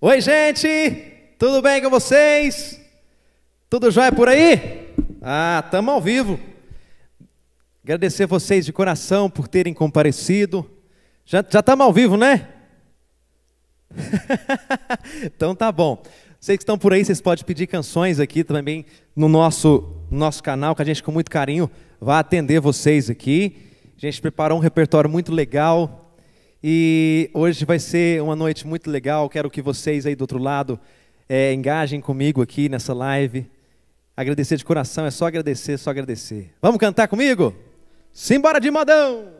Oi, gente! Tudo bem com vocês? Tudo jóia por aí? Ah, estamos ao vivo. Agradecer vocês de coração por terem comparecido. Já estamos ao vivo, né? então tá bom. Vocês que estão por aí, vocês podem pedir canções aqui também no nosso, nosso canal, que a gente com muito carinho vai atender vocês aqui. A gente preparou um repertório muito legal. E hoje vai ser uma noite muito legal. Quero que vocês aí do outro lado é, engajem comigo aqui nessa live. Agradecer de coração, é só agradecer, só agradecer. Vamos cantar comigo? Simbora de modão!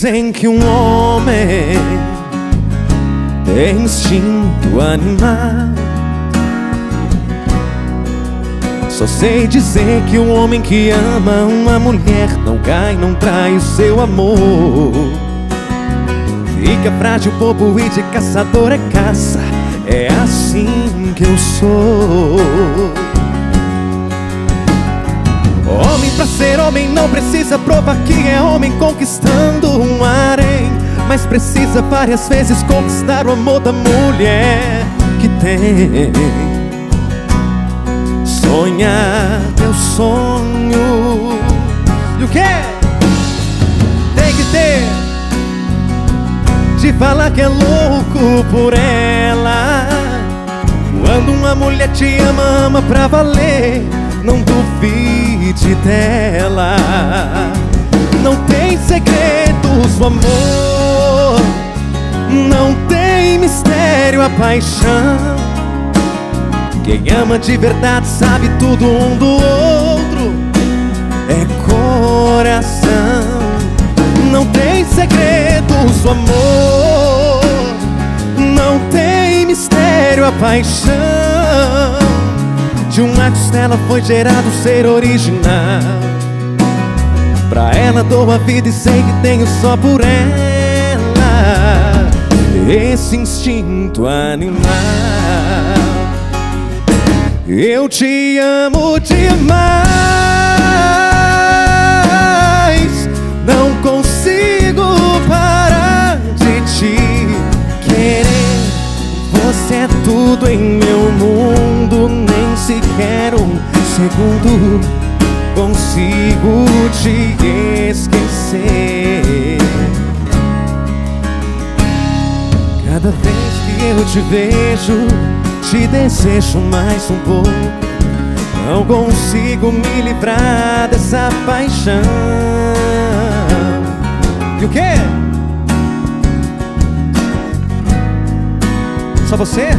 Dizem que um homem tem instinto animal. Só sei dizer que um homem que ama uma mulher não cai, não trai o seu amor. Fica frágil, bobo e de caçador é caça. É assim que eu sou. Homem pra ser homem não precisa provar que é homem conquistando um harém Mas precisa várias vezes conquistar o amor da mulher que tem. Sonhar teu sonho. E o que? Tem que ter. De falar que é louco por ela. Quando uma mulher te ama, ama pra valer Não duvide de dela. Não tem segredos o amor. Não tem mistério a paixão. Quem ama de verdade sabe tudo um do outro. É coração. Não tem segredos o amor. Não tem mistério a paixão de uma costela foi gerado ser original. Pra ela dou a vida e sei que tenho só por ela Esse instinto animal. Eu te amo demais. Não consigo parar de te querer. Você é tudo em meu mundo sequer um segundo consigo te esquecer. Cada vez que eu te vejo, te desejo mais um pouco. Não consigo me livrar dessa paixão. E o quê? Só você?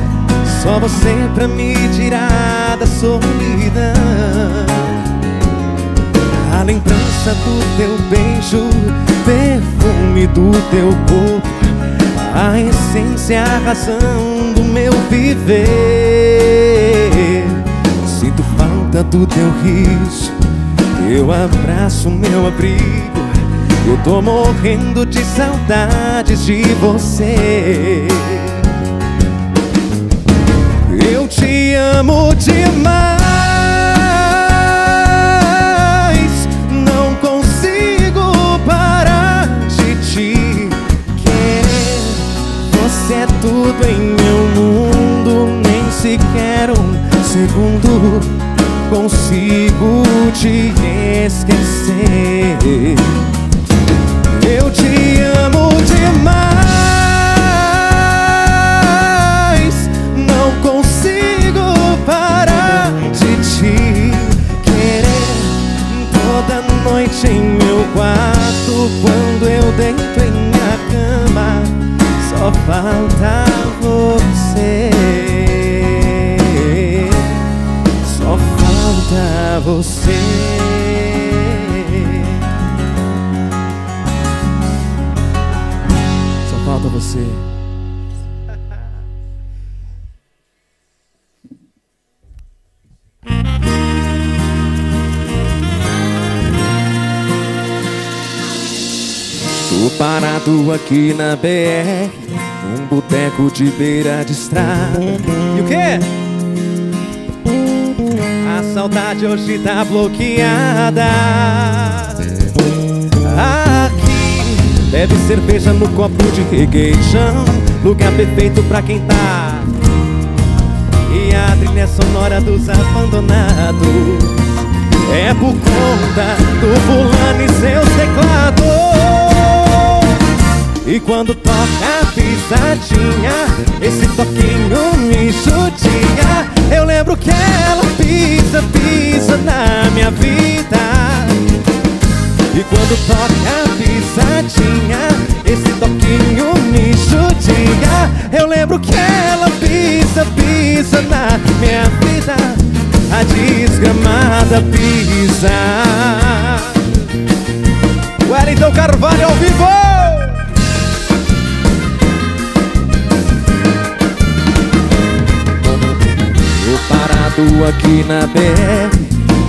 Só você pra me tirar da solidão. A lembrança do teu beijo Perfume do teu corpo A essência, a razão do meu viver. Sinto falta do teu riso Teu abraço, meu abrigo. Eu tô morrendo de saudades de você amo demais. Não consigo parar de te querer. Você é tudo em meu mundo, nem sequer um segundo consigo te esquecer. Quarto Quando eu deito em minha cama Só falta você. Só falta você. Só falta você parado aqui na BR Um boteco de beira de estrada. E o quê? A saudade hoje tá bloqueada. Aqui Bebe cerveja no copo de requeijão Lugar perfeito pra quem tá. E a trilha sonora dos abandonados é por conta do fulano e seus teclados E quando toca a pisadinha Esse toquinho me judia Eu lembro que ela pisa, pisa na minha vida. E quando toca a pisadinha Esse toquinho me judia Eu lembro que ela pisa, pisa na minha vida. A desgramada pisa. Wellington Carvalho ao vivo! Tô aqui na BR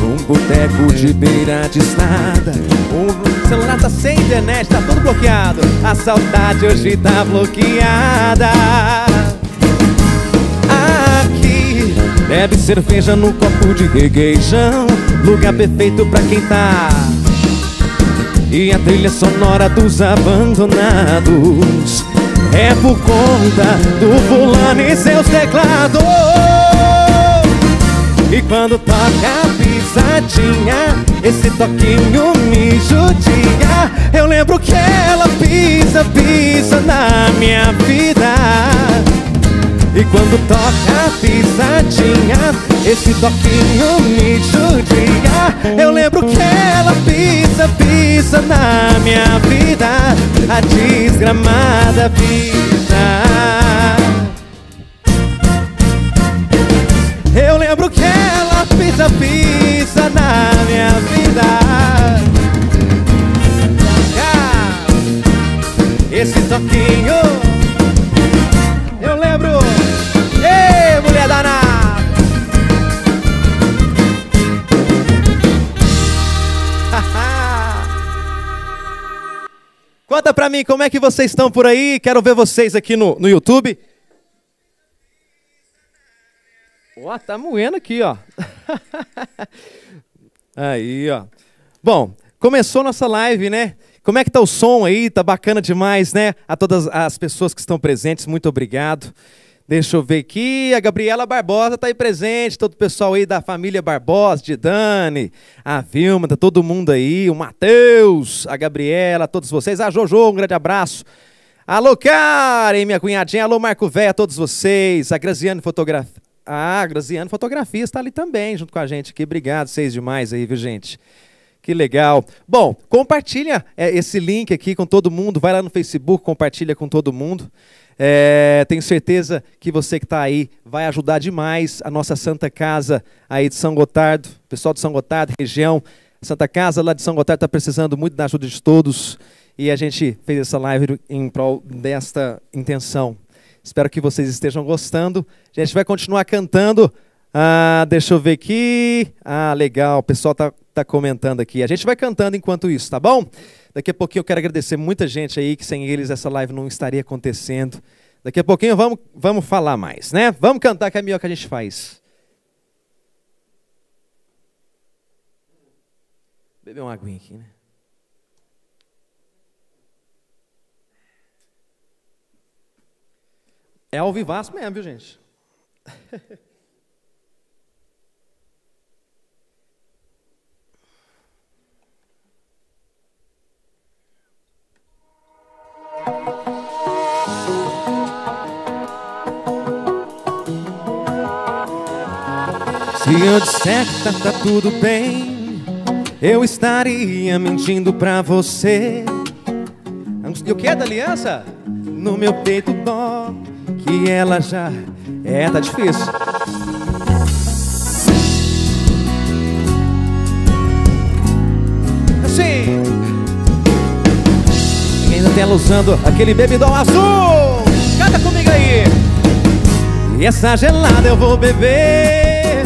Um boteco de beira de estrada. O celular tá sem internet, tá tudo bloqueado. A saudade hoje tá bloqueada. Bebe cerveja no copo de regueijão Lugar perfeito pra quem tá. E a trilha sonora dos abandonados. É por conta do fulano e seus teclados E quando toca a pisadinha Esse toquinho me judia. Eu lembro que ela pisa, pisa na minha vida. E quando toca a pisadinha Esse toquinho me judia. Eu lembro que ela pisa, pisa na minha vida. A desgramada pisa lembro que ela pisa, pisa na minha vida Esse toquinho mulher danada. Conta pra mim como é que vocês estão por aí. Quero ver vocês aqui no, no YouTube. Ó, tá moendo aqui, ó. aí, ó. Bom, começou nossa live, né? Como é que tá o som aí? Tá bacana demais, né? A todas as pessoas que estão presentes, muito obrigado. Deixa eu ver aqui. A Gabriela Barbosa está aí presente. Todo o pessoal aí da família Barbosa, de Dani, a Vilma, tá todo mundo aí. O Matheus, a Gabriela, todos vocês. A Jojo, um grande abraço. Alô, Karen, minha cunhadinha. Alô, Marco Véia, todos vocês. A Graziane Fotografia. Ah, a Graziane Fotografia está ali também, junto com a gente aqui. Obrigado, vocês demais aí, viu, gente? Que legal. Bom, compartilha é, esse link aqui com todo mundo. Vai lá no Facebook, compartilha com todo mundo. É, tenho certeza que você que está aí vai ajudar demais a nossa Santa Casa aí de São Gotardo, pessoal de São Gotardo, região. Santa Casa lá de São Gotardo está precisando muito da ajuda de todos e a gente fez essa live em prol desta intenção. Espero que vocês estejam gostando. A gente vai continuar cantando. Ah, deixa eu ver aqui. Ah, legal. O pessoal está tá comentando aqui. A gente vai cantando enquanto isso, tá bom? Daqui a pouquinho eu quero agradecer muita gente aí que sem eles essa live não estaria acontecendo. Daqui a pouquinho vamos, vamos falar mais, né? Vamos cantar que é melhor que a gente faz. Beber uma aguinha aqui, né? É ao vivaço mesmo, viu, gente? Se eu disser que tá, tá tudo bem, eu estaria mentindo pra você. O que é da aliança? No meu peito dó, que ela já. É, tá difícil. Assim. Ainda tem ela usando aquele bebidão azul. Canta comigo aí. E essa gelada eu vou beber.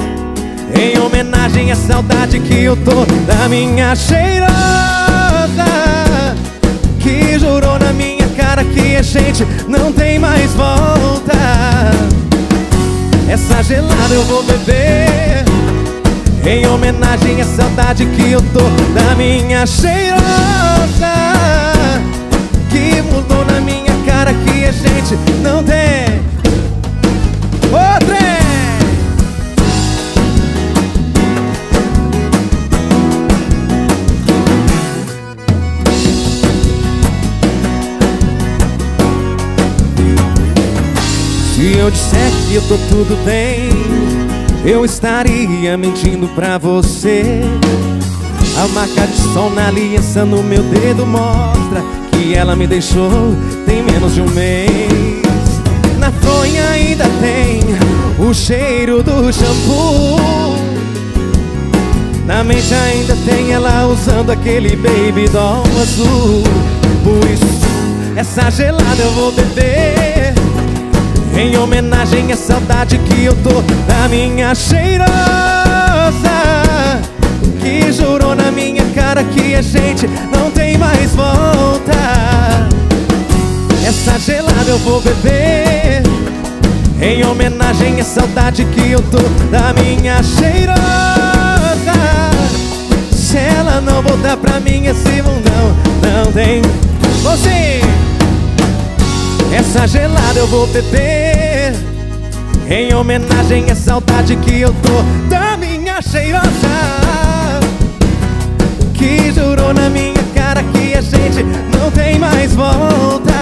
Em homenagem à saudade que eu tô da minha cheirosa Que jurou na minha cara que a gente não tem mais volta. Essa gelada eu vou beber Em homenagem à saudade que eu tô da minha cheirosa Que mudou na minha cara que a gente não tem Se eu disser que eu tô tudo bem. Eu estaria mentindo pra você. A marca de sol na aliança no meu dedo mostra Que ela me deixou tem menos de um mês. Na fronha ainda tem o cheiro do shampoo. Na mente ainda tem ela usando aquele baby doll azul. Por isso, essa gelada eu vou beber em homenagem à saudade que eu tô da minha cheirosa Que jurou na minha cara que a gente não tem mais volta. Essa gelada eu vou beber. Em homenagem à saudade que eu tô da minha cheirosa. Se ela não voltar pra mim esse mundão não tem. Você! Essa gelada eu vou beber Em homenagem à saudade que eu tô Da minha cheirosa Que jurou na minha cara que a gente não tem mais volta.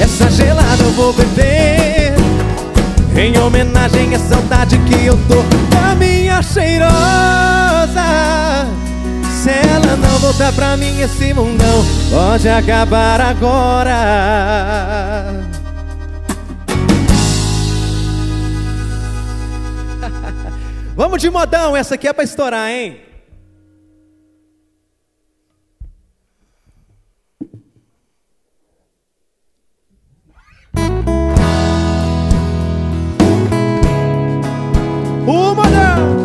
Essa gelada eu vou beber. Em homenagem à saudade que eu tô Da minha cheirosa. Se ela não voltar pra mim, esse mundão pode acabar agora. Vamos de modão, essa aqui é pra estourar, hein? O modão!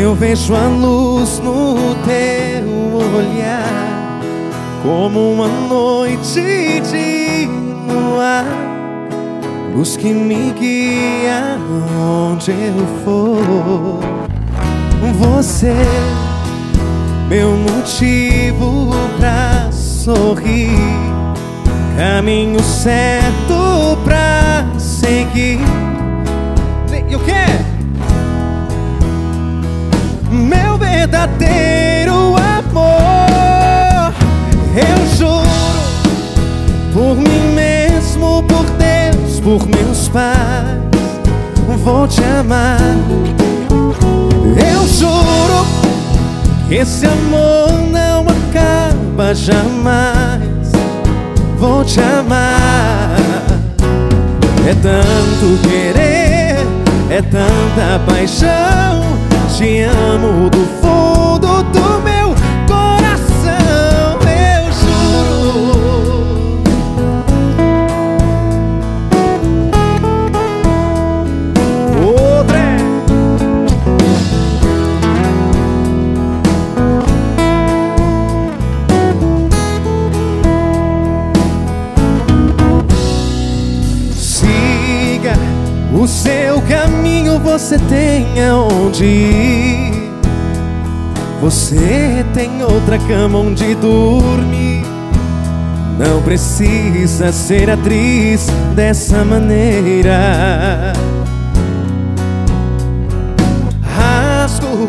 Eu vejo a luz no teu olhar Como uma noite de luar Luz que me guia onde eu for Você, meu motivo pra sorrir Caminho certo pra seguir E o quê? meu verdadeiro amor. Eu juro por mim mesmo, por Deus, por meus pais, vou te amar. Eu juro que esse amor não acaba jamais. Vou te amar. É tanto querer, é tanta paixão te amo do fundo do o seu caminho, você tem aonde ir. Você tem outra cama onde dormir. Não precisa ser atriz dessa maneira. Rasgo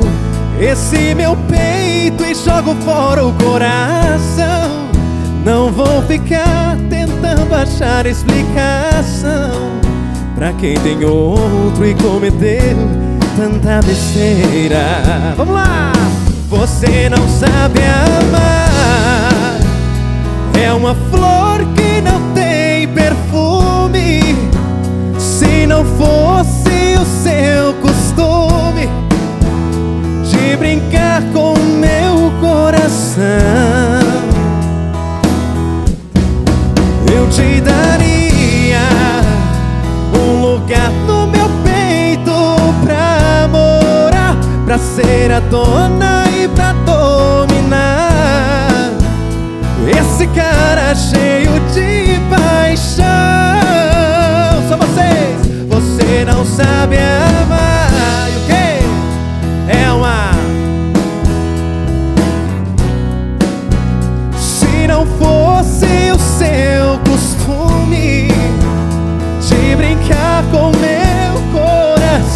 esse meu peito e jogo fora o coração. Não vou ficar tentando achar explicação Pra quem tem outro e cometeu tanta besteira. Vamos lá! Você não sabe amar. É uma flor que não tem perfume. Se não fosse o seu costume De brincar com meu coração Eu te daria lugar no meu peito pra morar, pra ser a dona e pra dominar. Esse cara cheio de paixão. Só vocês, você não sabe a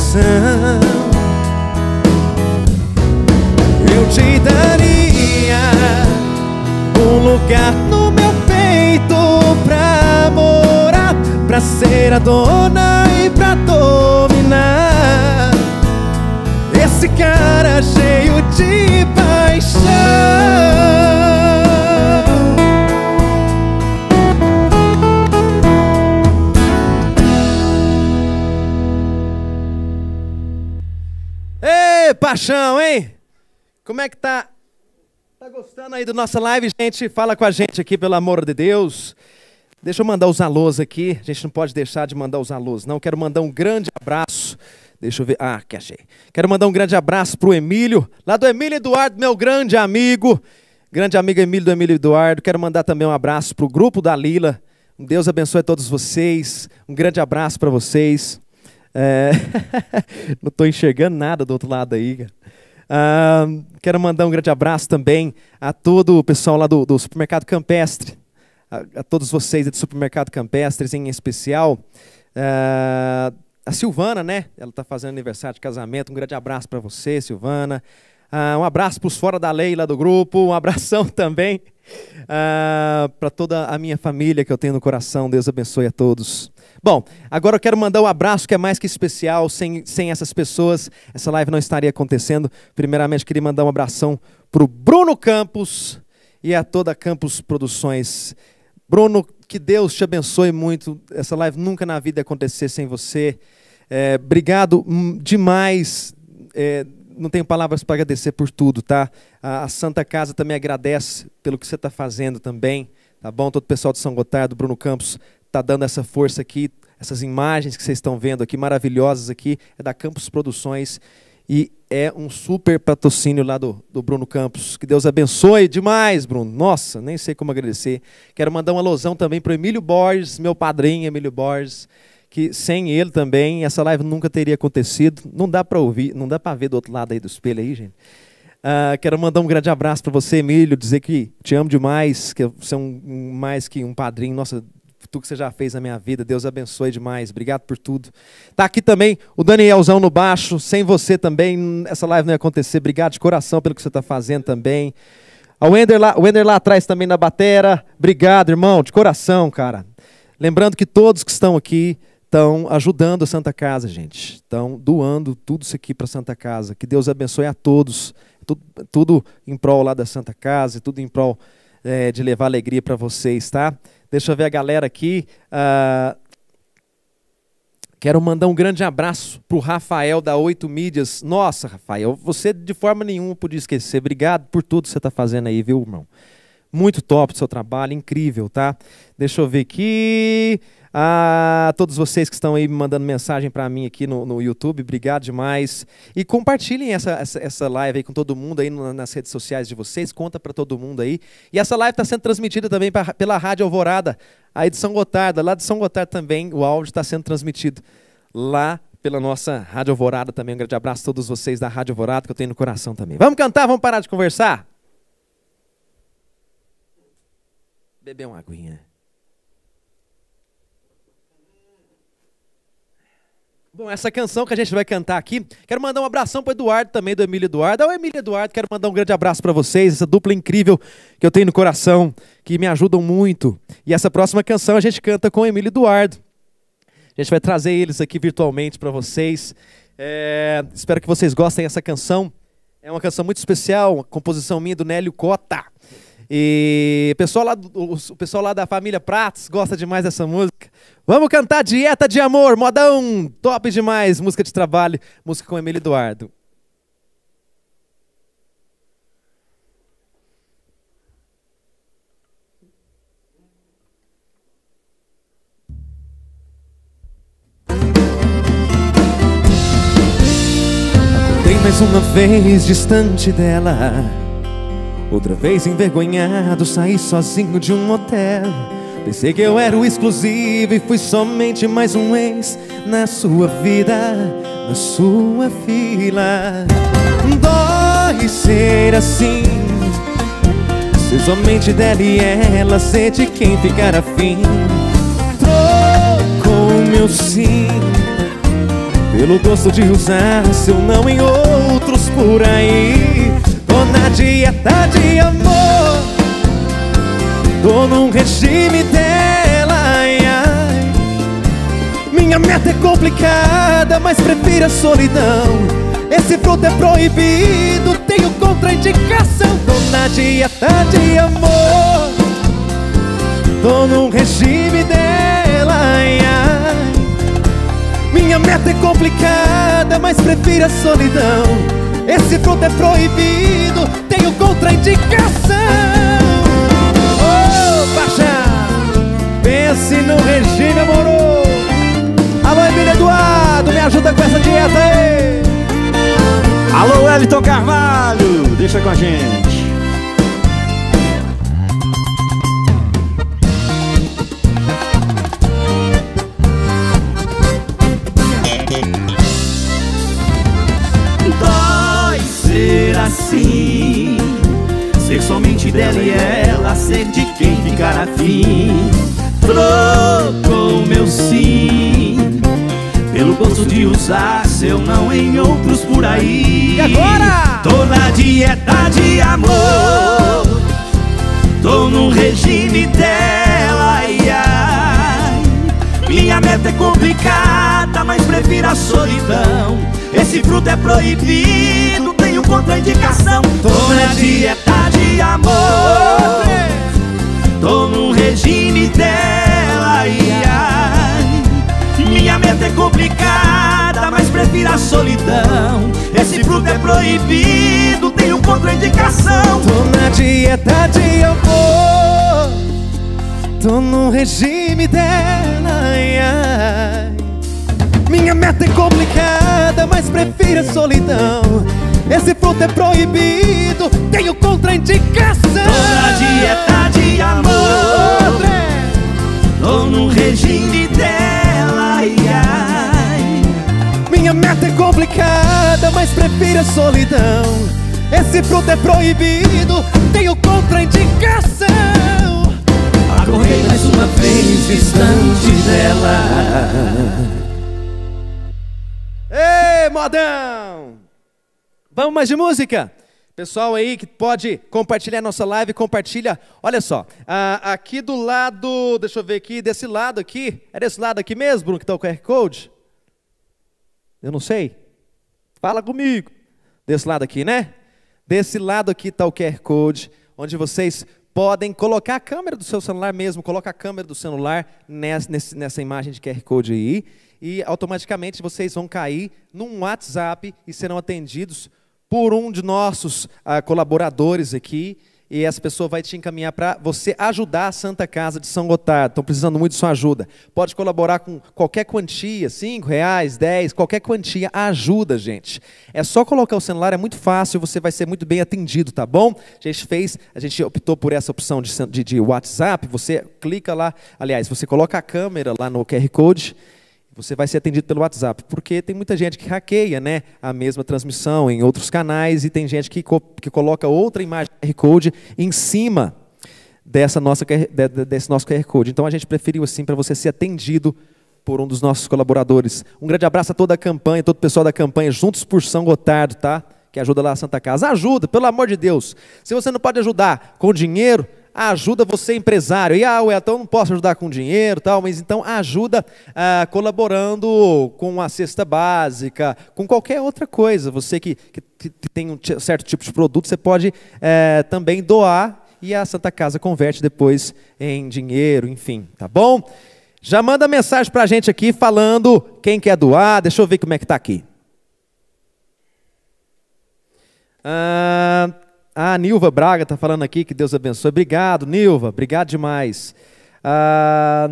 coração, eu te daria um lugar no meu peito pra morar, pra ser a dona e pra dominar. Esse cara cheio de paixão. Paixão, hein? Como é que tá? Tá gostando aí da nossa live, gente? Fala com a gente aqui, pelo amor de Deus. Deixa eu mandar os alôs aqui. A gente não pode deixar de mandar os alôs, não. Quero mandar um grande abraço. Deixa eu ver. Ah, que achei. Quero mandar um grande abraço pro Emílio, lá do Emílio Eduardo, meu grande amigo. Grande amigo Emílio do Emílio Eduardo. Quero mandar também um abraço pro grupo da Lila. Deus abençoe a todos vocês. Um grande abraço para vocês. É... não estou enxergando nada do outro lado aí, quero mandar um grande abraço também a todo o pessoal lá do, do Supermercado Campestre, a, a, todos vocês do Supermercado Campestres, em especial. A Silvana, né? Ela está fazendo aniversário de casamento. Um grande abraço para você, Silvana. Um abraço para os fora da lei lá do grupo. Um abração também para toda a minha família que eu tenho no coração. Deus abençoe a todos. Bom, agora eu quero mandar um abraço que é mais que especial. Sem, sem essas pessoas, essa live não estaria acontecendo. Primeiramente, queria mandar um abração para o Bruno Campos e a toda Campos Produções. Bruno, que Deus te abençoe muito. Essa live nunca na vida ia acontecer sem você. É, obrigado demais. É, não tenho palavras para agradecer por tudo, tá? A, Santa Casa também agradece pelo que você está fazendo também, tá bom? Todo o pessoal de São Gotardo, Bruno Campos, está dando essa força aqui, essas imagens que vocês estão vendo aqui, maravilhosas aqui, é da Campos Produções e é um super patrocínio lá do, do Bruno Campos. Que Deus abençoe demais, Bruno. Nossa, nem sei como agradecer. Quero mandar uma alusão também para o Emílio Borges, meu padrinho Emílio Borges, que sem ele também essa live nunca teria acontecido. Não dá para ouvir, não dá para ver do outro lado aí do espelho aí, gente. Uh, quero mandar um grande abraço para você, Emílio, dizer que te amo demais, que você é um, mais que um padrinho. Nossa, tudo que você já fez na minha vida. Deus abençoe demais. Obrigado por tudo. Tá aqui também o Danielzão no baixo. Sem você também, essa live não ia acontecer. Obrigado de coração pelo que você está fazendo também. O Wender, lá, o Wender lá atrás também na batera. Obrigado, irmão, de coração, cara. Lembrando que todos que estão aqui estão ajudando a Santa Casa, gente. Estão doando tudo isso aqui para a Santa Casa. Que Deus abençoe a todos. Tudo, tudo em prol lá da Santa Casa e tudo em prol é, de levar alegria para vocês, tá? Deixa eu ver a galera aqui. Uh, quero mandar um grande abraço para o Rafael da Oito Mídias. Nossa, Rafael, você de forma nenhuma podia esquecer. Obrigado por tudo que você está fazendo aí, viu, irmão? Muito top o seu trabalho, incrível, tá? Deixa eu ver aqui. A todos vocês que estão aí mandando mensagem para mim aqui no, no YouTube, obrigado demais. E compartilhem essa, essa, essa live aí com todo mundo aí nas redes sociais de vocês, conta para todo mundo aí. E essa live está sendo transmitida também pra, pela Rádio Alvorada, aí de São Gotardo. Lá de São Gotardo também o áudio está sendo transmitido lá pela nossa Rádio Alvorada também. Um grande abraço a todos vocês da Rádio Alvorada que eu tenho no coração também. Vamos cantar, vamos parar de conversar? Beber uma aguinha. Bom, essa canção que a gente vai cantar aqui, quero mandar um abração para Eduardo também, do Emílio Eduardo. Ao Emílio Eduardo, quero mandar um grande abraço para vocês, essa dupla incrível que eu tenho no coração, que me ajudam muito. E essa próxima canção a gente canta com o Emílio Eduardo. A gente vai trazer eles aqui virtualmente para vocês. É, espero que vocês gostem dessa canção. É uma canção muito especial, uma composição minha do Nélio Cota. E pessoal, lá, o pessoal lá da família Pratos gosta demais dessa música. Vamos cantar Dieta de Amor, modão, top demais, música de trabalho, música com Emílio Eduardo. Acordei mais uma vez distante dela Outra vez envergonhado, saí sozinho de um motel. Pensei que eu era o exclusivo e fui somente mais um ex na sua vida, na sua fila. Dói ser assim, ser somente dela e ela, ser de quem ficar afim. Trocou meu sim pelo gosto de usar seu não em outros por aí. Tô na dieta de amor Tô num regime dela ai, ai. Minha meta é complicada Mas prefiro a solidão Esse fruto é proibido Tenho contraindicação Tô na dieta de amor Tô num regime dela ai, ai. Minha meta é complicada Mas prefiro a solidão esse fruto é proibido, tenho contraindicação. Paixão, pense no regime amoroso. Alô, Emília Eduardo, me ajuda com essa dieta aí. Alô, Wellington Carvalho, deixa com a gente. assim Ser somente dela e ela Ser de quem ficar afim Trocou meu sim Pelo gosto de usar seu não em outros por aí E agora? Tô na dieta de amor Tô no regime dela ai, ai. Minha meta é complicada Mas prefiro a solidão Esse fruto é proibido tenho contraindicação Tô na dieta amor Tô no regime dela ai, ai. Minha meta é complicada, mas prefiro a solidão Esse fruto é proibido, tenho contraindicação Tô na dieta de amor Tô no regime dela ai, ai. Minha meta é complicada, mas prefiro a solidão esse fruto é proibido, tenho contraindicação. Tô na dieta de amor. Tô no regime dela, ai, ai. Minha meta é complicada, mas prefiro a solidão. Esse fruto é proibido, tenho contraindicação. Acordei mais uma vez distante dela. Ei, modão! Vamos mais de música? Pessoal aí que pode compartilhar nossa live, compartilha. Olha só, aqui do lado, deixa eu ver aqui, desse lado aqui, é desse lado aqui mesmo, Bruno, que está o QR Code? Eu não sei. Fala comigo. Desse lado aqui, né? Desse lado aqui está o QR Code, onde vocês podem colocar a câmera do seu celular mesmo, coloca a câmera do celular nessa, nessa imagem de QR Code aí, e automaticamente vocês vão cair num WhatsApp e serão atendidos por um de nossos ah, colaboradores aqui, e essa pessoa vai te encaminhar para você ajudar a Santa Casa de São Gotardo. Estão precisando muito de sua ajuda. Pode colaborar com qualquer quantia, cinco reais, dez, qualquer quantia, ajuda, gente. É só colocar o celular, é muito fácil, você vai ser muito bem atendido, tá bom? A gente fez, a gente optou por essa opção de, de, de WhatsApp, você clica lá, aliás, você coloca a câmera lá no QR Code você vai ser atendido pelo WhatsApp, porque tem muita gente que hackeia né, a mesma transmissão em outros canais e tem gente que, co que coloca outra imagem QR Code em cima dessa nossa, desse nosso QR Code. Então a gente preferiu assim para você ser atendido por um dos nossos colaboradores. Um grande abraço a toda a campanha, todo o pessoal da campanha, Juntos por São Gotardo, tá? Que ajuda lá a Santa Casa. Ajuda, pelo amor de Deus. Se você não pode ajudar com dinheiro, ajuda você empresário. E ah, então não posso ajudar com dinheiro, tal, mas então ajuda ah, colaborando com a cesta básica, com qualquer outra coisa. Você que, que, que tem um certo tipo de produto, você pode é, também doar e a Santa Casa converte depois em dinheiro, enfim, tá bom? Já manda mensagem para a gente aqui falando quem quer doar. Deixa eu ver como é que está aqui. Ah, a Nilva Braga está falando aqui, que Deus abençoe. Obrigado, Nilva, obrigado demais. Ah,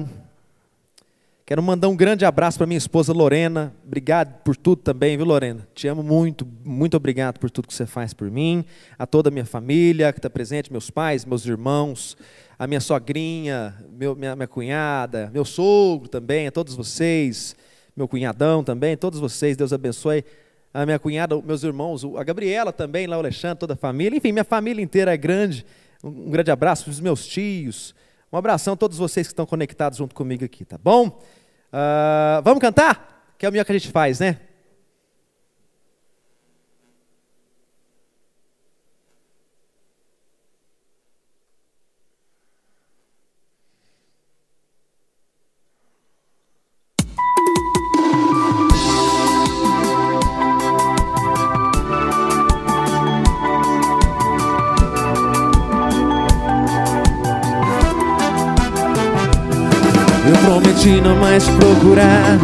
Quero mandar um grande abraço para minha esposa Lorena. Obrigado por tudo também, viu, Lorena? Te amo muito, muito obrigado por tudo que você faz por mim, a toda a minha família que está presente, meus pais, meus irmãos, a minha sogrinha, meu, minha, minha cunhada, meu sogro também, a todos vocês, meu cunhadão também, todos vocês, Deus abençoe. A minha cunhada, meus irmãos, a Gabriela também, lá o Alexandre, toda a família, enfim, minha família inteira é grande. Um grande abraço para os meus tios. Um abração a todos vocês que estão conectados junto comigo aqui, tá bom? Uh, vamos cantar? Que é o melhor que a gente faz, né? Prometi não mais procurar.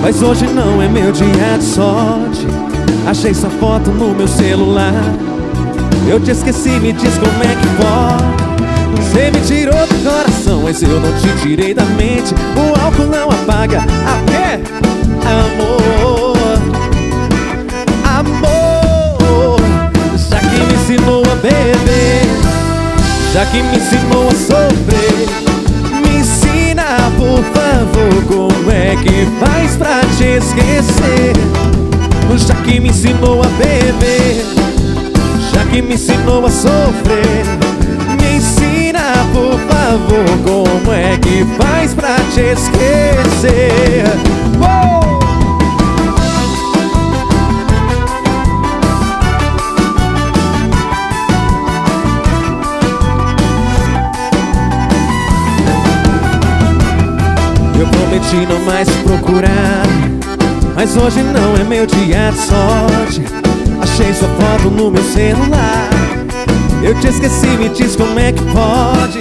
Mas hoje não é meu dia de sorte. Achei sua foto no meu celular. Eu te esqueci, me diz como é que pode. Você me tirou do coração, mas eu não te tirei da mente. O álcool não apaga a quê? Amor. Amor Já que me ensinou a beber Já que me ensinou a sofrer por favor, como é que faz pra te esquecer? Já que me ensinou a beber Já que me ensinou a sofrer Me ensina, por favor, como é que faz pra te esquecer? Oh! Prometi não mais procurar. Mas hoje não é meu dia de sorte. Achei sua foto no meu celular. Eu te esqueci, me diz como é que pode.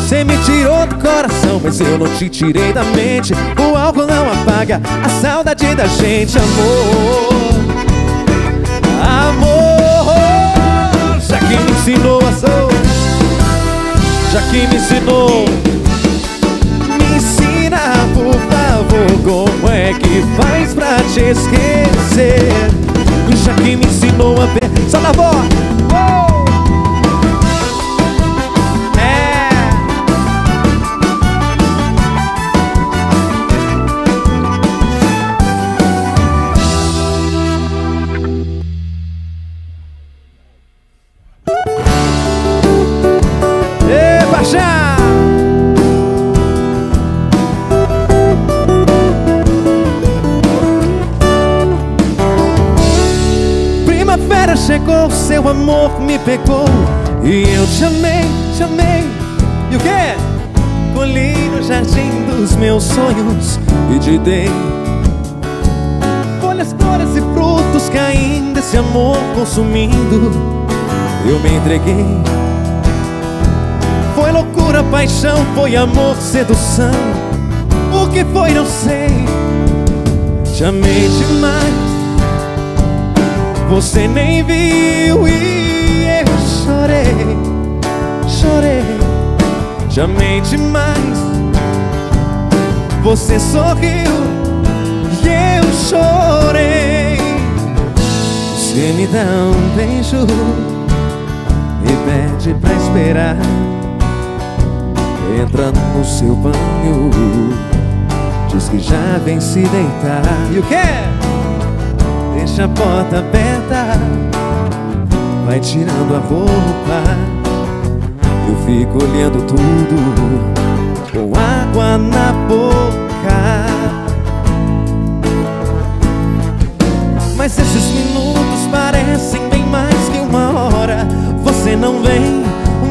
Você me tirou do coração, mas eu não te tirei da mente. O álcool não apaga a saudade da gente, amor. Amor Já que me ensinou a sou Já que me ensinou por favor, como é que faz pra te esquecer? Já que me ensinou a só na voz. Oh! Chegou, seu amor me pegou. E eu te amei, te amei E o quê? Colhi no jardim dos meus sonhos E te dei. Folhas, cores e frutos caindo Esse amor consumindo Eu me entreguei. Foi loucura, paixão Foi amor, sedução. O que foi, não sei. Te amei demais você nem viu e eu chorei, chorei, te amei demais. Você sorriu e eu chorei. Você me dá um beijo e pede pra esperar. Entra no seu banho, diz que já vem se deitar. E o que? deixa a porta aberta Vai tirando a roupa. Eu fico olhando tudo Com água na boca. Mas esses minutos parecem bem mais que uma hora. Você não vem,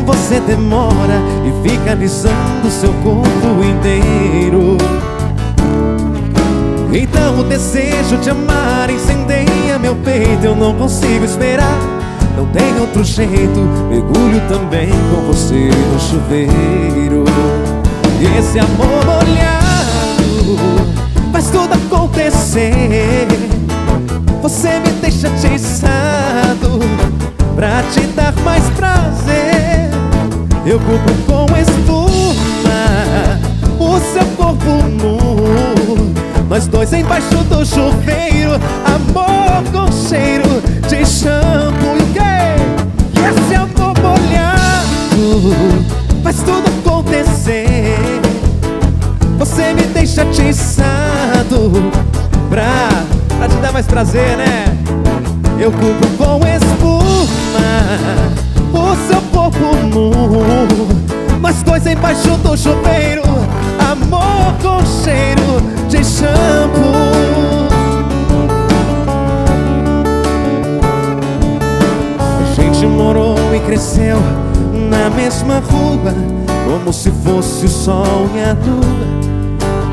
você demora E fica alisando seu corpo inteiro. Então o desejo de amar incendeia meu peito Eu não consigo esperar, não tem outro jeito Mergulho também com você no chuveiro. E esse amor molhado faz tudo acontecer. Você me deixa atiçado pra te dar mais prazer. Eu cubro com espuma o seu corpo nu Nós dois embaixo do chuveiro Amor com cheiro de shampoo E quê? E esse amor molhado Faz tudo acontecer Você me deixa atiçado Pra, pra te dar mais prazer, né? Eu cubro com espuma O seu corpo nu Nós dois embaixo do chuveiro Amor com cheiro shampoo A gente morou e cresceu na mesma rua Como se fosse o sol e a lua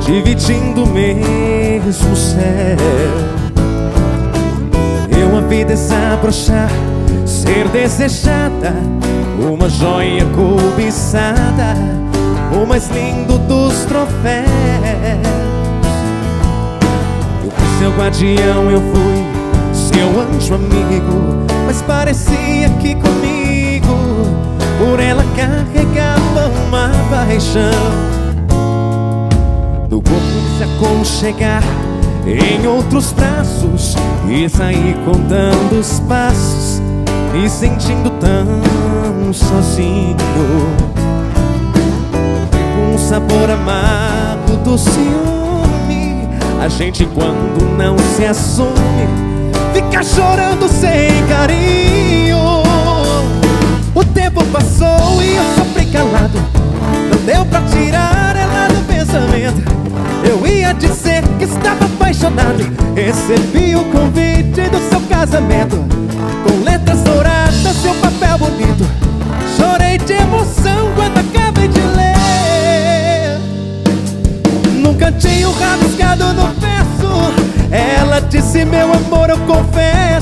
Dividindo o mesmo céu eu a vi desabrochar, ser desejada, uma joia cobiçada, o mais lindo dos troféus. Seu guardião, eu fui seu anjo amigo, mas parecia que comigo, por ela carregava uma paixão. Do corpo se aconchegar em outros braços e sair contando os passos me sentindo tão sozinho um sabor amargo do ciúme a gente quando não se assume fica chorando sem carinho. O tempo passou e eu sofri calado. Não deu pra tirar ela do pensamento. Eu ia dizer que estava apaixonado. Recebi o convite do seu casamento. Com letras douradas e um papel bonito. Chorei de emoção quando acabei de ler Cantinho rabiscado no verso. Ela disse, meu amor, eu confesso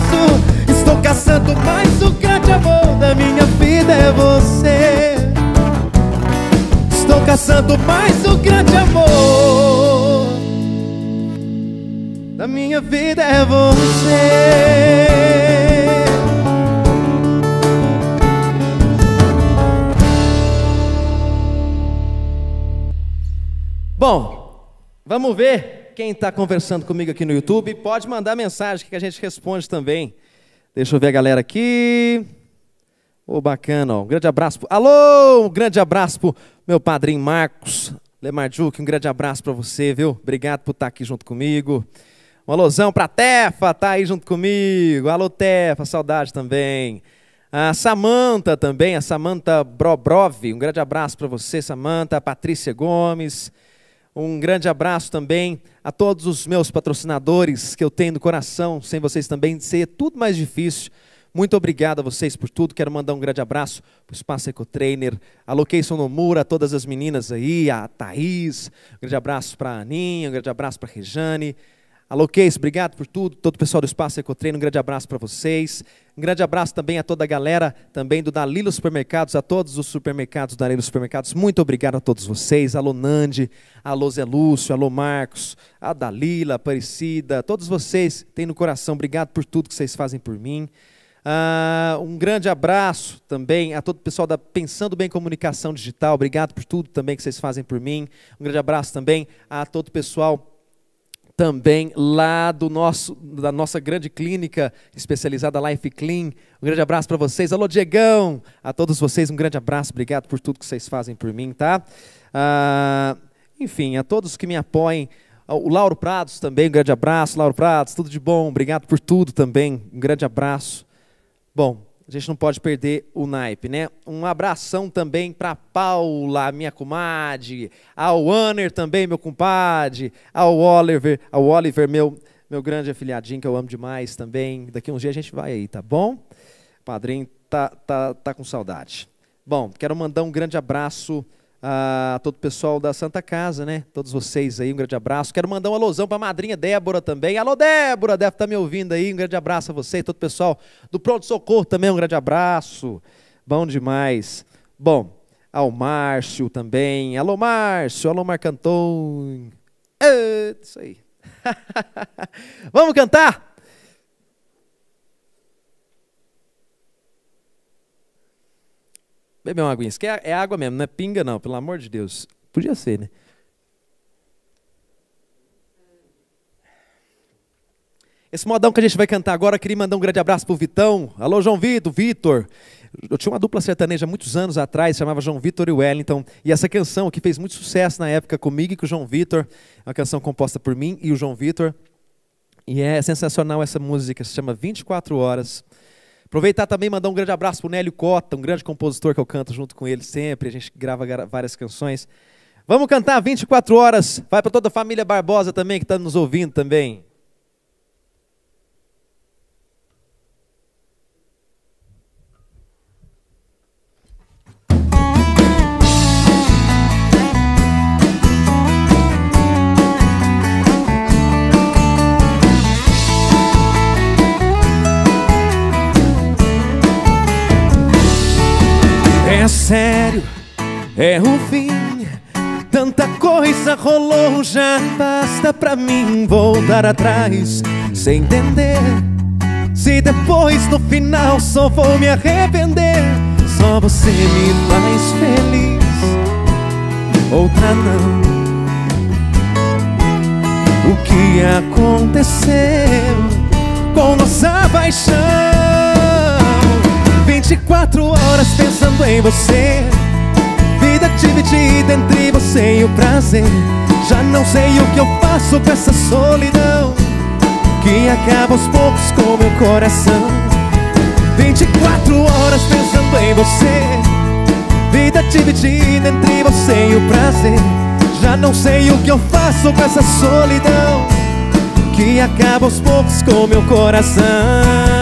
Estou caçando mais o grande amor da minha vida é você. Estou caçando mais o grande amor Da minha vida é você vamos ver quem está conversando comigo aqui no YouTube. Pode mandar mensagem que a gente responde também. Deixa eu ver a galera aqui. Ô, oh, bacana, ó. um grande abraço. Pro... Alô, um grande abraço pro meu padrinho Marcos Lemarjuk, um grande abraço para você, viu? Obrigado por estar aqui junto comigo. Um alôzão pra Tefa, tá aí junto comigo. Alô, Tefa, saudade também. A Samanta também, a Samanta Brobrov, um grande abraço para você, Samanta. Patrícia Gomes, um grande abraço também a todos os meus patrocinadores que eu tenho no coração. Sem vocês também seria tudo mais difícil. Muito obrigado a vocês por tudo. Quero mandar um grande abraço para o Espaço Ecotrainer, a Location Nomura, a todas as meninas aí, a Thaís. Um grande abraço para a Aninha, um grande abraço para a Rejane. A Location, obrigado por tudo. Todo o pessoal do Espaço Ecotrainer, um grande abraço para vocês. Um grande abraço também a toda a galera também do Dalilo Supermercados, a todos os supermercados da Dalilo Supermercados. Muito obrigado a todos vocês. Alô Nandi, alô Zé Lúcio, alô Marcos, a Dalila, Aparecida, todos vocês têm no coração. Obrigado por tudo que vocês fazem por mim. Uh, um grande abraço também a todo o pessoal da Pensando Bem Comunicação Digital. Obrigado por tudo também que vocês fazem por mim. Um grande abraço também a todo o pessoal também lá do nosso, da nossa grande clínica especializada Life Clean. Um grande abraço para vocês. Alô, Diegão! A todos vocês, um grande abraço. Obrigado por tudo que vocês fazem por mim, tá? Uh, enfim, a todos que me apoiem. O Lauro Prados também, um grande abraço. Lauro Prados, tudo de bom. Obrigado por tudo também. Um grande abraço. Bom, a gente não pode perder o naipe, né? Um abração também para Paula, minha comadre, ao Wanner também, meu compadre, ao Oliver, ao Oliver, meu, meu grande afiliadinho que eu amo demais também. Daqui uns dias a gente vai aí, tá bom? Padrinho tá, tá, tá com saudade. Bom, quero mandar um grande abraço a todo o pessoal da Santa Casa, né? Todos vocês aí, um grande abraço. Quero mandar um alusão para a madrinha Débora também. Alô, Débora, deve estar tá me ouvindo aí. Um grande abraço a você e todo o pessoal do Pronto Socorro também, um grande abraço. Bom demais. Bom, ao Márcio também. Alô, Márcio. Alô, Marcantão. É, isso aí. Vamos cantar? Beber uma aguinha. Isso aqui é, é água mesmo, não é pinga não, pelo amor de Deus. Podia ser, né? Esse modão que a gente vai cantar agora, queria mandar um grande abraço pro Vitão. Alô, João Vitor, Vitor. Eu tinha uma dupla sertaneja muitos anos atrás, chamava João Vitor e Wellington. E essa canção que fez muito sucesso na época comigo e com o João Vitor, é uma canção composta por mim e o João Vitor. E é sensacional essa música, se chama 24 Horas. Aproveitar também mandar um grande abraço para o Nélio Cota, um grande compositor que eu canto junto com ele sempre. A gente grava várias canções. Vamos cantar 24 horas. Vai para toda a família Barbosa também que está nos ouvindo também. Sério, é o fim. Tanta coisa rolou, já basta pra mim voltar atrás sem entender. Se depois no final só vou me arrepender, só você me faz feliz, outra não. O que aconteceu com nossa paixão? 24 horas pensando em você. Vida dividida entre você e o prazer. Já não sei o que eu faço com essa solidão Que acaba aos poucos com meu coração. 24 horas pensando em você. Vida dividida entre você e o prazer. Já não sei o que eu faço com essa solidão Que acaba aos poucos com meu coração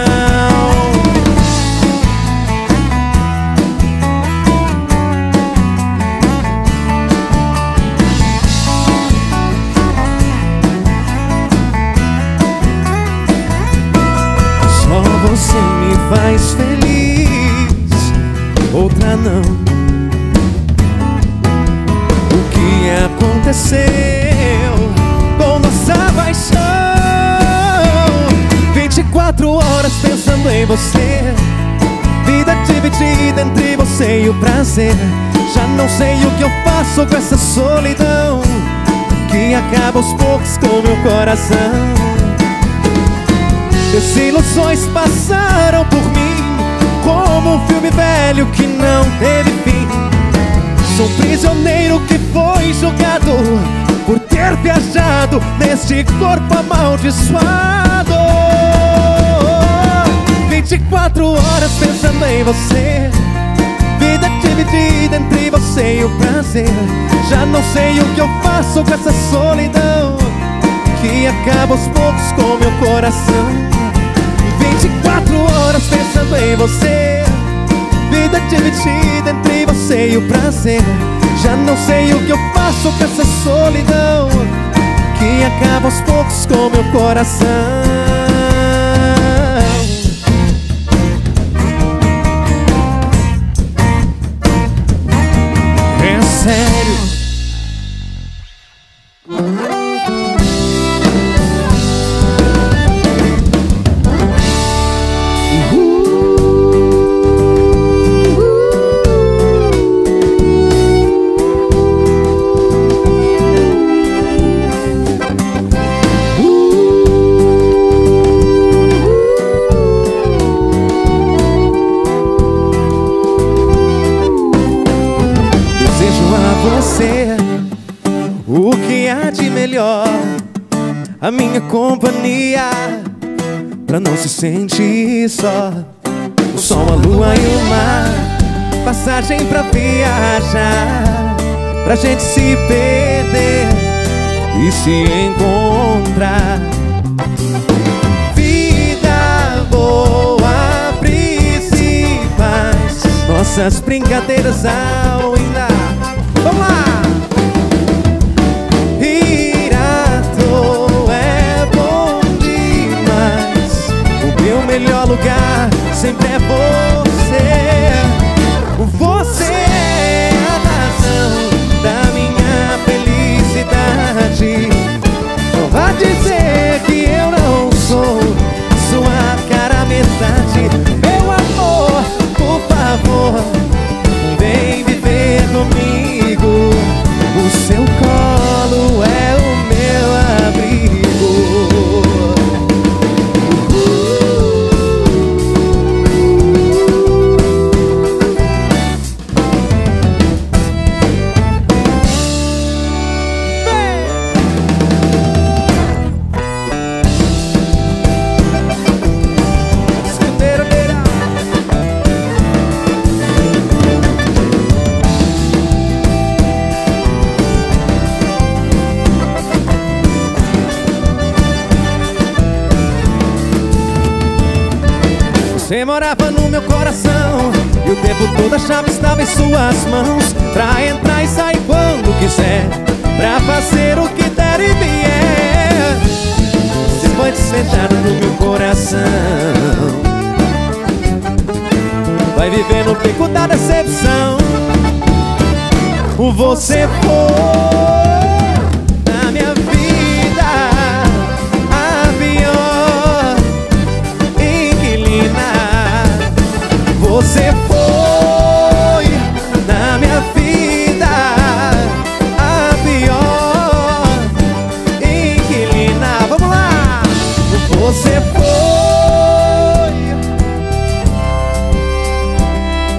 outra não. O que aconteceu com nossa paixão? 24 horas pensando em você, vida dividida entre você e o prazer. Já não sei o que eu faço com essa solidão que acaba aos poucos com meu coração. Desilusões passaram por mim Como um filme velho que não teve fim. Sou um prisioneiro que foi julgado Por ter viajado neste corpo amaldiçoado. 24 horas pensando em você. Vida dividida entre você e o prazer. Já não sei o que eu faço com essa solidão Que acaba aos poucos com meu coração 24 horas pensando em você. Vida dividida entre você e o prazer. Já não sei o que eu faço com essa solidão Que acaba aos poucos com meu coração. É sério a minha companhia Pra não se sentir só. O sol, a lua e o mar Passagem pra viajar Pra gente se perder E se encontrar. Vida boa, principais Nossas brincadeiras ao ainda Vamos lá! Melhor lugar sempre é você. Morava no meu coração. E o tempo todo a chave estava em suas mãos. Pra entrar e sair quando quiser. Pra fazer o que der e vier. Você foi desfechado no meu coração. Vai viver no pico da decepção. Você foi Você foi na minha vida a pior inquilina. Vamos lá! Você foi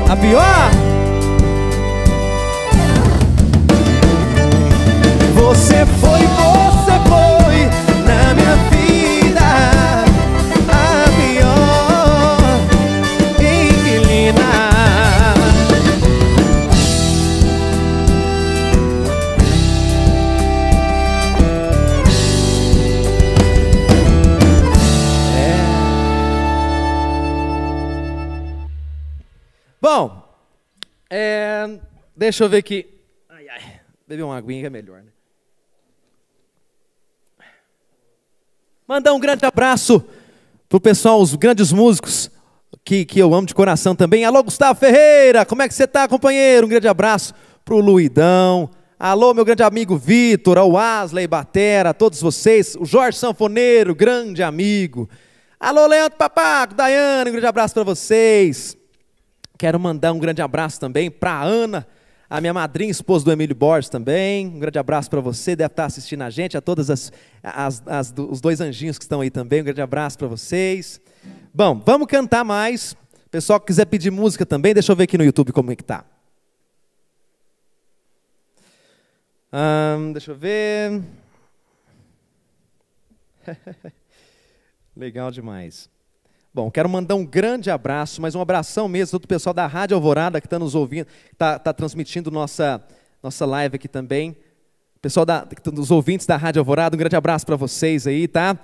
a pior. Você foi, deixa eu ver aqui. Ai, ai, beber uma aguinha é melhor, né? Mandar um grande abraço pro pessoal, os grandes músicos que, que eu amo de coração também. Alô, Gustavo Ferreira, como é que você tá, companheiro? Um grande abraço pro Luidão. Alô, meu grande amigo Vitor, ao Wesley Batera, a todos vocês. O Jorge Sanfoneiro, grande amigo. Alô, Leandro Papaco, Daiane, um grande abraço para vocês. Quero mandar um grande abraço também para Ana, a minha madrinha, esposa do Emílio Borges também. Um grande abraço para você, deve estar assistindo a gente, a todos as, as, as, os dois anjinhos que estão aí também. Um grande abraço para vocês. Bom, vamos cantar mais. Pessoal que quiser pedir música também, deixa eu ver aqui no YouTube como é que tá. deixa eu ver. Legal demais. Bom, quero mandar um grande abraço, mas um abração mesmo do pessoal da Rádio Alvorada que está nos ouvindo, está tá transmitindo nossa, nossa live aqui também. Pessoal da, dos ouvintes da Rádio Alvorada, um grande abraço para vocês aí, tá?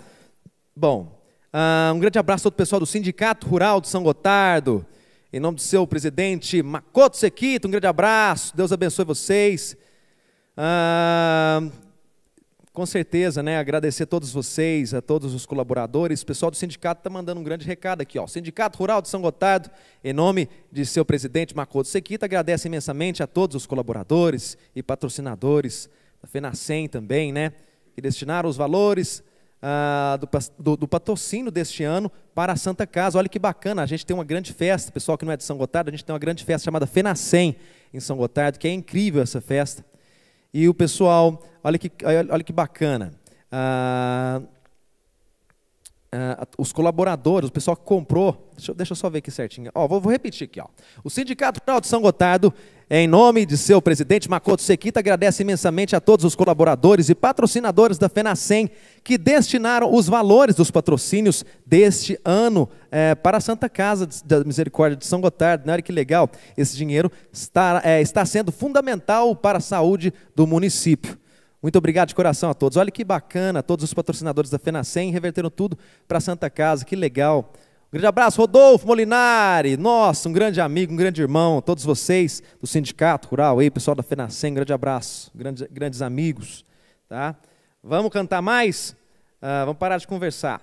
Bom, uh, um grande abraço a todo o pessoal do Sindicato Rural de São Gotardo, em nome do seu presidente Makoto Sequito, um grande abraço, Deus abençoe vocês. Uh, com certeza, né, agradecer a todos vocês, a todos os colaboradores. O pessoal do sindicato está mandando um grande recado aqui. Ó. Sindicato Rural de São Gotardo, em nome de seu presidente Makoto Sequita, agradece imensamente a todos os colaboradores e patrocinadores da FENACEM também, né, que destinaram os valores ah, do, do, do, patrocínio deste ano para a Santa Casa. Olha que bacana, a gente tem uma grande festa, pessoal que não é de São Gotardo, a gente tem uma grande festa chamada FENACEM em São Gotardo, que é incrível essa festa. E o pessoal, olha que, olha que bacana. Ah, ah, os colaboradores, o pessoal que comprou, deixa, deixa eu só ver aqui certinho. Ó, vou, vou, repetir aqui. Ó. O Sindicato Rural de São Gotardo, em nome de seu presidente Makoto Sequita, agradece imensamente a todos os colaboradores e patrocinadores da FENACEM que destinaram os valores dos patrocínios deste ano é, para a Santa Casa da Misericórdia de São Gotardo. Olha que legal, esse dinheiro está, é, está sendo fundamental para a saúde do município. Muito obrigado de coração a todos. Olha que bacana, todos os patrocinadores da FENACEM reverteram tudo para a Santa Casa, que legal. Um grande abraço, Rodolfo Molinari, nossa, um grande amigo, um grande irmão, todos vocês do Sindicato Rural, aí, pessoal da FENACEM, um grande abraço, grandes, grandes amigos. Tá? Vamos cantar mais? Uh, vamos parar de conversar.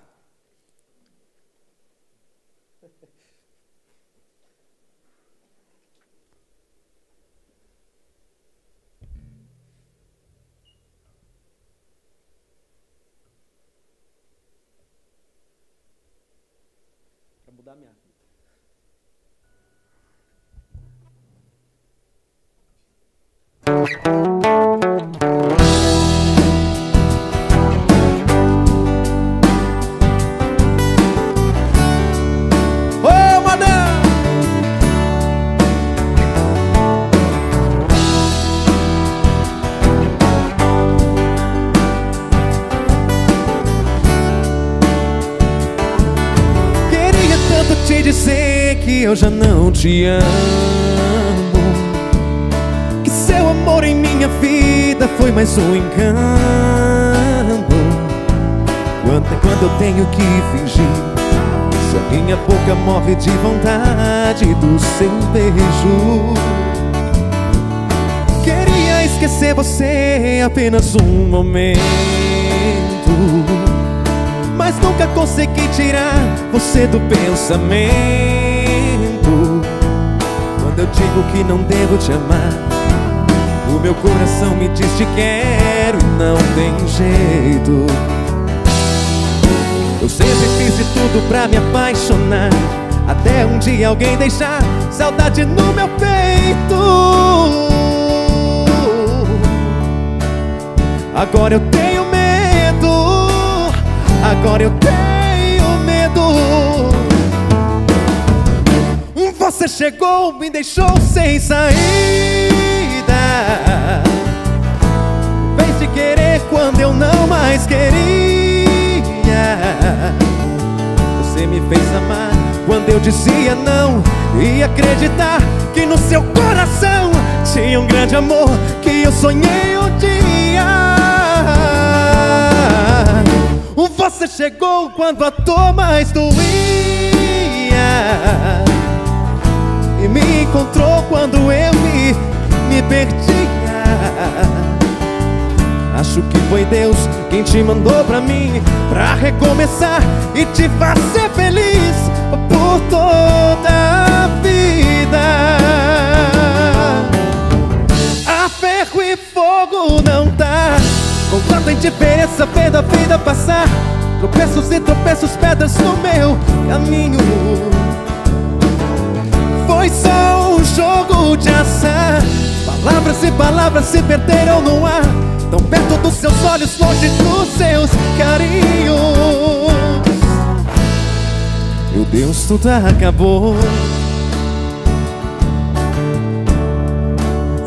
Eu te amo. Que seu amor em minha vida foi mais um engano. Quanto é quando eu tenho que fingir Se a minha boca morre de vontade do seu beijo. Queria esquecer você apenas um momento Mas nunca consegui tirar você do pensamento Quando eu digo que não devo te amar o meu coração me diz te quero e não tem jeito. Eu sempre fiz de tudo pra me apaixonar Até um dia alguém deixar saudade no meu peito. Agora eu tenho medo Agora eu tenho Você chegou, me deixou sem sair Vem se querer quando eu não mais queria. Você me fez amar quando eu dizia não E acreditar que no seu coração Tinha um grande amor que eu sonhei um dia. Você chegou quando a dor mais doía me encontrou quando eu me me perdia Acho que foi Deus quem te mandou pra mim Pra recomeçar e te fazer feliz Por toda a vida. A ferro e fogo não dá. Com tanta indiferença vendo a vida passar. Tropeços e tropeços, pedras no meu caminho Foi só um jogo de azar. Palavras e palavras se perderam no ar. Tão perto dos seus olhos, longe dos seus carinhos. Meu Deus, tudo acabou.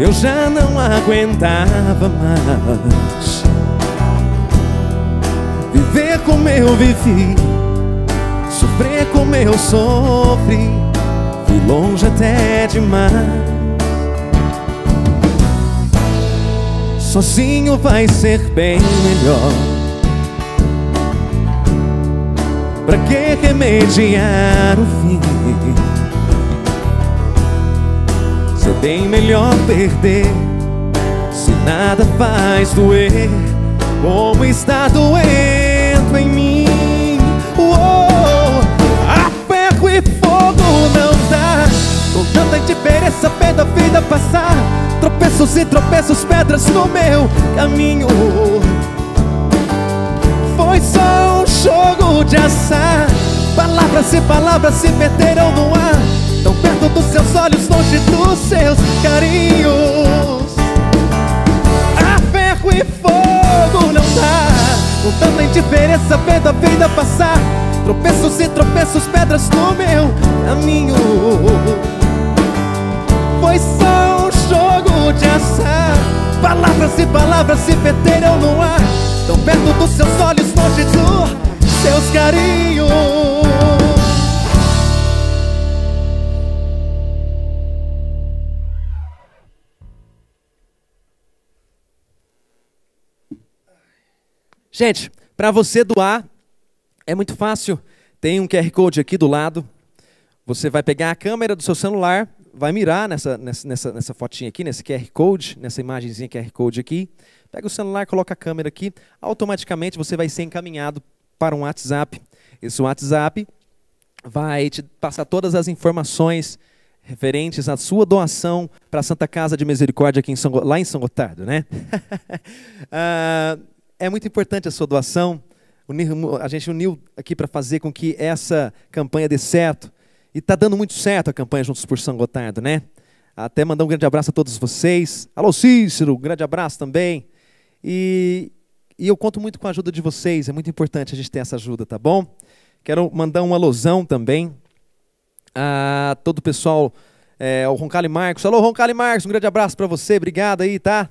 Eu já não aguentava mais. Viver como eu vivi Sofrer como eu sofri Fui longe até demais Sozinho vai ser bem melhor. Pra que remediar o fim? Se é bem melhor perder Se nada faz doer. Como está doendo em mim Com tanta indiferença vendo a vida passar. Tropeços e tropeços, pedras no meu caminho. Foi só um jogo de azar. Palavras e palavras se perderam no ar. Tão perto dos seus olhos, longe dos seus carinhos. A ferro e fogo não dá. Com tanta indiferença vendo a vida passar. Tropeços e tropeços, pedras no meu caminho Foi só jogo de azar Palavras e palavras se perderam no ar Tão perto dos seus olhos, longe dos seus carinhos Gente, para você doar, é muito fácil. Tem um QR Code aqui do lado. Você vai pegar a câmera do seu celular, vai mirar nessa, nessa, nessa, fotinha aqui, nesse QR Code, nessa imagenzinha QR Code aqui, pega o celular, coloca a câmera aqui, automaticamente você vai ser encaminhado para um WhatsApp. Esse WhatsApp vai te passar todas as informações referentes à sua doação para a Santa Casa de Misericórdia aqui em São, lá em São Gotardo, né? uh, é muito importante a sua doação. A gente uniu aqui para fazer com que essa campanha dê certo. E está dando muito certo a campanha Juntos por São Gotardo, né? Até mandar um grande abraço a todos vocês. Alô, Cícero, um grande abraço também. E, e eu conto muito com a ajuda de vocês, é muito importante a gente ter essa ajuda, tá bom? Quero mandar um alusão também a todo o pessoal, é, o Roncalli Marcos. Alô, Roncalli Marcos, um grande abraço para você, obrigado aí, tá?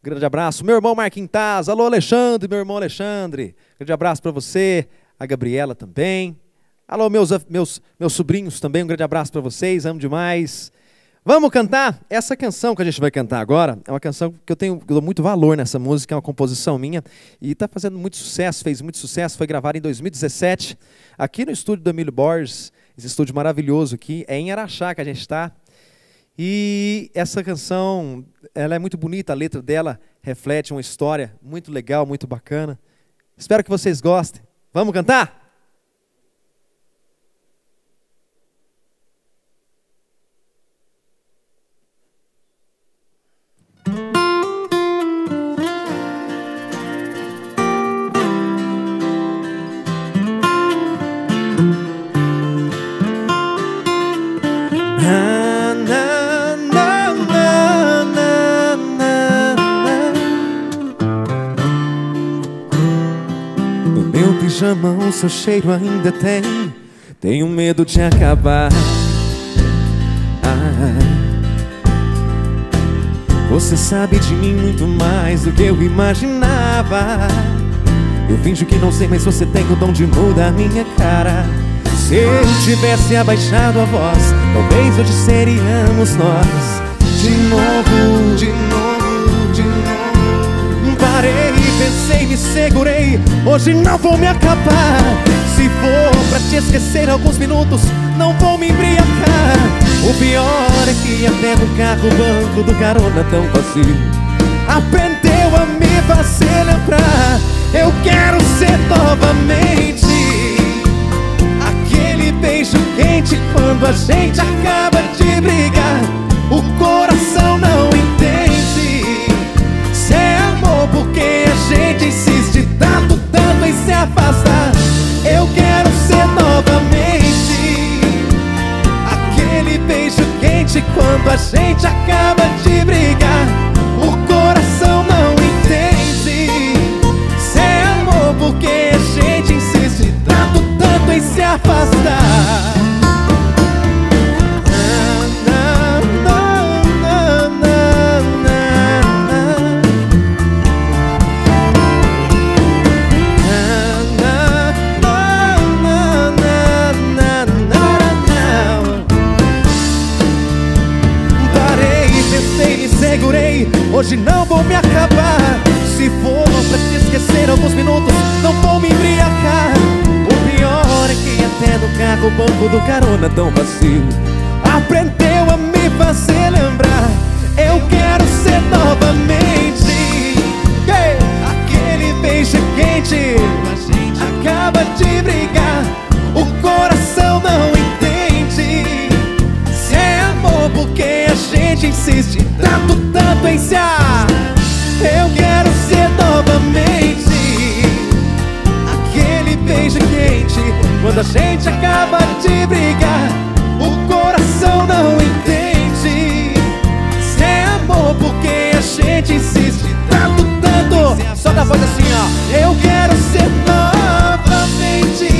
Um grande abraço. Meu irmão Marquinhos Taz, alô, Alexandre, meu irmão Alexandre. Um grande abraço para você, a Gabriela também. Alô, meus, meus, meus sobrinhos também, um grande abraço para vocês, amo demais. Vamos cantar? Essa canção que a gente vai cantar agora é uma canção que eu tenho eu dou muito valor nessa música, é uma composição minha e está fazendo muito sucesso, fez muito sucesso. Foi gravada em 2017 aqui no estúdio do Emílio Borges, esse estúdio maravilhoso aqui, é em Araxá que a gente está. E essa canção, ela é muito bonita, a letra dela reflete uma história muito legal, muito bacana. Espero que vocês gostem. Vamos cantar? Mão, seu cheiro ainda tem. Tenho medo de acabar. você sabe de mim muito mais do que eu imaginava. Eu finjo que não sei, mas você tem o dom de mudar a minha cara. Se eu tivesse abaixado a voz, talvez hoje seríamos nós. De novo, de novo, de novo. Parei pensei, me segurei. Hoje não vou me acabar. Se for pra te esquecer alguns minutos Não vou me embriagar. O pior é que até no carro o banco do carona tão vazio. Aprendeu a me fazer lembrar. Eu quero ser novamente Aquele beijo quente quando a gente acaba de brigar. O coração não afastar Eu quero ser novamente Aquele beijo quente quando a gente acaba de brigar. O coração não entende Se é amor porque a gente insiste tanto, tanto em se afastar Hoje não vou me acabar. Se for pra te esquecer alguns minutos. Não vou me embriagar. O pior é que até no carro O banco do carona tão vazio. Aprendeu a me fazer lembrar. Eu quero ser novamente Aquele beijo quente. Acaba de brigar. O coração não entende. Se é amor porque a gente insiste Tanto, tanto em se eu quero ser novamente Aquele beijo quente. Quando a gente acaba de brigar O coração não entende. Se é amor porque a gente insiste Tanto, tanto Só da voz assim, ó. Eu quero ser novamente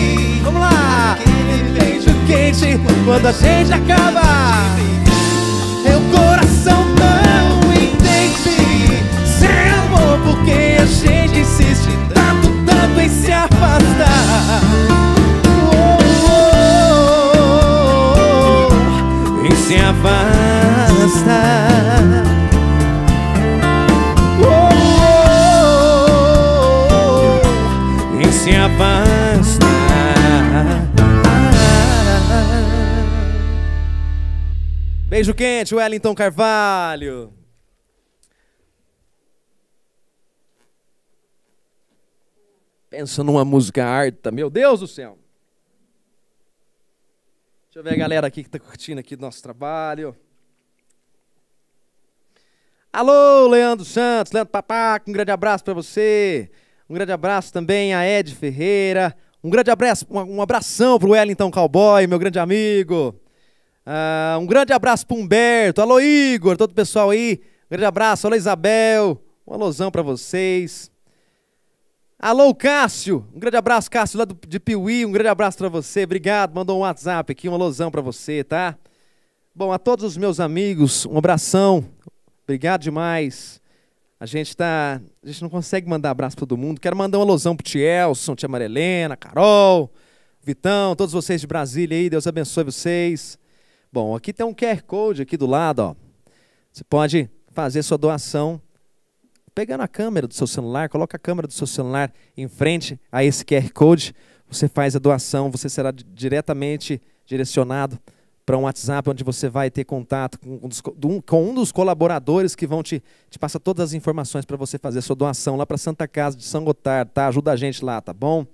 Vamos lá Aquele beijo quente. Quando a gente acaba em se afastar. Oh, oh, oh, em se afastar. Em se afastar. Beijo quente, Wellington Carvalho. Pensa numa música harta, meu Deus do céu. Deixa eu ver a galera aqui que está curtindo aqui do nosso trabalho. Alô, Leandro Santos, Leandro Papaco, um grande abraço para você. Um grande abraço também a Ed Ferreira. Um grande abraço, um abração pro Wellington Cowboy, meu grande amigo. Uh, um grande abraço pro Humberto. Alô, Igor, todo o pessoal aí. Um grande abraço. Alô, Isabel. Um alôzão para vocês. Alô, Cássio. Um grande abraço, Cássio, lá do, de Piuí. Um grande abraço para você. Obrigado. Mandou um WhatsApp aqui, um alôzão para você, tá? Bom, a todos os meus amigos, um abração. Obrigado demais. A gente tá. A gente não consegue mandar abraço para todo mundo. Quero mandar um alôzão pro Tielson, Tia Marilena, Carol, Vitão, todos vocês de Brasília aí. Deus abençoe vocês. Bom, aqui tem um QR Code aqui do lado, ó. Você pode fazer sua doação pegando a câmera do seu celular, coloca a câmera do seu celular em frente a esse QR Code, você faz a doação, você será diretamente direcionado para um WhatsApp onde você vai ter contato com um dos, com um dos colaboradores que vão te, te passar todas as informações para você fazer a sua doação lá para Santa Casa de São Gotardo, tá? Ajuda a gente lá, tá bom?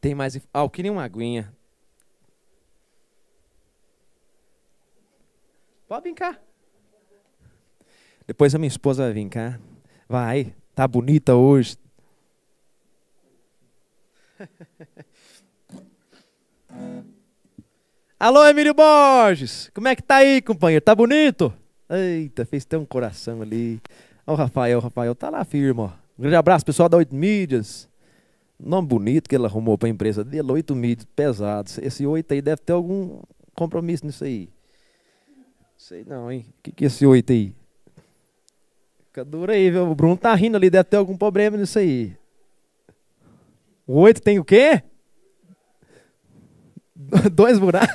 Tem mais... Ah, eu queria uma aguinha. Pode cá. Depois a minha esposa vai vir cá. Vai, tá bonita hoje. Alô, Emílio Borges! Como é que tá aí, companheiro? Tá bonito? Eita, fez até um coração ali. Ó o Rafael, o Rafael tá lá firme, ó. Um grande abraço, pessoal da Oito Mídias. Nome bonito que ele arrumou para a empresa dele, Oito Mídias, pesados. Esse oito aí deve ter algum compromisso nisso aí. Sei não, hein? O que, que é esse oito aí? Fica duro aí, viu? O Bruno tá rindo ali, deve ter algum problema nisso aí. Oito tem o quê? Dois buracos.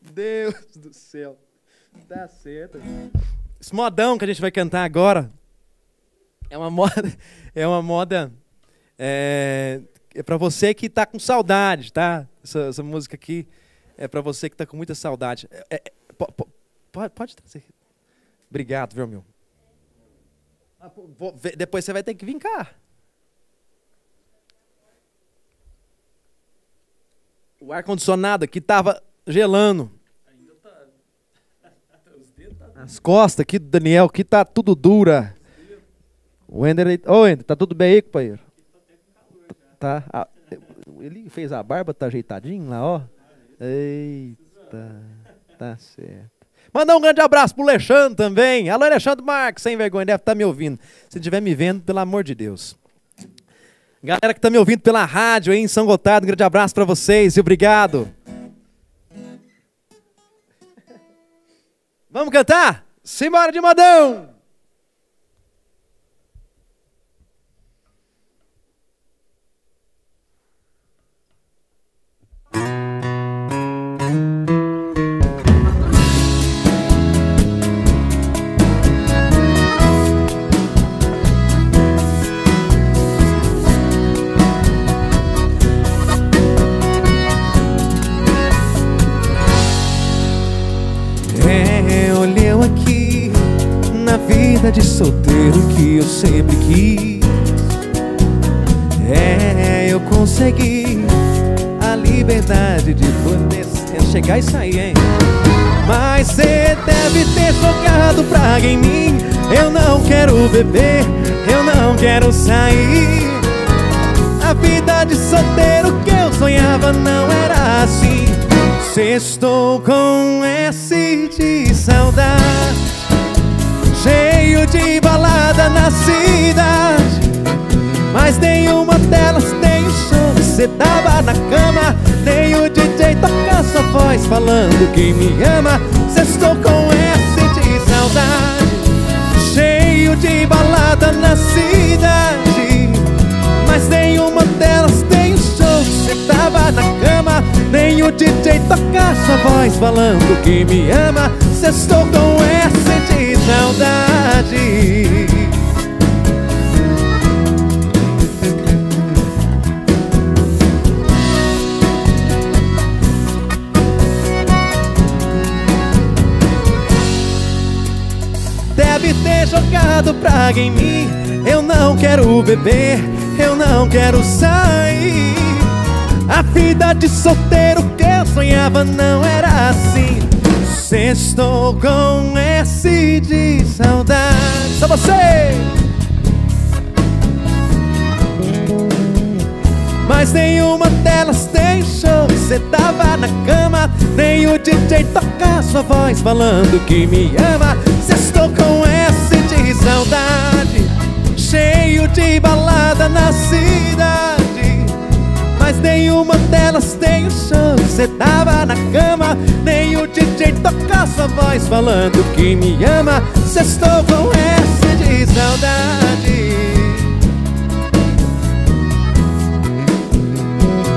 Deus do céu. Tá certo. Esse modão que a gente vai cantar agora é uma moda, é uma moda é, é para você que tá com saudade, tá? Essa, essa música aqui é para você que está com muita saudade. É, é, pode, pode trazer. Obrigado, viu, meu? Ah, depois você vai ter que vir cá. O ar-condicionado aqui estava gelando. As costas aqui do Daniel aqui tá tudo dura. O Ender, ô oh, Ender, tá tudo bem aí, companheiro? Tá. Ah, ele fez a barba, tá ajeitadinho lá, ó. Eita, tá certo. Mandar um grande abraço pro Alexandre também. Alô, Alexandre Marques, sem vergonha, deve estar tá me ouvindo. Se estiver me vendo, pelo amor de Deus. Galera que está me ouvindo pela rádio aí em São Gotardo, um grande abraço para vocês e obrigado. Vamos cantar? Simbora de modão! Vida de solteiro que eu sempre quis. É, eu consegui a liberdade de poder chegar e sair, hein? Mas cê deve ter jogado praga em mim. Eu não quero beber, eu não quero sair. A vida de solteiro que eu sonhava não era assim. Sextou com S de saudade de balada na cidade. Mas nenhuma delas tem o som. Cê tava na cama Nem o DJ toca sua voz Falando que me ama. Cê estou com esse de saudade. Cheio de balada na cidade. Mas nenhuma delas tem o som. Cê tava na cama Nem o DJ toca sua voz Falando que me ama. Cê estou com esse de saudade. Deve ter jogado praga em mim. Eu não quero beber, eu não quero sair. A vida de solteiro que eu sonhava não era assim Sextou com S de saudade. Só você! Mas nenhuma delas tem show Cê tava na cama Nem o DJ toca sua voz Falando que me ama. Sextou com S de saudade Cheio de balada na cidade Mas nenhuma delas tem o show Cê tava na cama Nem o DJ toca sua voz Falando que me ama. Sextou com S de saudade.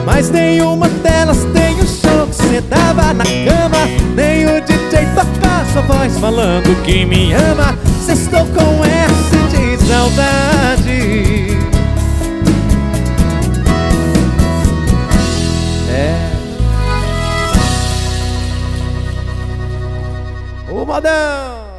Mas nenhuma delas tem o show que cê dava na cama Nem o DJ toca sua voz falando que me ama. Cê estou com S de saudade O modão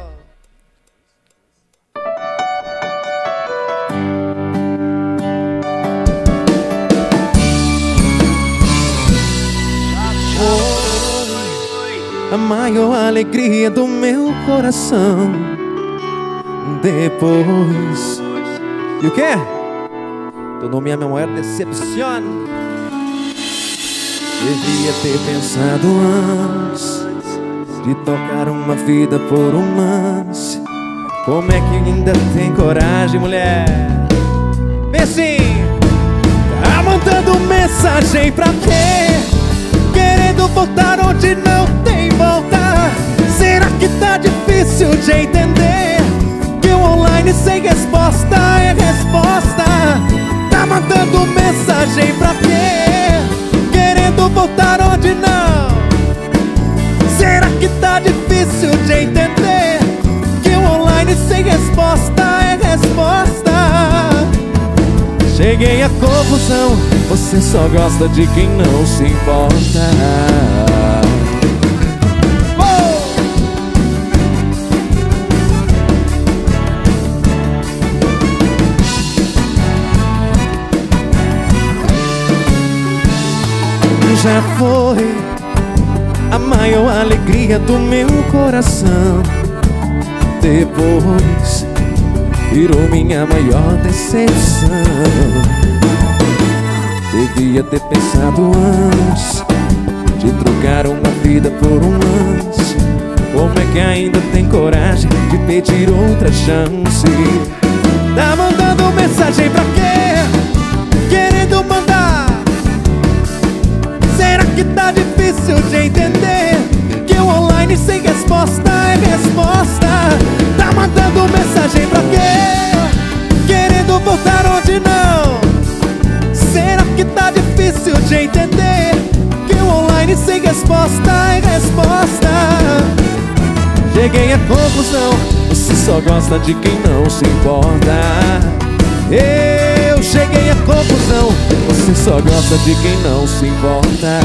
a maior alegria do meu coração. Depois. E o quê? Tu nome é minha maior decepção. Devia ter pensado antes de tocar uma vida por um lance. Como é que ainda tem coragem, mulher? Vem assim, tá mandando mensagem pra quê? Querendo voltar onde não tem volta Será que tá difícil de entender Que o online sem resposta é resposta Tá mandando mensagem pra quê? Querendo voltar onde não Será que tá difícil de entender Que o online sem resposta é resposta Cheguei à confusão Você só gosta de quem não se importa! Já foi a maior alegria do meu coração Depois virou minha maior decepção. Devia ter pensado antes de trocar uma vida por um lance. Como é que ainda tem coragem de pedir outra chance? Tá mandando mensagem pra quê? Tá difícil de entender? Que o online sem resposta é resposta. Tá mandando mensagem pra quê? Querendo voltar onde não Será que tá difícil de entender Que o online sem resposta é resposta Cheguei à conclusão Você só gosta de quem não se importa Cheguei à conclusão. Você só gosta de quem não se importa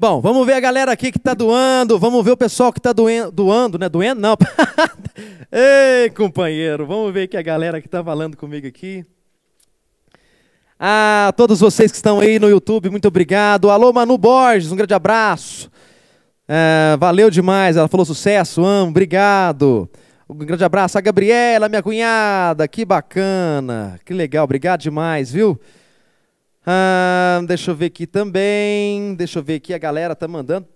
Bom, vamos ver a galera aqui que está doando, vamos ver o pessoal que está doando, né? Doendo? Não. Ei, companheiro, vamos ver que a galera que está falando comigo aqui. Ah, todos vocês que estão aí no YouTube, muito obrigado. Alô, Manu Borges, um grande abraço. É, valeu demais, ela falou sucesso, amo, obrigado. Um grande abraço a Gabriela, minha cunhada, que bacana, que legal, obrigado demais, viu? Ah, deixa eu ver aqui também. Deixa eu ver aqui, a galera tá mandando.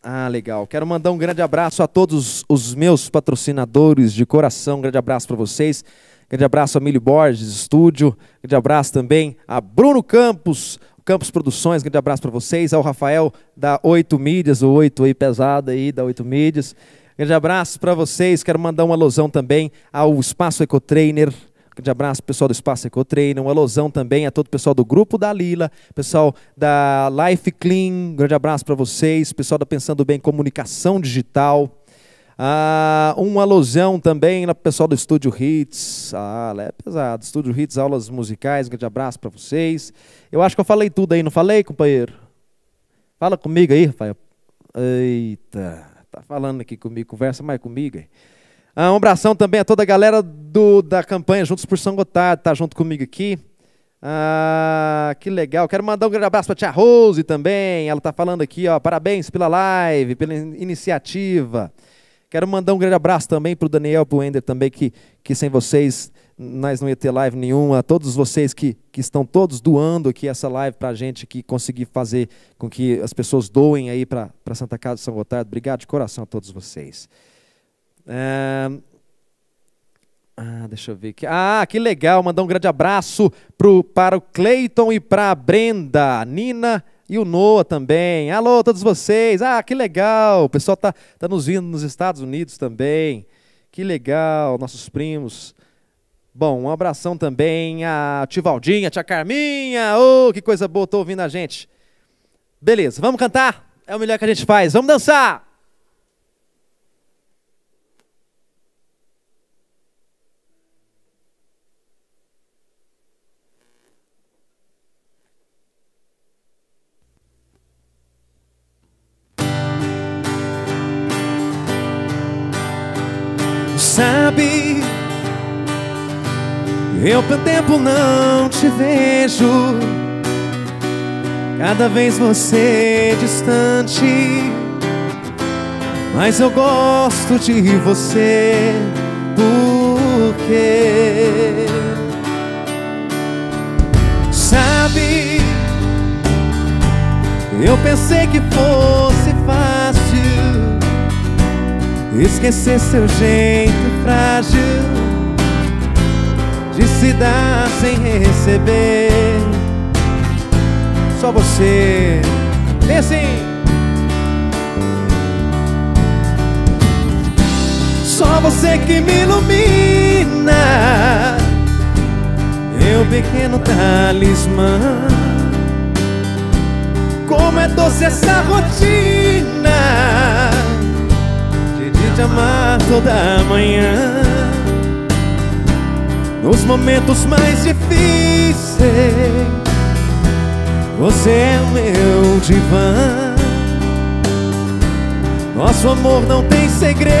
Ah, legal. Quero mandar um grande abraço a todos os meus patrocinadores de coração. Um grande abraço para vocês. Grande abraço a Milho Borges Estúdio. Grande abraço também a Bruno Campos, Campos Produções. Grande abraço para vocês. Ao Rafael da Oito Mídias, o Oito aí pesado aí da Oito Mídias. Grande abraço para vocês. Quero mandar uma alusão também ao Espaço Ecotrainer. Grande abraço pessoal do Espaço Ecotreino, uma alusão também a todo o pessoal do Grupo da Lila, pessoal da Life Clean, grande abraço para vocês, pessoal da Pensando Bem Comunicação Digital. Ah, uma alusão também para o pessoal do Estúdio Hits. Ah, é pesado. Estúdio Hits, aulas musicais, grande abraço para vocês. Eu acho que eu falei tudo aí, não falei, companheiro? Fala comigo aí, Rafael. Eita, tá falando aqui comigo, conversa mais comigo aí. Ah, um abração também a toda a galera do, da campanha Juntos por São Gotardo, tá junto comigo aqui. Ah, que legal. Quero mandar um grande abraço para tia Rose também. Ela está falando aqui, ó, parabéns pela live, pela iniciativa. Quero mandar um grande abraço também para o Daniel Puender também, que, que sem vocês nós não ia ter live nenhuma. A todos vocês que, que estão todos doando aqui essa live para a gente, que conseguir fazer com que as pessoas doem aí para Santa Casa de São Gotardo. Obrigado de coração a todos vocês. Ah, deixa eu ver aqui. Ah, que legal. Mandar um grande abraço pro, para o Cleiton e para a Brenda, Nina e o Noah também. Alô, todos vocês. Ah, que legal. O pessoal tá, tá nos vindo nos Estados Unidos também. Que legal, nossos primos. Bom, um abração também a tia Valdinha, tia Carminha. Oh, que coisa boa, tô ouvindo a gente. Beleza, vamos cantar? É o melhor que a gente faz. Vamos dançar! Eu pelo tempo não te vejo. Cada vez você distante, mas eu gosto de você. Porque sabe, eu pensei que fosse fácil esquecer seu jeito frágil se dar sem receber. Só você, vem assim. Só você que me ilumina, meu pequeno talismã. Como é doce essa rotina te amar toda manhã Nos momentos mais difíceis Você é o meu divã. Nosso amor não tem segredo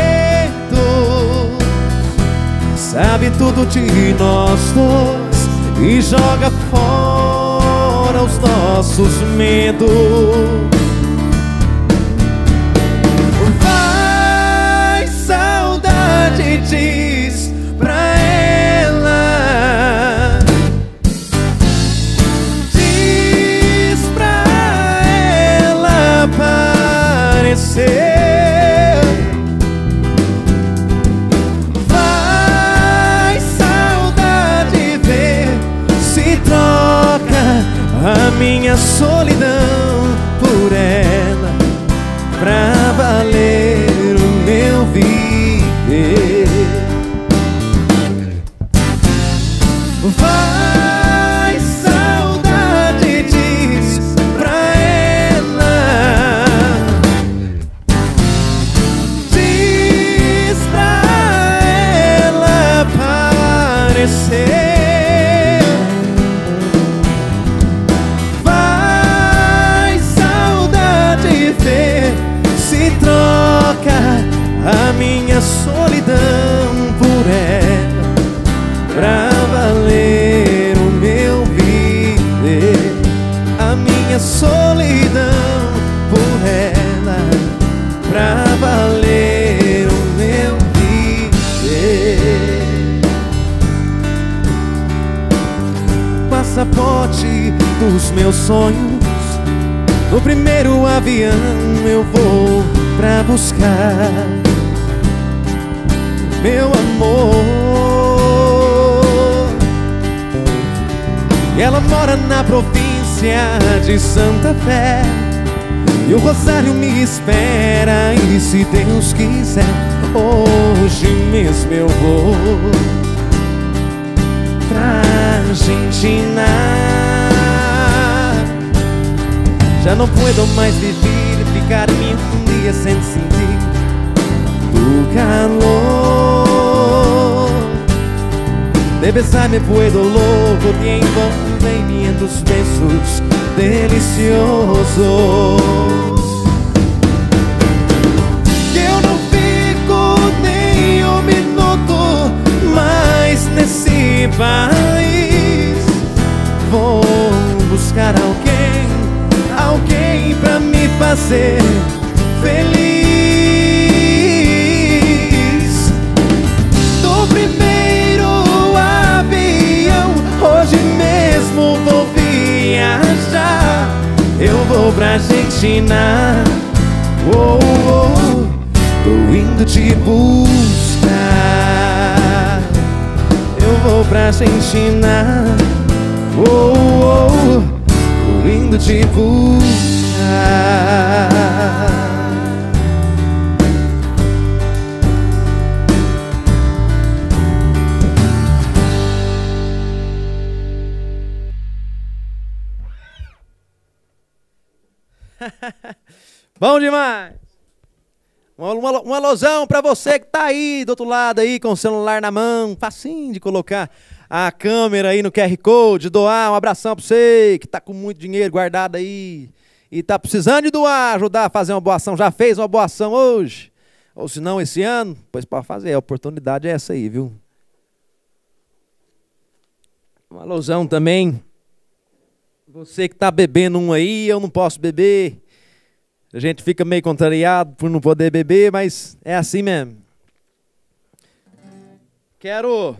Sabe tudo de nós dois E joga fora os nossos medos solidão por ela meus sonhos. No primeiro avião eu vou pra buscar Meu amor. Ela mora na província de Santa Fé. E o Rosário me espera E se Deus quiser Hoje mesmo eu vou Pra Argentina Já não puedo mais viver e Ficar um dia sem sentir Tu calor. De besarme puedo Te deliciosos. Eu não fico nem um minuto mais nesse país. Vou buscar alguém, alguém pra me fazer feliz. Do primeiro avião, hoje mesmo vou viajar. Eu vou pra Argentina, oh, oh, tô indo te buscar. Sou pra gente ensinar. Oh, oh, tô indo te buscar. Bom demais! Um, um, alusão para você que tá aí do outro lado aí com o celular na mão, facinho de colocar a câmera aí no QR Code, doar um abração para você que tá com muito dinheiro guardado aí e tá precisando de doar, ajudar a fazer uma boa ação, já fez uma boa ação hoje, ou se não esse ano, pois para fazer, a oportunidade é essa aí, viu? Um alusão também, você que tá bebendo um aí, eu não posso beber, a gente fica meio contrariado por não poder beber, mas é assim mesmo. Quero.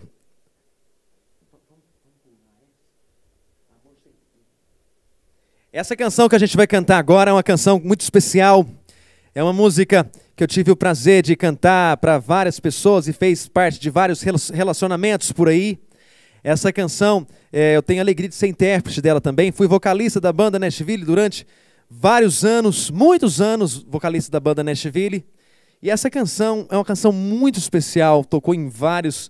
Essa canção que a gente vai cantar agora é uma canção muito especial. É uma música que eu tive o prazer de cantar para várias pessoas e fez parte de vários relacionamentos por aí. Essa canção, é, eu tenho alegria de ser intérprete dela também. Fui vocalista da banda Nashville durante vários anos, muitos anos, vocalista da banda Nashville. E essa canção é uma canção muito especial, tocou em vários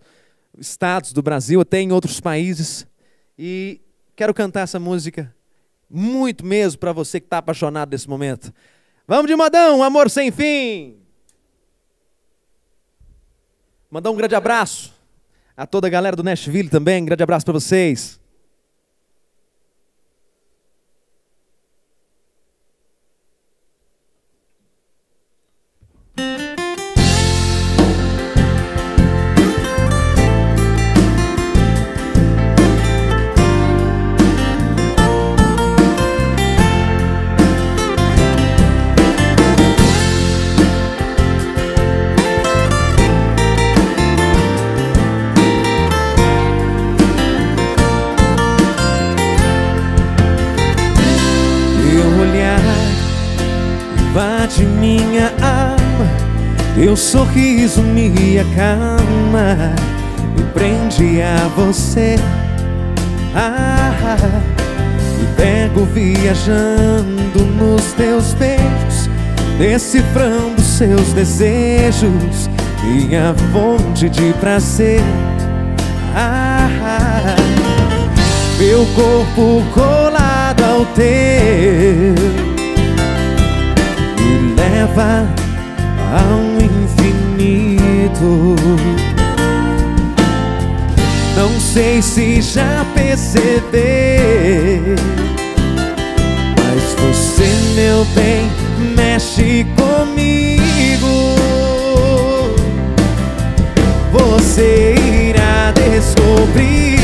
estados do Brasil, até em outros países. E quero cantar essa música muito mesmo para você que está apaixonado nesse momento. Vamos de modão, amor sem fim. Mandar um grande abraço a toda a galera do Nashville também, grande abraço para vocês. Teu sorriso me acalma Me prende a você. Ah, Me pego viajando nos teus beijos Decifrando seus desejos Minha fonte de prazer. Ah, Meu corpo colado ao teu Me leva ao Não sei se já percebeu, mas você, meu bem, mexe comigo. Você irá descobrir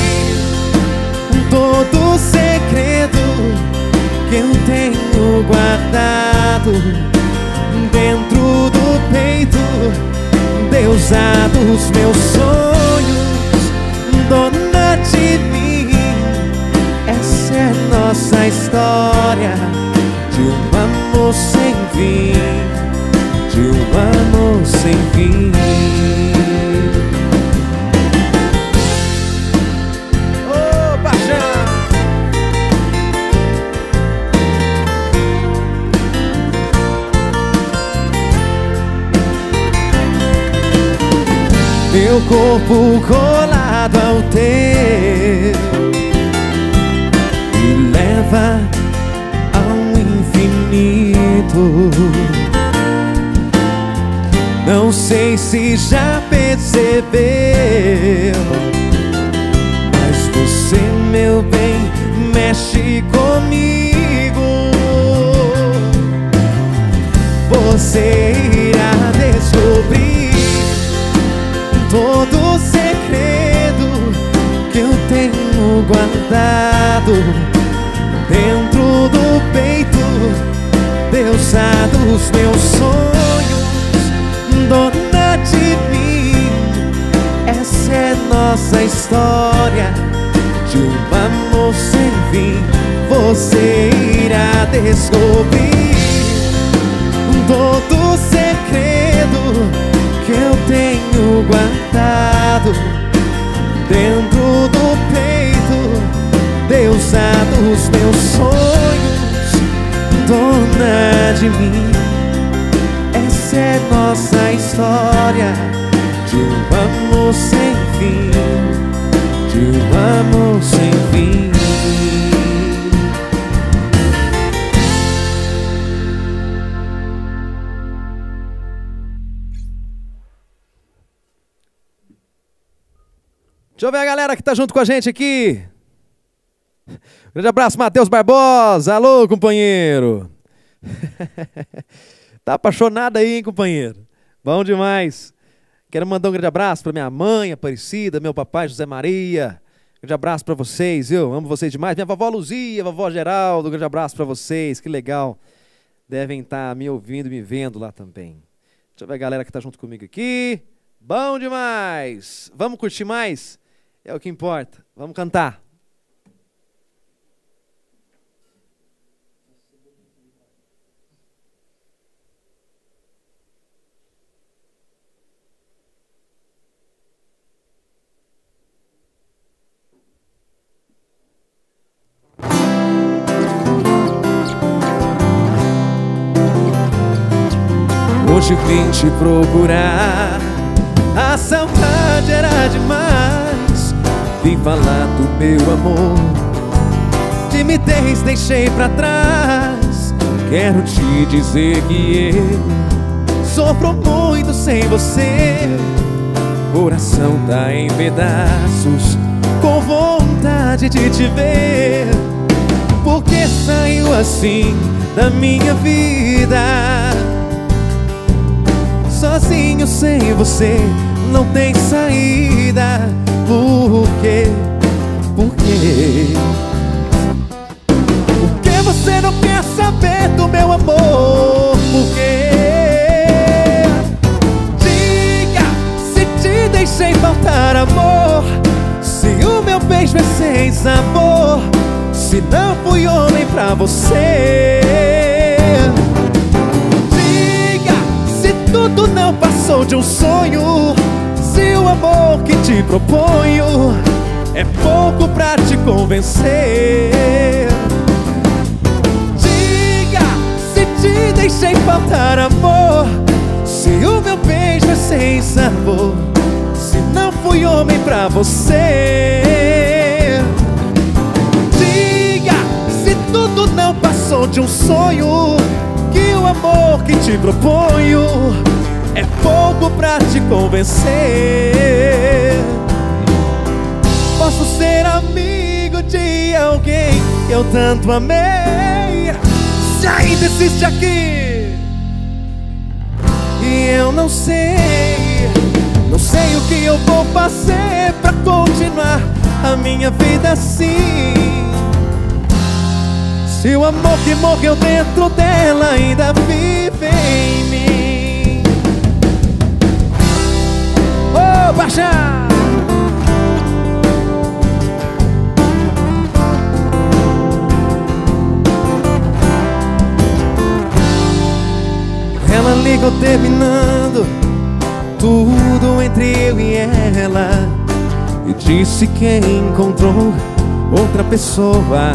todo o segredo que eu tenho guardado dentro do peito Deusa dos meus sonhos. Dona de mim Essa é nossa história De um amor sem fim De um amor sem fim corpo colado ao teu Me leva ao infinito. Não sei se já percebeu Mas você, meu bem, mexe comigo. Você todo segredo que eu tenho guardado dentro do peito, deusa dos meus sonhos, dona de mim. Essa é nossa história de um amor sem fim. Você irá descobrir guardado dentro do peito, Deus há dos meus sonhos, dona de mim. Essa é nossa história de um amor sem fim, de um amor sem fim. Ver a galera que tá junto com a gente aqui. Grande abraço, Matheus Barbosa. Alô, companheiro. tá apaixonado aí, hein, companheiro? Bom demais. Quero mandar um grande abraço para minha mãe, Aparecida, meu papai, José Maria. Grande abraço para vocês, eu amo vocês demais. Minha vovó Luzia, vovó Geraldo, grande abraço para vocês, que legal. Devem estar tá me ouvindo me vendo lá também. Deixa eu ver a galera que está junto comigo aqui. Bom demais! Vamos curtir mais? É o que importa. Vamos cantar. Hoje vim te procurar A saudade era demais Vim falar do meu amor. Timidez deixei pra trás. Quero te dizer que eu Sofro muito sem você. Coração tá em pedaços Com vontade de te ver. Porque saiu assim da minha vida. Sozinho sem você não tem saída Por quê? Por quê? Por que você não quer saber do meu amor? Por quê? Diga se te deixei faltar amor Se o meu beijo é sem sabor Se não fui homem pra você tudo não passou de um sonho O amor que te proponho É pouco pra te convencer. Diga se te deixei faltar amor Se o meu beijo é sem sabor Se não fui homem pra você. Diga se tudo não passou de um sonho que o amor que te proponho é pouco pra te convencer. Posso ser amigo de alguém que eu tanto amei. Se ainda existe aqui, e eu não sei, não sei o que eu vou fazer pra continuar a minha vida assim. Se o amor que morreu dentro dela ainda vive em mim Baixa! Ela ligou terminando. Tudo entre eu e ela. E disse que encontrou outra pessoa.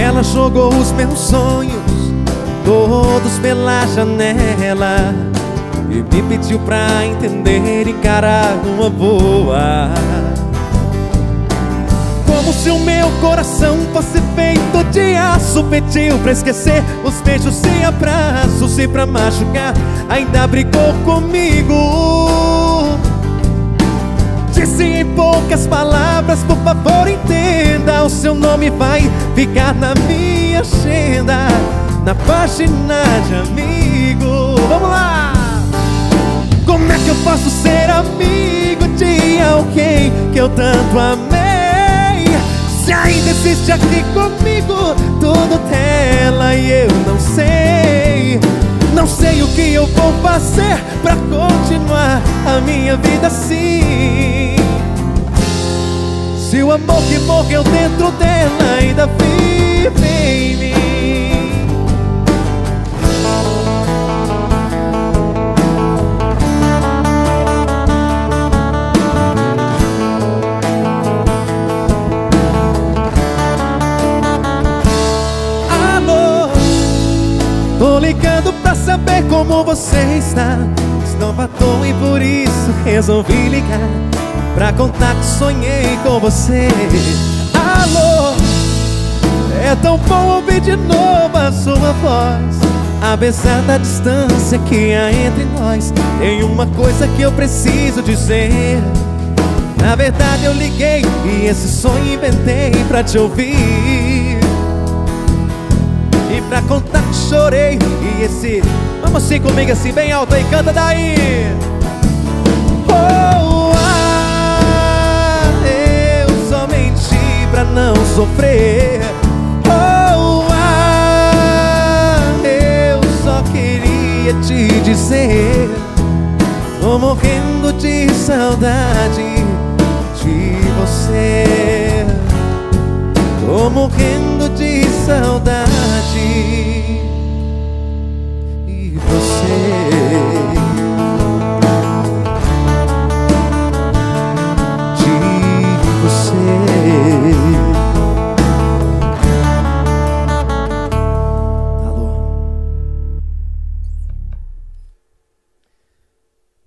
Ela jogou os meus sonhos todos pela janela E me pediu pra entender e encarar uma boa. Como se o meu coração fosse feito de aço Pediu pra esquecer os beijos e abraços E pra machucar ainda brigou comigo. Disse em poucas palavras, por favor entenda O seu nome vai ficar na minha agenda Na página de amigo Vamos lá! Posso ser amigo de alguém que eu tanto amei? Se ainda existe aqui comigo tudo tela e eu não sei. Não sei o que eu vou fazer pra continuar a minha vida assim. Se o amor que morreu dentro dela ainda vive em mim saber como você está. Estou à toa e por isso resolvi ligar Pra contar que sonhei com você. Alô? É tão bom ouvir de novo a sua voz. Apesar da distância que há entre nós Tem uma coisa que eu preciso dizer. Na verdade eu liguei e esse sonho inventei pra te ouvir pra contar que chorei e esse... Vamos assim comigo assim bem alto aí, canta daí. Oh, ah, eu só menti pra não sofrer. Queria te dizer Tô morrendo de saudade de você. Tô morrendo de saudade. De você?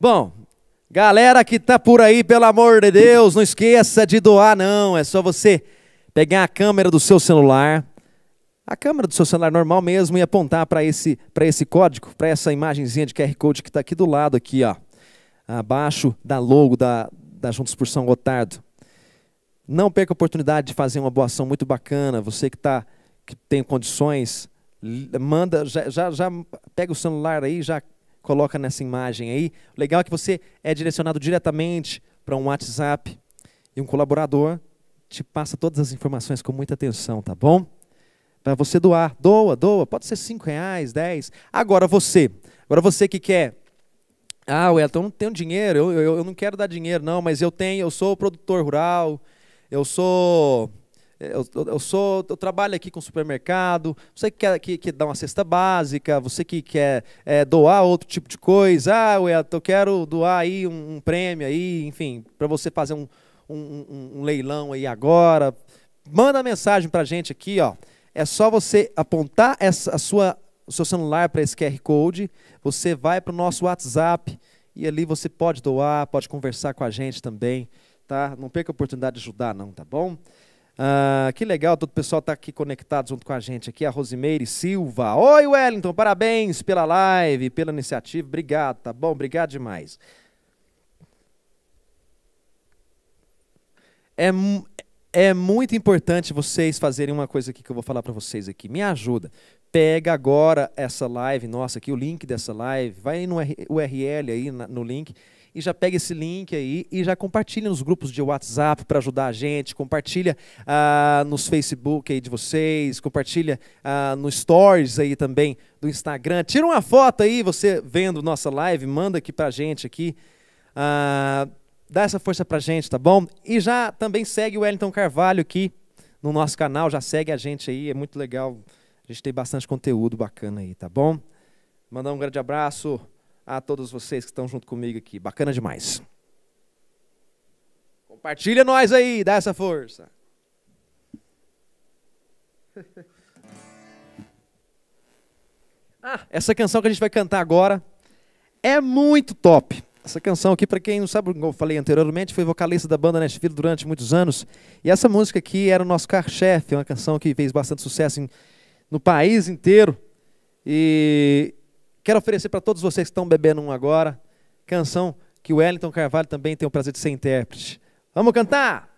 Bom, galera que tá por aí, pelo amor de Deus, não esqueça de doar não, é só você pegar a câmera do seu celular, a câmera do seu celular normal mesmo e apontar para esse, esse código, para essa imagenzinha de QR Code que está aqui do lado, aqui, ó, abaixo da logo da, da Juntos por São Gotardo. Não perca a oportunidade de fazer uma boa ação muito bacana. Você que, tá, que tem condições, manda, já, já, já pega o celular aí, já coloca nessa imagem aí. O legal é que você é direcionado diretamente para um WhatsApp e um colaborador te passa todas as informações com muita atenção, tá bom? Para você doar, doa, doa, pode ser 5 reais, 10. Agora você, agora você que quer. Ah, Wellington, eu não tenho dinheiro, eu, eu, eu, não quero dar dinheiro, não, mas eu tenho, eu sou produtor rural, eu sou eu, eu, sou, eu trabalho aqui com supermercado, você que quer que, que dá uma cesta básica, você que quer é, doar outro tipo de coisa, ah, eu quero doar aí um, um prêmio aí, enfim, para você fazer um, um, um, leilão aí agora, manda mensagem para gente aqui, ó. É só você apontar essa, a sua, o seu celular para esse QR Code, você vai para o nosso WhatsApp e ali você pode doar, pode conversar com a gente também, tá? Não perca a oportunidade de ajudar não, tá bom? Ah, que legal, todo o pessoal está aqui conectado junto com a gente aqui, a Rosimeire Silva. Oi, Wellington, parabéns pela live, pela iniciativa. Obrigado, tá bom? Obrigado demais. É, é muito importante vocês fazerem uma coisa aqui que eu vou falar para vocês aqui. Me ajuda. Pega agora essa live nossa aqui, o link dessa live, vai no URL aí no link e já pega esse link aí e já compartilha nos grupos de WhatsApp para ajudar a gente, compartilha ah, nos Facebook aí de vocês, compartilha ah, no Stories aí também do Instagram. Tira uma foto aí, você vendo nossa live, manda aqui para a gente aqui. Ah, dá essa força para a gente, tá bom? E já também segue o Wellington Carvalho aqui no nosso canal, já segue a gente aí, é muito legal. A gente tem bastante conteúdo bacana aí, tá bom? Mandar um grande abraço a todos vocês que estão junto comigo aqui. Bacana demais. Compartilha nós aí, dá essa força. ah, essa canção que a gente vai cantar agora é muito top. Essa canção aqui, para quem não sabe, como eu falei anteriormente, foi vocalista da banda Nashville durante muitos anos. E essa música aqui era o nosso carro-chefe, uma canção que fez bastante sucesso em, no país inteiro. E Quero oferecer para todos vocês que estão bebendo um agora, canção que o Wellington Carvalho também tem o prazer de ser intérprete. Vamos cantar?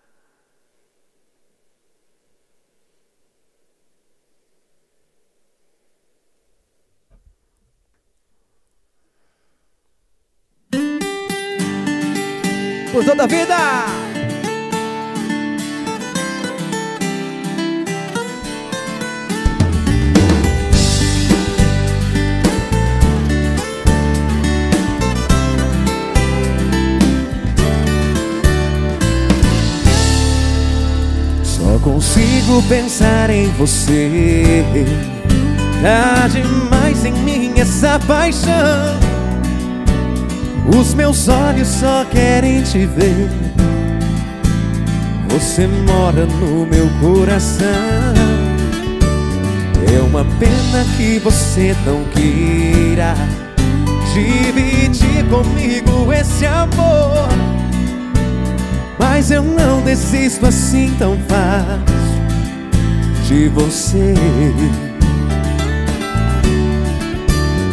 Por toda a vida! consigo pensar em você. Tá demais em mim essa paixão. Os meus olhos só querem te ver. Você mora no meu coração. É uma pena que você não queira dividir comigo esse amor. Mas eu não desisto assim tão fácil de você.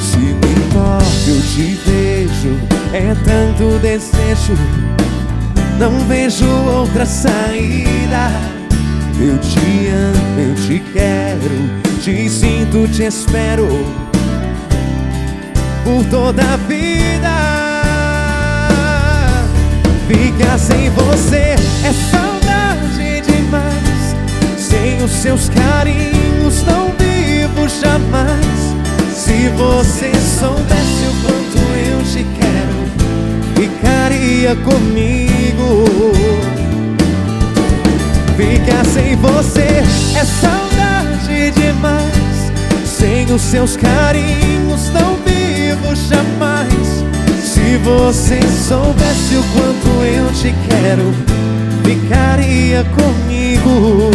Se me toca, eu te vejo, é tanto desejo, não vejo outra saída. Eu te amo, eu te quero, te sinto, te espero por toda a vida. Ficar sem você é saudade demais. Sem os seus carinhos não vivo jamais. Se você soubesse o quanto eu te quero, ficaria comigo. Ficar sem você é saudade demais. Sem os seus carinhos não vivo jamais. Se você soubesse o quanto eu te quero, ficaria comigo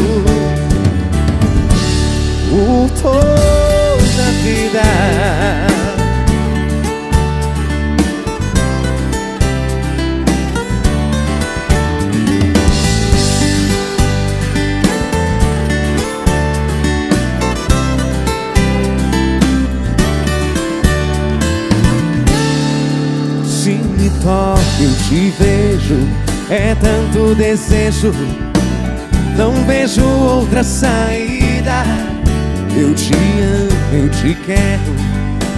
por toda a vida. Toca, eu te vejo, é tanto desejo, não vejo outra saída. Eu te amo, eu te quero,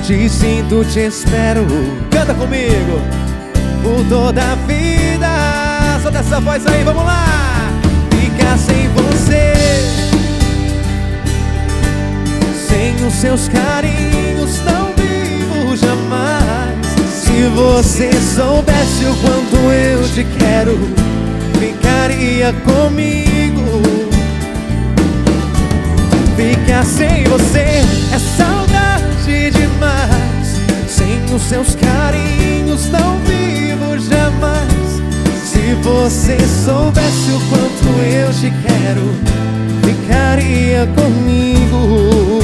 te sinto, te espero. Canta comigo, por toda a vida. Só dessa voz aí, vamos lá. Ficar sem você, sem os seus carinhos, não vivo jamais. Se você soubesse o quanto eu te quero, ficaria comigo. Ficar sem você é saudade demais. Sem os seus carinhos não vivo jamais. Se você soubesse o quanto eu te quero, ficaria comigo.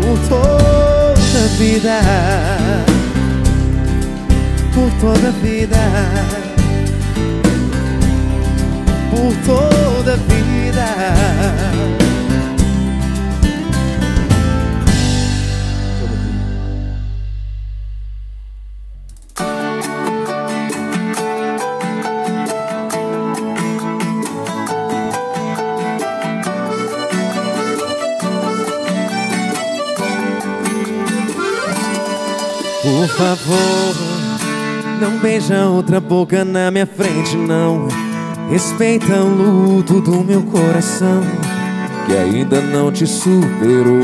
Por toda a vida. Por toda a vida por toda a vida. Favor, não beija outra boca na minha frente, não. Respeita o luto do meu coração Que ainda não te superou.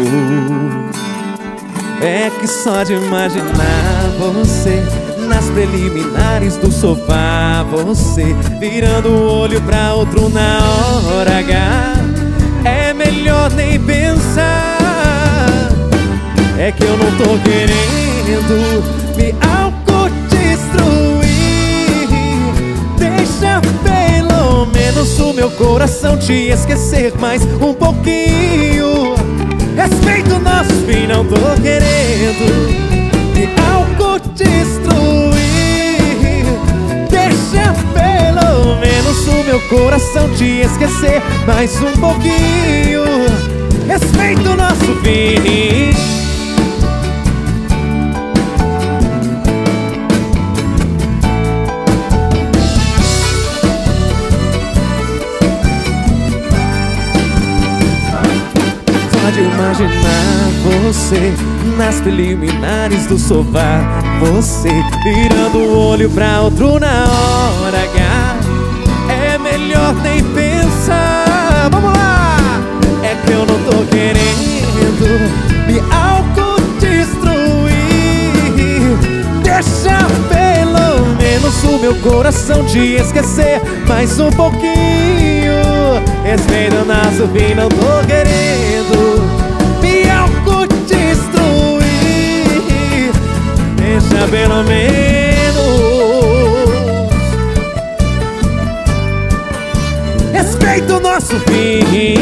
É que só de imaginar você Nas preliminares do sofá Você virando o olho pra outro na hora H. É melhor nem pensar. É que eu não tô querendo pelo menos o meu coração te esquecer mais um pouquinho. Respeito nosso fim, não tô querendo me autodestruir. Deixa pelo menos o meu coração te esquecer mais um pouquinho. Respeito nosso fim você nas preliminares do sofá. Você virando o olho pra outro na hora H. É melhor nem pensar. Vamos lá! É que eu não tô querendo me autodestruir. Deixa pelo menos o meu coração te esquecer Mais um pouquinho. Respeito nosso fim, não tô querendo Deixa pelo menos? Respeita o nosso fim.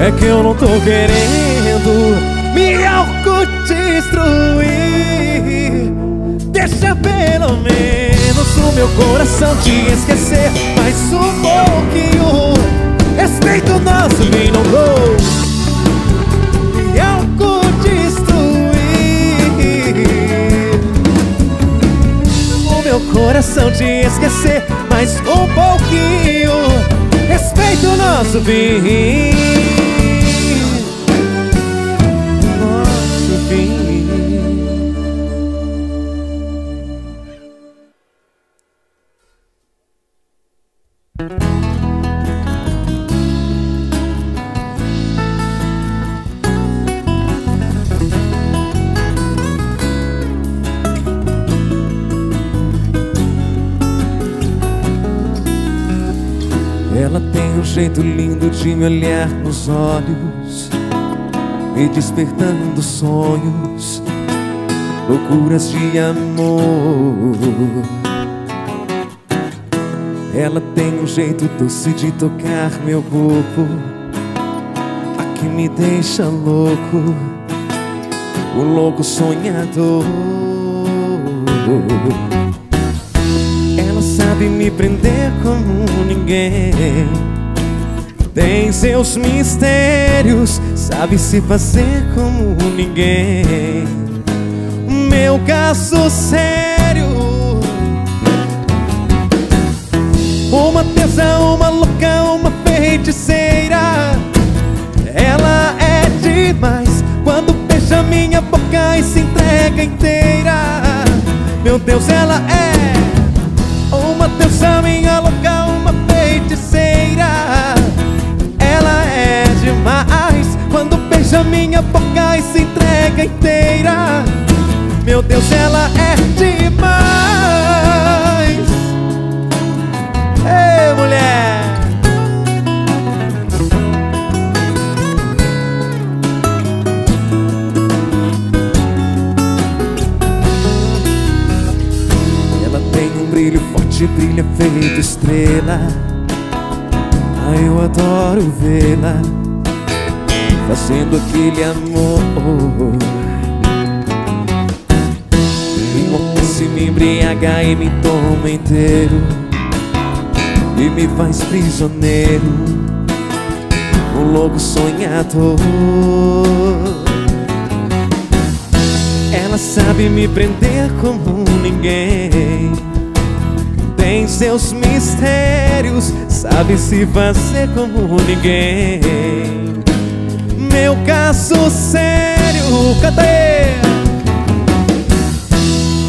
É que eu não tô querendo me autodestruir. Deixa pelo menos o meu coração te esquecer mais um pouquinho. Respeito nosso bem não vou me autodestruir. O meu coração te esquecer mais um pouquinho. Respeito nosso fim. Jeito lindo de me olhar nos olhos, me despertando sonhos, loucuras de amor. Ela tem um jeito doce de tocar meu corpo, a que me deixa louco, o louco sonhador. Ela sabe me prender como ninguém tem seus mistérios, sabe se fazer como ninguém. Meu caso sério, uma tesa, uma louca, uma feiticeira. Ela é demais quando beija minha boca e se entrega inteira. Meu Deus, ela é uma deusa, minha louca, uma feiticeira demais. Quando beija minha boca e se entrega inteira Meu Deus, ela é demais. Ei, mulher. Ela tem um brilho forte, brilha feito estrela. Ai, eu adoro vê-la fazendo aquele amor. Se me embriaga e me toma inteiro E me faz prisioneiro Um louco sonhador. Ela sabe me prender como ninguém. Tem seus mistérios Sabe se fazer como ninguém meu caso sério. Cadê?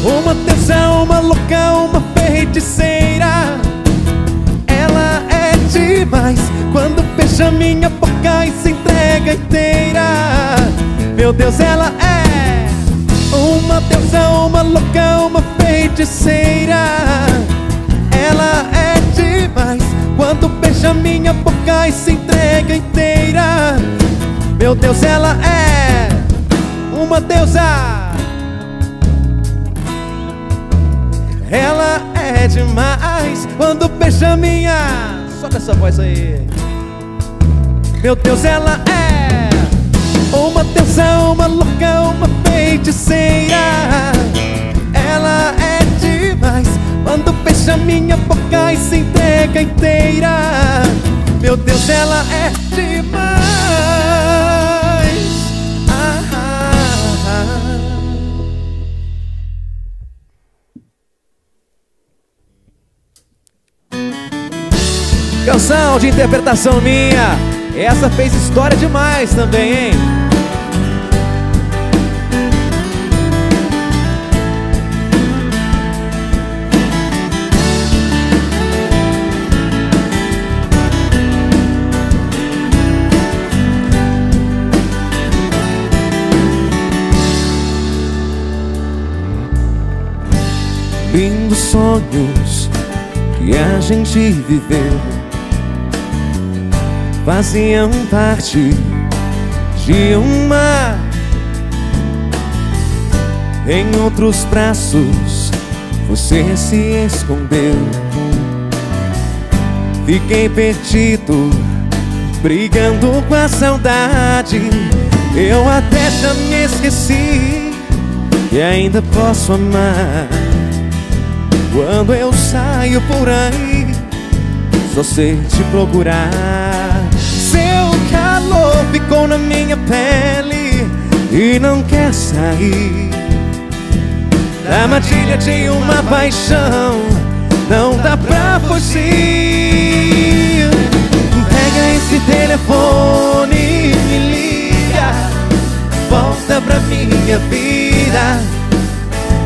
Uma terça, uma louca, uma feiticeira. Ela é demais Quando beija minha boca e se entrega inteira. Meu Deus, ela é Uma deusa, uma louca, uma feiticeira. Ela é demais Quando beija minha boca e se entrega inteira meu Deus, ela é uma deusa. Ela é demais quando beija minha. Solta essa voz aí. Meu Deus, ela é uma deusa, uma louca, uma feiticeira. Ela é demais quando beija minha boca e se entrega inteira. Meu Deus, ela é demais. Canção de interpretação minha. Essa fez história demais também, hein? Lindos sonhos que a gente viveu faziam parte de uma. Em outros braços você se escondeu. Fiquei perdido Brigando com a saudade Eu até já me esqueci E ainda posso amar Quando eu saio por aí Só sei te procurar Seu calor ficou na minha pele E não quer sair. Da armadilha de uma paixão Não dá pra fugir. Pega esse telefone e me liga. Volta pra minha vida.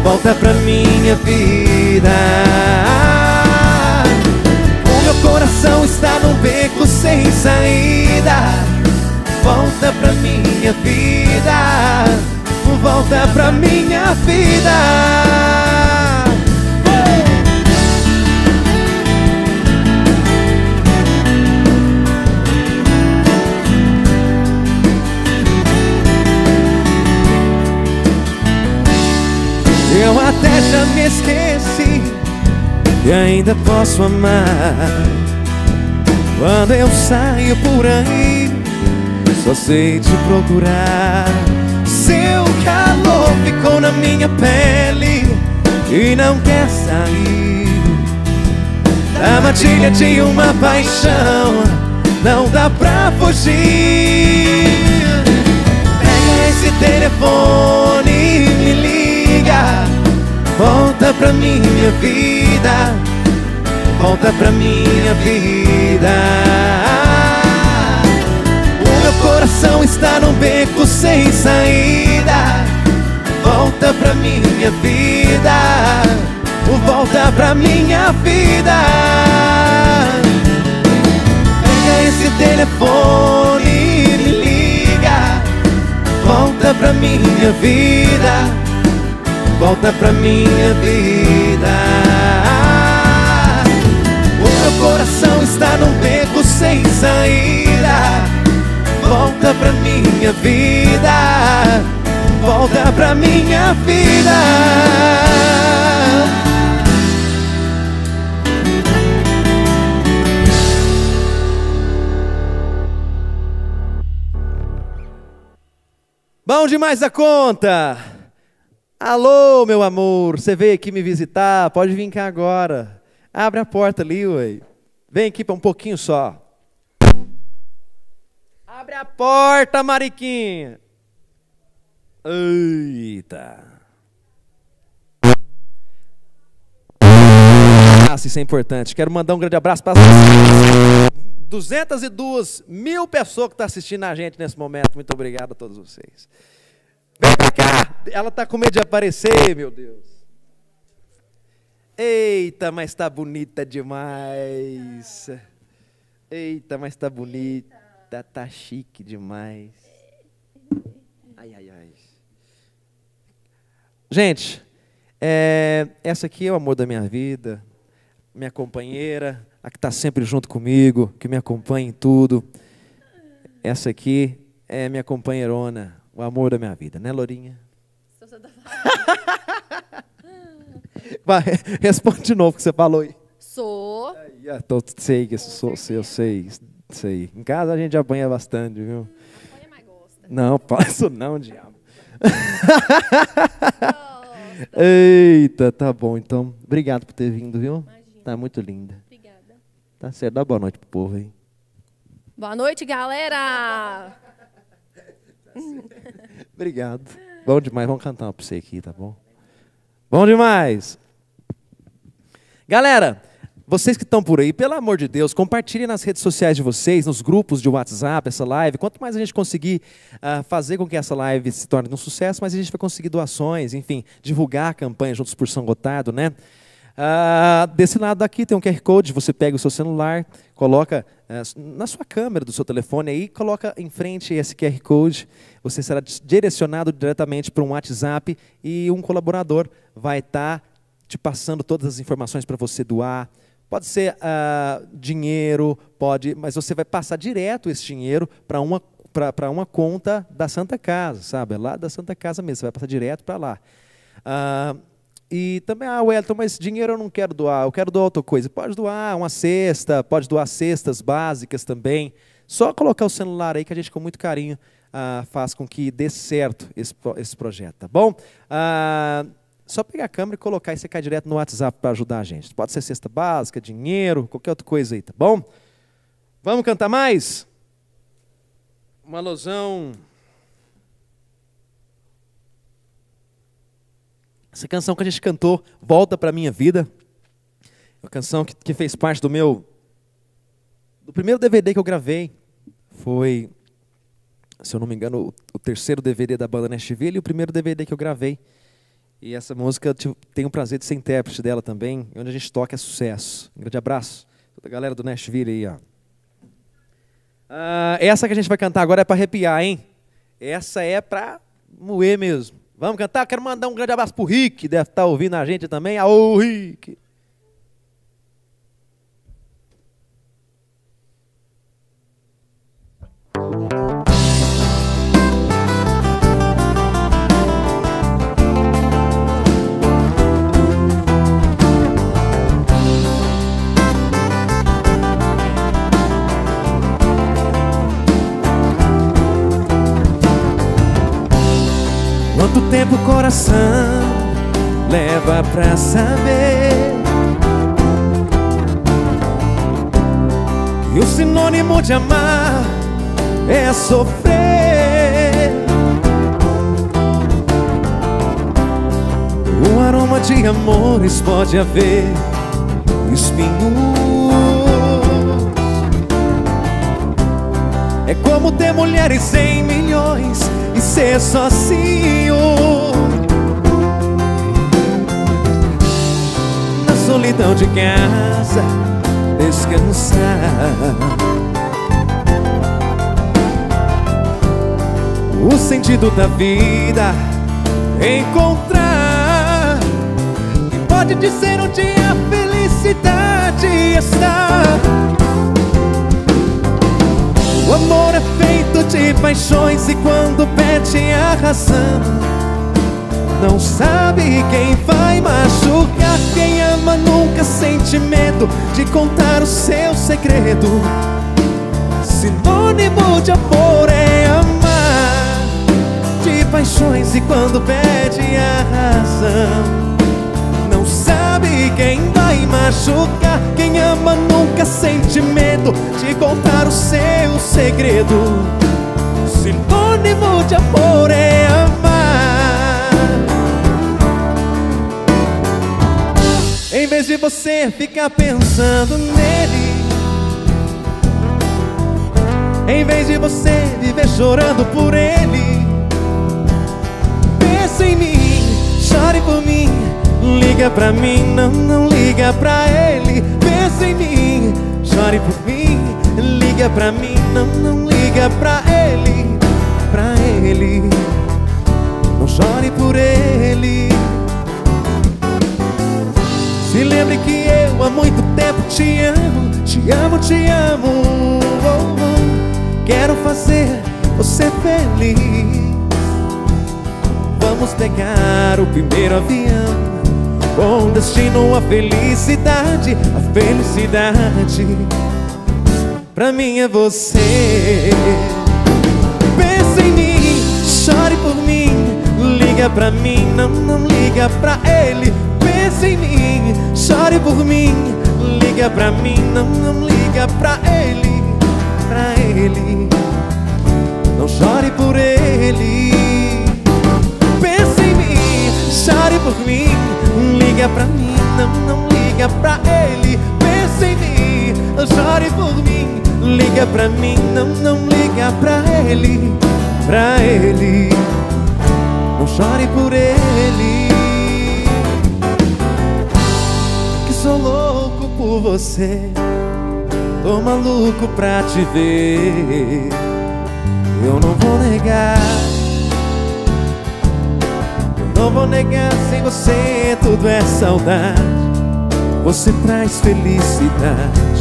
Volta pra minha vida coração está num beco sem saída. Volta pra minha vida. Volta pra minha vida. Eu até já me esqueci E ainda posso amar Quando eu saio por aí Só sei te procurar. Seu calor ficou na minha pele E não quer sair. Da matilha de uma paixão Não dá pra fugir. Pega esse telefone me liga. Volta pra minha vida Volta pra minha vida. O meu coração está num beco sem saída. Volta pra minha vida. Volta pra minha vida. Pega esse telefone e me liga. Volta pra minha vida. Volta pra minha vida. Coração está num beco sem saída. Volta pra minha vida, volta pra minha vida. Bom demais a conta! Alô, meu amor, você veio aqui me visitar? Pode vir cá agora. Abre a porta ali, ué. Vem aqui para um pouquinho só. Abre a porta, Mariquinha. Eita. Ah, isso é importante. Quero mandar um grande abraço para as 202 mil pessoas que estão assistindo a gente nesse momento. Muito obrigado a todos vocês. Vem pra cá! Ela tá com medo de aparecer, meu Deus. Eita, mas tá bonita demais. Eita, mas tá bonita. Tá chique demais. Ai, ai, ai. Gente, é, essa aqui é o amor da minha vida. Minha companheira, a que está sempre junto comigo, que me acompanha em tudo. Essa aqui é minha companheirona, o amor da minha vida, né, Lourinha? Vai, responde de novo o que você falou aí. Sou. Eu tô, sei que sou, eu sei, sei. Em casa a gente apanha bastante, viu? Apanha, mas gosta. Não, posso não, diabo. Eita, tá bom, então. Obrigado por ter vindo, viu? Imagina. Tá muito linda. Obrigada. Tá certo, dá boa noite pro povo aí. Boa noite, galera. Obrigado. Bom demais, vamos cantar uma pra você aqui, tá bom? Bom demais. Galera, vocês que estão por aí, pelo amor de Deus, compartilhem nas redes sociais de vocês, nos grupos de WhatsApp, essa live. Quanto mais a gente conseguir uh, fazer com que essa live se torne um sucesso, mais a gente vai conseguir doações, enfim, divulgar a campanha Juntos por São Gotardo, né? Uh, desse lado aqui tem um QR Code, você pega o seu celular, coloca uh, na sua câmera do seu telefone aí, coloca em frente esse QR Code, você será direcionado diretamente para um WhatsApp e um colaborador vai estar tá te passando todas as informações para você doar. Pode ser uh, dinheiro, pode, mas você vai passar direto esse dinheiro para uma para uma conta da Santa Casa, sabe? É lá da Santa Casa mesmo, você vai passar direto para lá. Uh, e também, ah, Wellington, mas dinheiro eu não quero doar, eu quero doar outra coisa. Pode doar uma cesta, pode doar cestas básicas também. Só colocar o celular aí que a gente, com muito carinho, ah, faz com que dê certo esse, esse projeto, tá bom? Ah, só pegar a câmera e colocar e você cai direto no WhatsApp para ajudar a gente. Pode ser cesta básica, dinheiro, qualquer outra coisa aí, tá bom? Vamos cantar mais? Uma alusão. Essa canção que a gente cantou, Volta Pra Minha Vida. Uma canção que, que fez parte do meu. do primeiro DVD que eu gravei. Foi, se eu não me engano, o, o terceiro DVD da banda Nashville e o primeiro DVD que eu gravei. E essa música eu tenho o prazer de ser intérprete dela também. Onde a gente toca é sucesso. Um grande abraço. Toda a galera do Nashville aí, ó. Ah, essa que a gente vai cantar agora é para arrepiar, hein? Essa é para moer mesmo. Vamos cantar? Quero mandar um grande abraço pro Rick, deve estar ouvindo a gente também. Aô, Rick! Tempo o coração leva pra saber. E o sinônimo de amar é sofrer. O aroma de amores pode haver espinhos. É como ter mulheres em milhões ser sozinho. Na solidão de casa, descansar. O sentido da vida encontrar. E pode dizer onde a felicidade está. O amor é feito de paixões e quando perde a razão Não sabe quem vai machucar Quem ama nunca sente medo de contar o seu segredo Sinônimo de amor é amar De paixões e quando perde a razão não sabe quem vai machucar. Quem ama nunca sente medo contar o seu segredo. Sinônimo de amor é amar. Em vez de você ficar pensando nele. Em vez de você viver chorando por ele. Pensa em mim, chore por mim. Liga pra mim, não, não liga pra ele. Pensa em mim, chore por mim. Liga pra mim, não, não liga pra ele. Pra ele, não chore por ele. Se lembre que eu há muito tempo te amo, te amo, te amo. Oh, oh. Quero fazer você feliz. Vamos pegar o primeiro avião com destino à felicidade, a felicidade pra mim é você. Pensa em mim, chore por mim, liga pra mim, não, não liga pra ele. Pensa em mim, chore por mim, liga pra mim, não, não liga pra ele, pra ele. Não chore por ele. Pensa em mim, chore por mim, liga pra mim, não, não liga pra ele. Pensa em mim, chore por mim, liga pra mim, não, não liga pra ele, pra ele. Não chore por ele. Que sou louco por você, tô maluco pra te ver. Eu não vou negar. Eu não vou negar, sem você tudo é saudade. Você traz felicidade.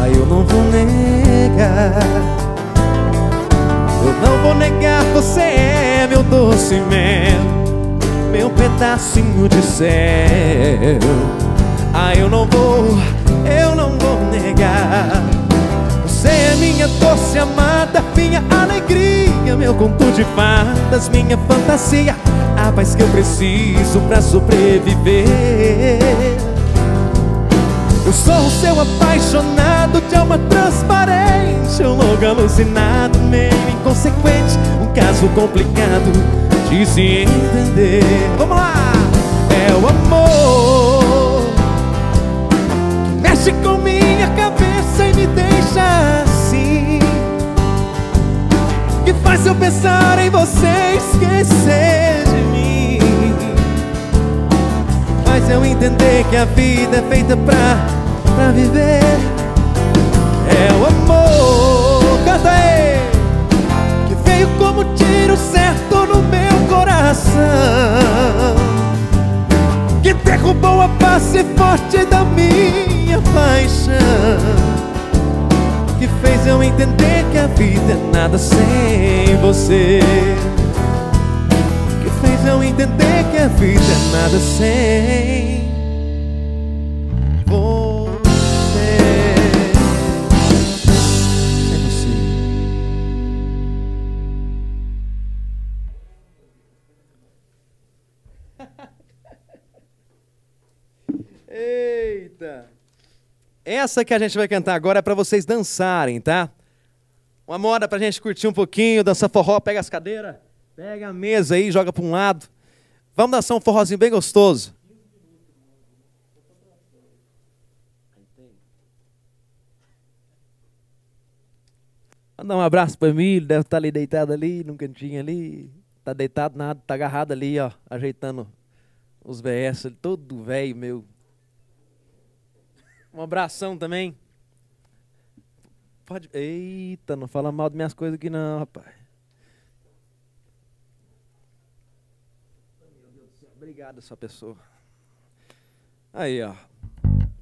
Aí eu não vou negar. Eu não vou negar, você é meu doce mel, meu pedacinho de céu. Ah, eu não vou, eu não vou negar. Você é minha doce amada, minha alegria, meu conto de fadas, minha fantasia, a paz que eu preciso pra sobreviver. Sou seu apaixonado de alma transparente, um louco alucinado, meio inconsequente, um caso complicado de se entender. Vamos lá! É o amor que mexe com minha cabeça e me deixa assim, que faz eu pensar em você e esquecer de mim. Faz eu entender que a vida é feita pra, pra viver. É o amor, canta aí, que veio como tiro certo no meu coração, que derrubou a base forte da minha paixão, que fez eu entender que a vida é nada sem você que fez eu entender que a vida é nada sem Essa que a gente vai cantar agora é pra vocês dançarem, tá? Uma moda pra gente curtir um pouquinho, dançar forró, pega as cadeiras, pega a mesa aí, joga pra um lado. Vamos dançar um forrozinho bem gostoso. Mandar um abraço pro Emílio, deve estar ali deitado ali, num cantinho ali. Tá deitado nada, tá agarrado ali, ó, ajeitando os VS, todo velho meu. Um abração também. Pode. Eita, não fala mal das minhas coisas aqui não, rapaz. Obrigado, sua pessoa. Aí, ó.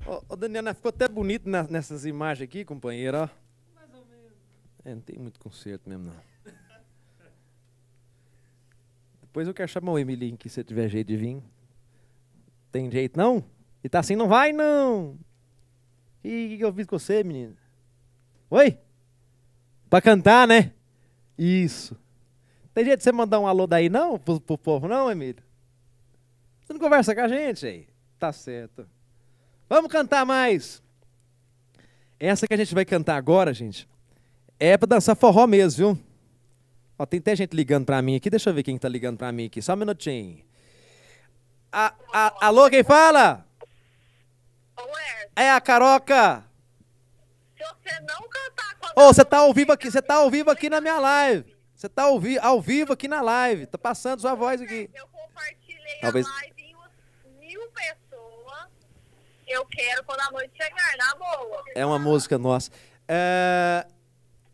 Ô, ô Daniel, né, ficou até bonito na- nessas imagens aqui, companheiro, ó. Mais ou menos. É, não tem muito conserto mesmo, não. Depois eu quero chamar o Emilinho aqui, se tiver jeito de vir. Tem jeito, não? E tá assim, não vai, não. E o que, eu fiz com você, menino? Oi? Pra cantar, né? Isso. Tem jeito de você mandar um alô daí, não? Pro, pro povo, não, Emílio? Você não conversa com a gente aí? Tá certo. Vamos cantar mais. Essa que a gente vai cantar agora, gente, é pra dançar forró mesmo, viu? Ó, tem até gente ligando pra mim aqui. Deixa eu ver quem tá ligando pra mim aqui. Só um minutinho. A, a, alô, quem fala? Ué, É a Caroca. se você não cantar com a Ô, você tá ao vivo aqui, você tá ao vivo aqui na minha live. Você tá ao, vi ao vivo aqui na live. Tá passando sua voz aqui. Eu compartilhei Talvez- a live em mil pessoas. Eu quero quando a noite chegar, na boa. É uma música nossa. É,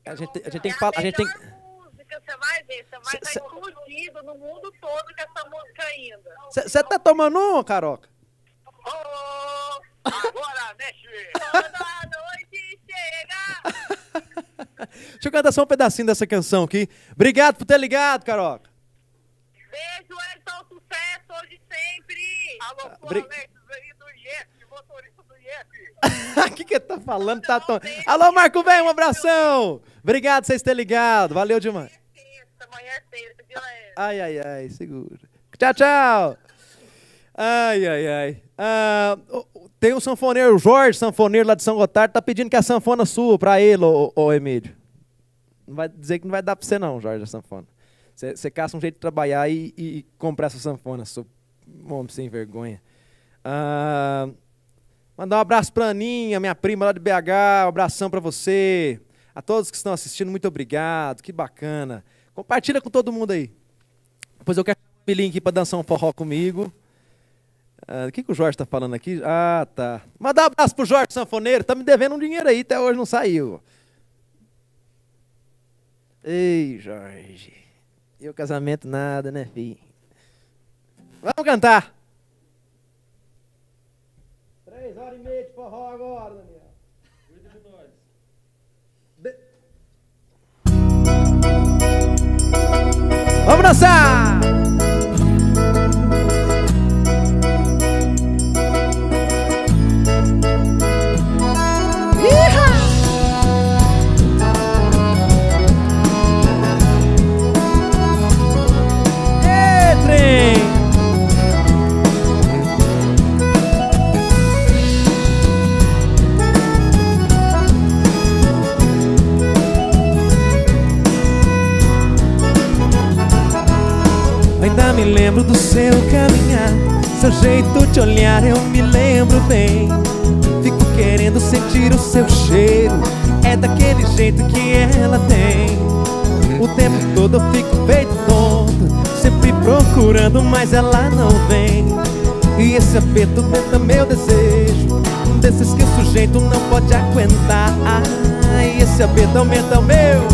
a gente, a gente tem que falar. A gente tem. você vai ver. Você vai Cê- estar explodido no mundo todo com essa música ainda. Você tá tomando uma, Caroca? Oh, agora, mexe! Quando a noite chega. Deixa eu cantar só um pedacinho dessa canção aqui. Obrigado por ter ligado, Caroca. Beijo, Edson, sucesso hoje e sempre. Alô, bri- Alex aí do IEP, motorista do IEP. O que que ele tá falando? Tá tom... Alô, Marco Bem, um abração. Obrigado por vocês terem ligado. Valeu demais. Sexta, amanhã é sexta, viu, Ed? Ai, ai, ai, segura. Tchau, tchau. Ai, ai, ai. Ah, tem um sanfoneiro, Jorge, sanfoneiro lá de São Gotardo, tá pedindo que a sanfona sua pra ele, ô, Emílio. Não vai dizer que não vai dar pra você não, Jorge, a sanfona. Você caça um jeito de trabalhar e, e- e comprar essa sanfona, seu homem sem vergonha. Ah, mandar um abraço pra Aninha, minha prima lá de BH, um abração pra você. A todos que estão assistindo, muito obrigado, que bacana. Compartilha com todo mundo aí. Depois eu quero o aqui pra dançar um forró comigo. Ah, o que, que o Jorge tá falando aqui? Ah, tá. Mandar um abraço pro Jorge Sanfoneiro. Tá me devendo um dinheiro aí, até hoje não saiu. Ei, Jorge. E o casamento nada, né, filho? Vamos cantar. Três horas e meia de forró agora, Daniel. Cuida de nós. Vamos dançar! Me lembro do seu caminhar. Seu jeito de olhar eu me lembro bem. Fico querendo sentir o seu cheiro. É daquele jeito que ela tem. O tempo todo eu fico feito tonto Sempre procurando, mas ela não vem. E esse aperto tenta meu desejo. Desses que o sujeito não pode aguentar. E esse aperto aumenta o meu.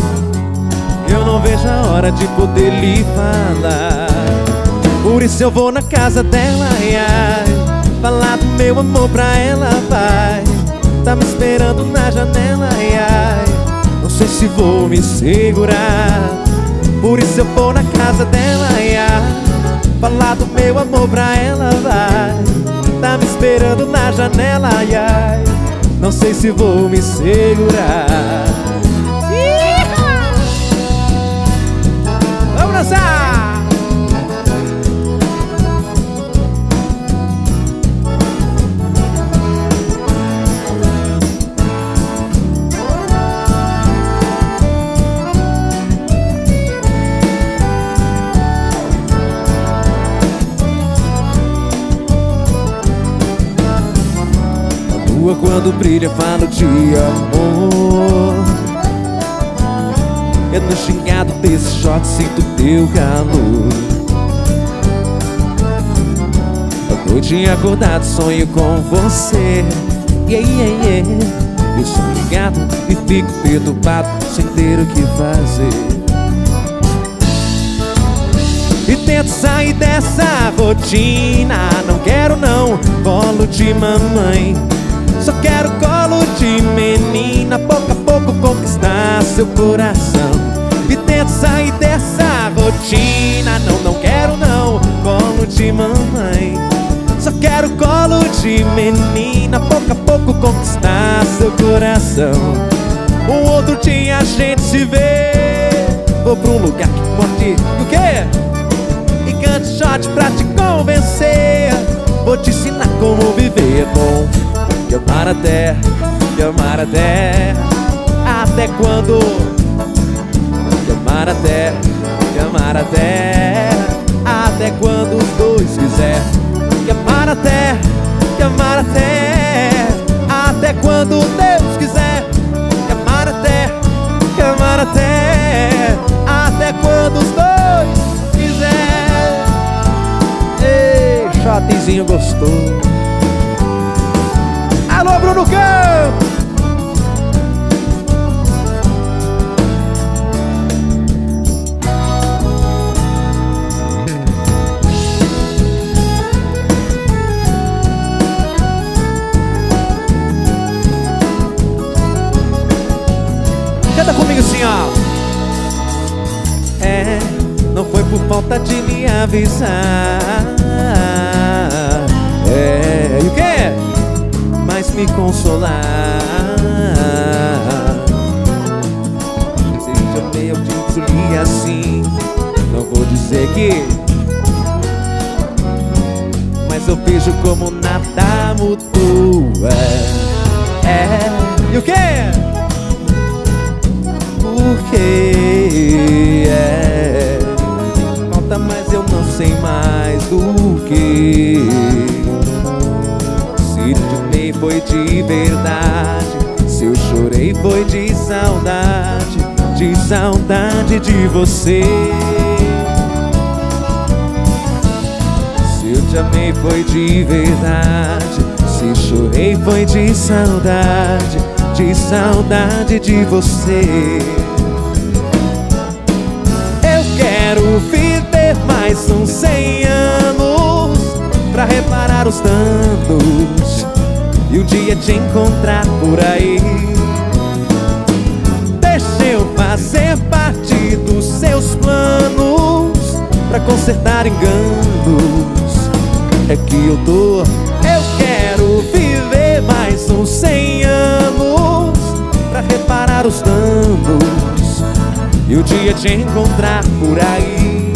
Eu não vejo a hora de poder lhe falar Por isso eu vou na casa dela, ai, ai. Falar do meu amor pra ela, vai. Tá me esperando na janela, ai, ai. Não sei se vou me segurar. Por isso eu vou na casa dela, ai, ai. Falar do meu amor pra ela, vai. Tá me esperando na janela, ai, ai. Não sei se vou me segurar. Dançar! Quando brilha falo de amor. É no xingado desse shot sinto teu calor. À noite acordado sonho com você. Yeah, yeah, yeah. Eu sou ligado e fico perturbado Sem ter o que fazer. E tento sair dessa rotina. Não quero não, colo de mamãe Só quero colo de menina Pouco a pouco conquistar seu coração. E tento sair dessa rotina Não, não quero não, colo de mamãe. Só quero colo de menina Pouco a pouco conquistar seu coração. Um outro dia a gente se vê Vou pra um lugar que pode... O quê? E cante shot pra te convencer Vou te ensinar como viver bom E amar até, e amar até Até quando? E amar até, e amar até Até quando os dois quiser E amar até, e amar até Até quando Deus quiser? E amar até, e amar até Até quando os dois quiser Ei, chatezinho gostoso Alô, Bruno Campos! Canta comigo assim, ó. É, não foi por falta de me avisar. É, e o quê? Me consolar. Se eu amei, eu te li assim. Não vou dizer que. Mas eu vejo como nada mudou. É, é. e o quê? Porque é Falta mais eu não sei mais do que foi de verdade. Se eu chorei foi de saudade De saudade de você. Se eu te amei foi de verdade. Se chorei foi de saudade De saudade de você. Eu quero viver mais uns cem anos Pra reparar os danos E um dia te encontrar por aí. Deixa eu fazer parte dos seus planos Pra consertar enganos. É que eu tô Eu quero viver mais uns cem anos Pra reparar os danos. E o dia te encontrar por aí.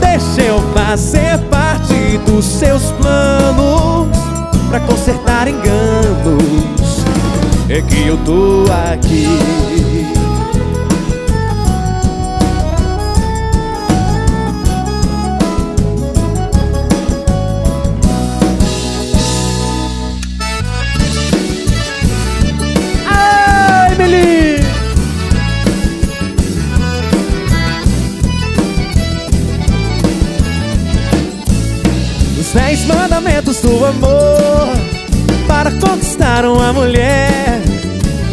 Deixa eu fazer parte dos seus planos pra consertar enganos. É que eu tô aqui. Ai, Emily! Os Dez mandamentos do amor conquistar uma mulher.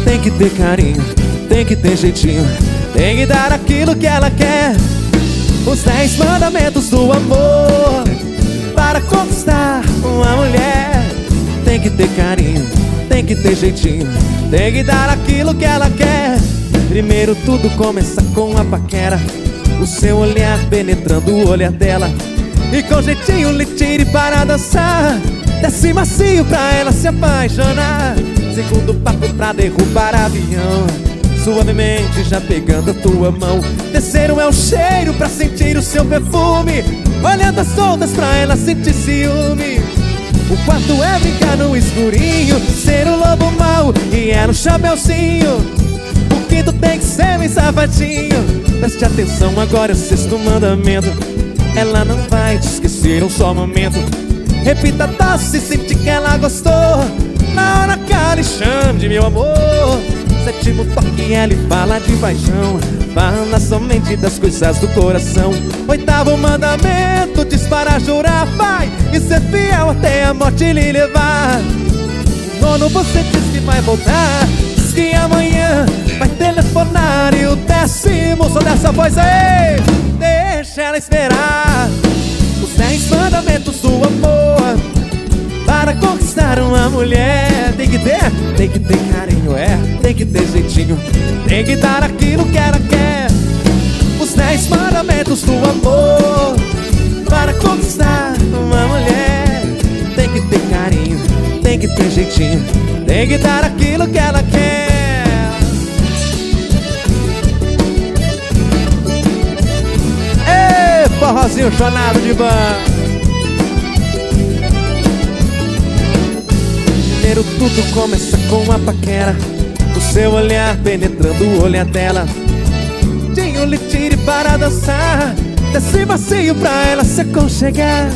Tem que ter carinho, tem que ter jeitinho Tem que dar aquilo que ela quer. Os dez mandamentos do amor. Para conquistar uma mulher Tem que ter carinho, tem que ter jeitinho Tem que dar aquilo que ela quer. Primeiro tudo começa com a paquera O seu olhar penetrando o olhar dela. E com jeitinho lhe tire para dançar Desce macio pra ela se apaixonar. Segundo papo pra derrubar avião. Suavemente já pegando a tua mão. Terceiro é o cheiro pra sentir o seu perfume. Olhando as ondas pra ela sentir ciúme. O quarto é brincar no escurinho. Ser o lobo mau e ela o chapeuzinho. O quinto tem que ser bem safadinho. Preste atenção, agora é o sexto mandamento. Ela não vai te esquecer um só momento Repita a taça e sente que ela gostou. Na hora que ela chame de meu amor Sétimo toque ela fala de paixão. Fala somente das coisas do coração. Oitavo mandamento diz para jurar Vai. E ser fiel até a morte lhe levar. Nono você diz que vai voltar. Diz que amanhã vai telefonar. E o décimo, só dessa voz aí Deixa ela esperar dez mandamentos do amor Para conquistar uma mulher Tem que ter, tem que ter carinho, é Tem que ter jeitinho. Tem que dar aquilo que ela quer. Os dez mandamentos do amor. Para conquistar uma mulher Tem que ter carinho Tem que ter jeitinho. Tem que dar aquilo que ela quer forrozinho chonado de ban. Primeiro tudo começa com a paquera. O seu olhar penetrando o olhar dela Tinho lhe tire para dançar. Desce macio pra ela se aconchegar.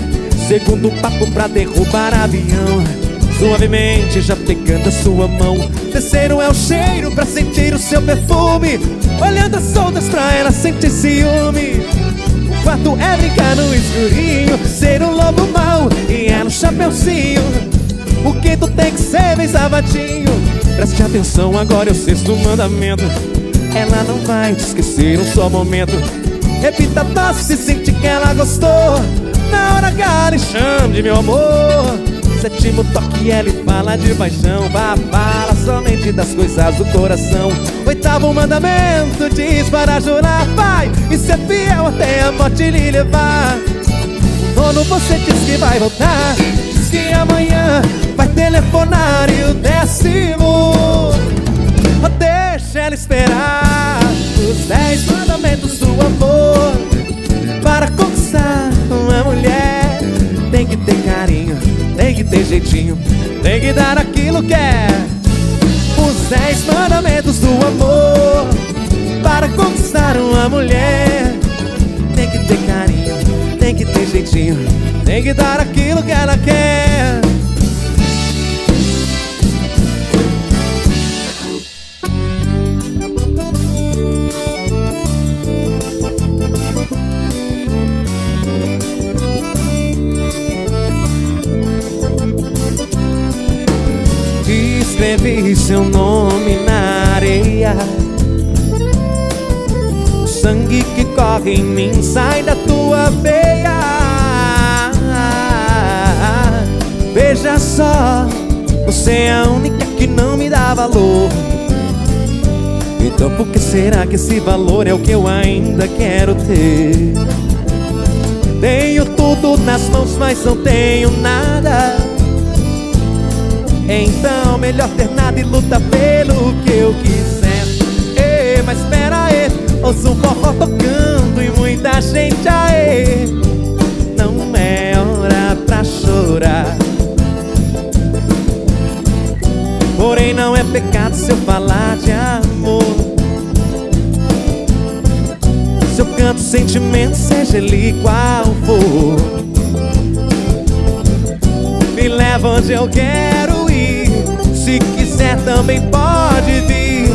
Segundo papo pra derrubar avião. Suavemente já pegando a sua mão. Terceiro é o cheiro pra sentir o seu perfume. Olhando as ondas pra ela sentir ciúme quarto é brincar no escurinho Ser um lobo mau e ela um chapeuzinho. O quinto tem que ser bem sabadinho Preste atenção, agora é o sexto mandamento. Ela não vai te esquecer um só momento. Repita a se sente que ela gostou. Na hora que chame de meu amor. Sétimo toque ela fala de paixão Vá, fala somente das coisas do coração. Oitavo mandamento diz para jurar Vai e ser fiel até a morte lhe levar. Nono você diz que vai voltar Diz que amanhã vai telefonar E o décimo. Deixa ela esperar Os dez mandamentos do amor. Para conquistar uma mulher Tem que ter carinho Tem que ter jeitinho Tem que dar aquilo que é dez mandamentos do amor Para conquistar uma mulher. Tem que ter carinho Tem que ter jeitinho Tem que dar aquilo que ela quer Escrevi seu nome na areia. O sangue que corre em mim sai da tua veia. Veja só, você é a única que não me dá valor. Então por que será que esse valor é o que eu ainda quero ter? Tenho tudo nas mãos, mas não tenho nada então melhor ter nada e luta pelo que eu quiser. Ei, mas espera aí, ouço um forró tocando e muita gente aí. Não é hora pra chorar. Porém não é pecado se eu falar de amor. Se eu canto sentimento, seja ele qual for me leva onde eu quero. Se quiser também pode vir.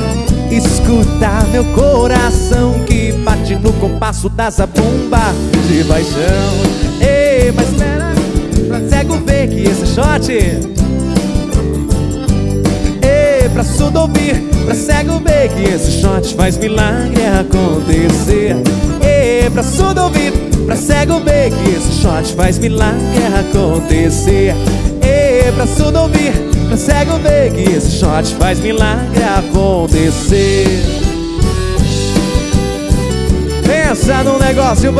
Escutar meu coração que bate no compasso da zabumba de paixão. Ei, mas espera, pra ver que esse shot Ei, pra surdo ouvir, pra cego ver que esse shot faz milagre acontecer Ei, pra surdo ouvir, pra cego ver que esse shot faz milagre acontecer Ei, pra surdo ouvir, cego ver que esse shot faz milagre acontecer. Pensa num negócio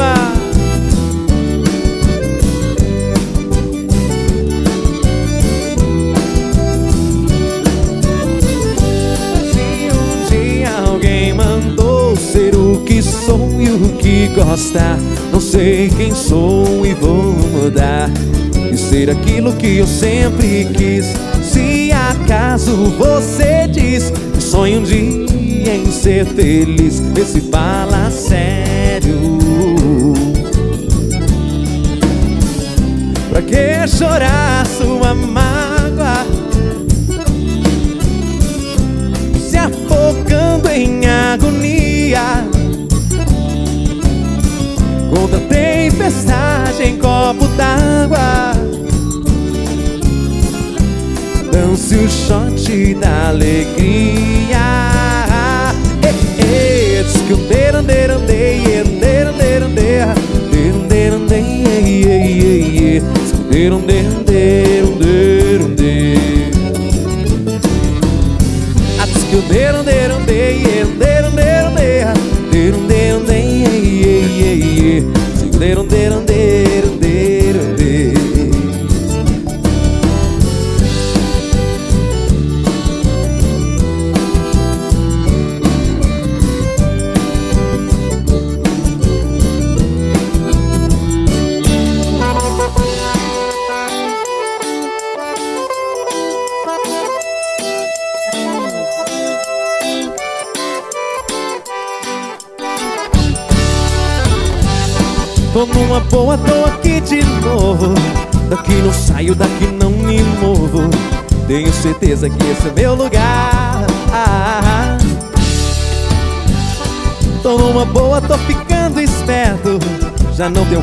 mandou ser o que sou e o que gosta Não sei quem sou e vou mudar. E ser aquilo que eu sempre quis Se acaso você diz Que sonha um dia em ser feliz Vê se fala sério. Pra que chorar sua mágoa? Se afogando em agonia. Contra tempestade em copo d'água Dance o shot da alegria Ei, ei, diz que o deram,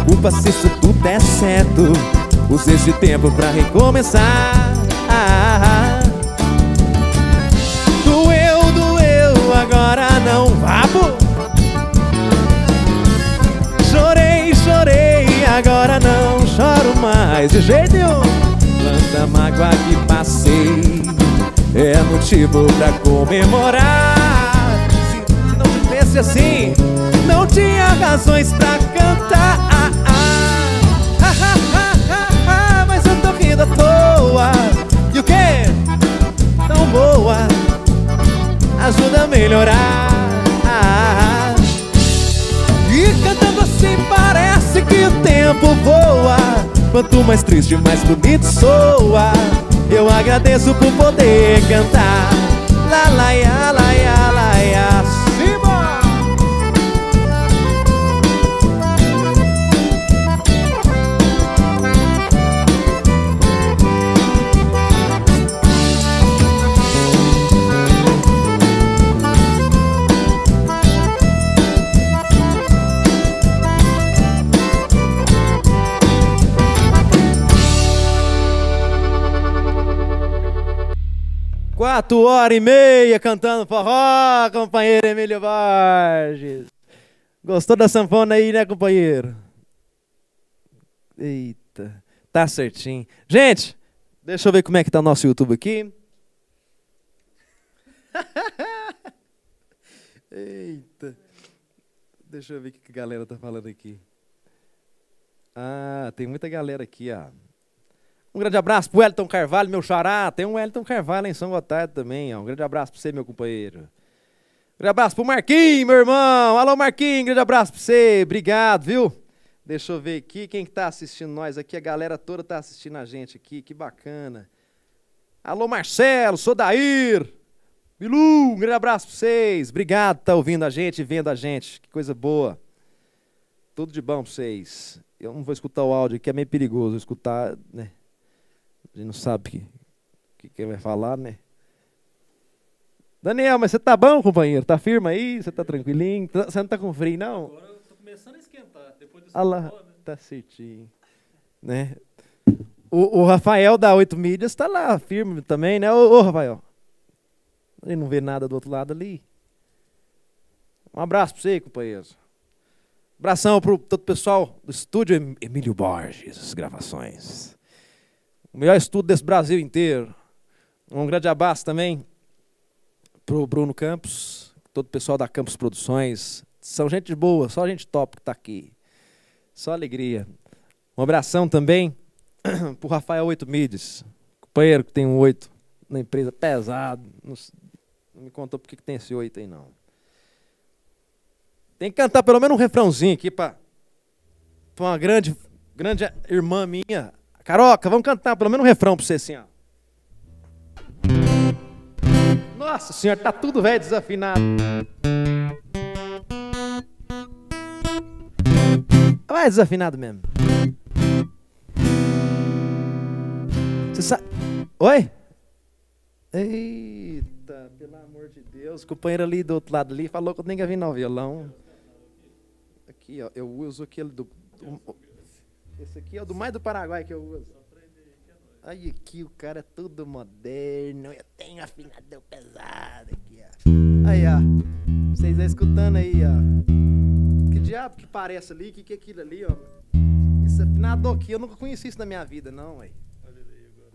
Culpa se isso tudo é certo. Use esse tempo pra recomeçar. Doeu, doeu, agora não vabo. Chorei, chorei, agora não choro mais de jeito nenhum. Quanta mágoa que passei. É motivo pra comemorar. Se não tivesse assim, não tinha razões pra cantar E o quê? Tão boa. Ajuda a melhorar. E cantando assim parece que o tempo voa. Quanto mais triste, mais bonito soa. Eu agradeço por poder cantar. La la ya, la Quatro horas e meia cantando forró, companheiro Emílio Borges. Gostou da sanfona aí, né, companheiro? Eita, tá certinho. Gente, deixa eu ver como é que tá o nosso YouTube aqui. Eita. Deixa eu ver o que a galera tá falando aqui. Ah, tem muita galera aqui, ó. Um grande abraço pro Wellington Carvalho, meu xará. Tem um Wellington Carvalho em São Gotardo também. Ó. Um grande abraço pra você, meu companheiro. Um grande abraço pro Marquinhos, meu irmão. Alô, Marquinhos, um grande abraço pra você. Obrigado, viu? Deixa eu ver aqui quem que tá assistindo nós aqui. A galera toda tá assistindo a gente aqui. Que bacana. Alô, Marcelo, sou Dair. Bilu, um grande abraço pra vocês. Obrigado por tá ouvindo a gente e vendo a gente. Que coisa boa. Tudo de bom pra vocês. Eu não vou escutar o áudio aqui, é meio perigoso escutar, né? A gente não sabe o que, que, que vai falar, né? Daniel, mas você tá bom, companheiro? Tá firme aí? Você tá tranquilinho? Tá- Você não tá com frio, não? Agora eu tô começando a esquentar. Depois do Ah lá, né? tá certinho. Né? O, o Rafael da 8 Mídias tá lá, firme também, né? Ô, ô, Rafael. Ele não vê nada do outro lado ali. Um abraço pra você, companheiro. Abração pro todo o pessoal do estúdio Em- Emílio Borges, gravações. O melhor estúdio desse Brasil inteiro. Um grande abraço também pro Bruno Campos, todo o pessoal da Campos Produções. São gente boa, só gente top que tá aqui. Só alegria. Um abração também pro Rafael Oito Mides, companheiro que tem um oito na empresa, pesado. Não, me contou por que tem esse oito aí, não. Tem que cantar pelo menos um refrãozinho aqui para uma grande, grande irmã minha. Caroca, vamos cantar pelo menos um refrão para você assim, ó. Nossa senhora, tá tudo velho desafinado. Vai desafinado mesmo. Você sabe. Oi? Eita, pelo amor de Deus. O companheiro ali do outro lado ali falou que eu tenho que vir no violão. Aqui, ó. Eu uso aquele do. do- esse aqui é o do mais do Paraguai que eu uso. Aí aqui o cara é tudo moderno. Eu tenho afinador pesado aqui, ó. Aí, ó. Vocês estão escutando aí, ó. Que diabo que parece ali? Que que é aquilo ali, ó? Esse afinador aqui, eu nunca conheci isso na minha vida, não, ué.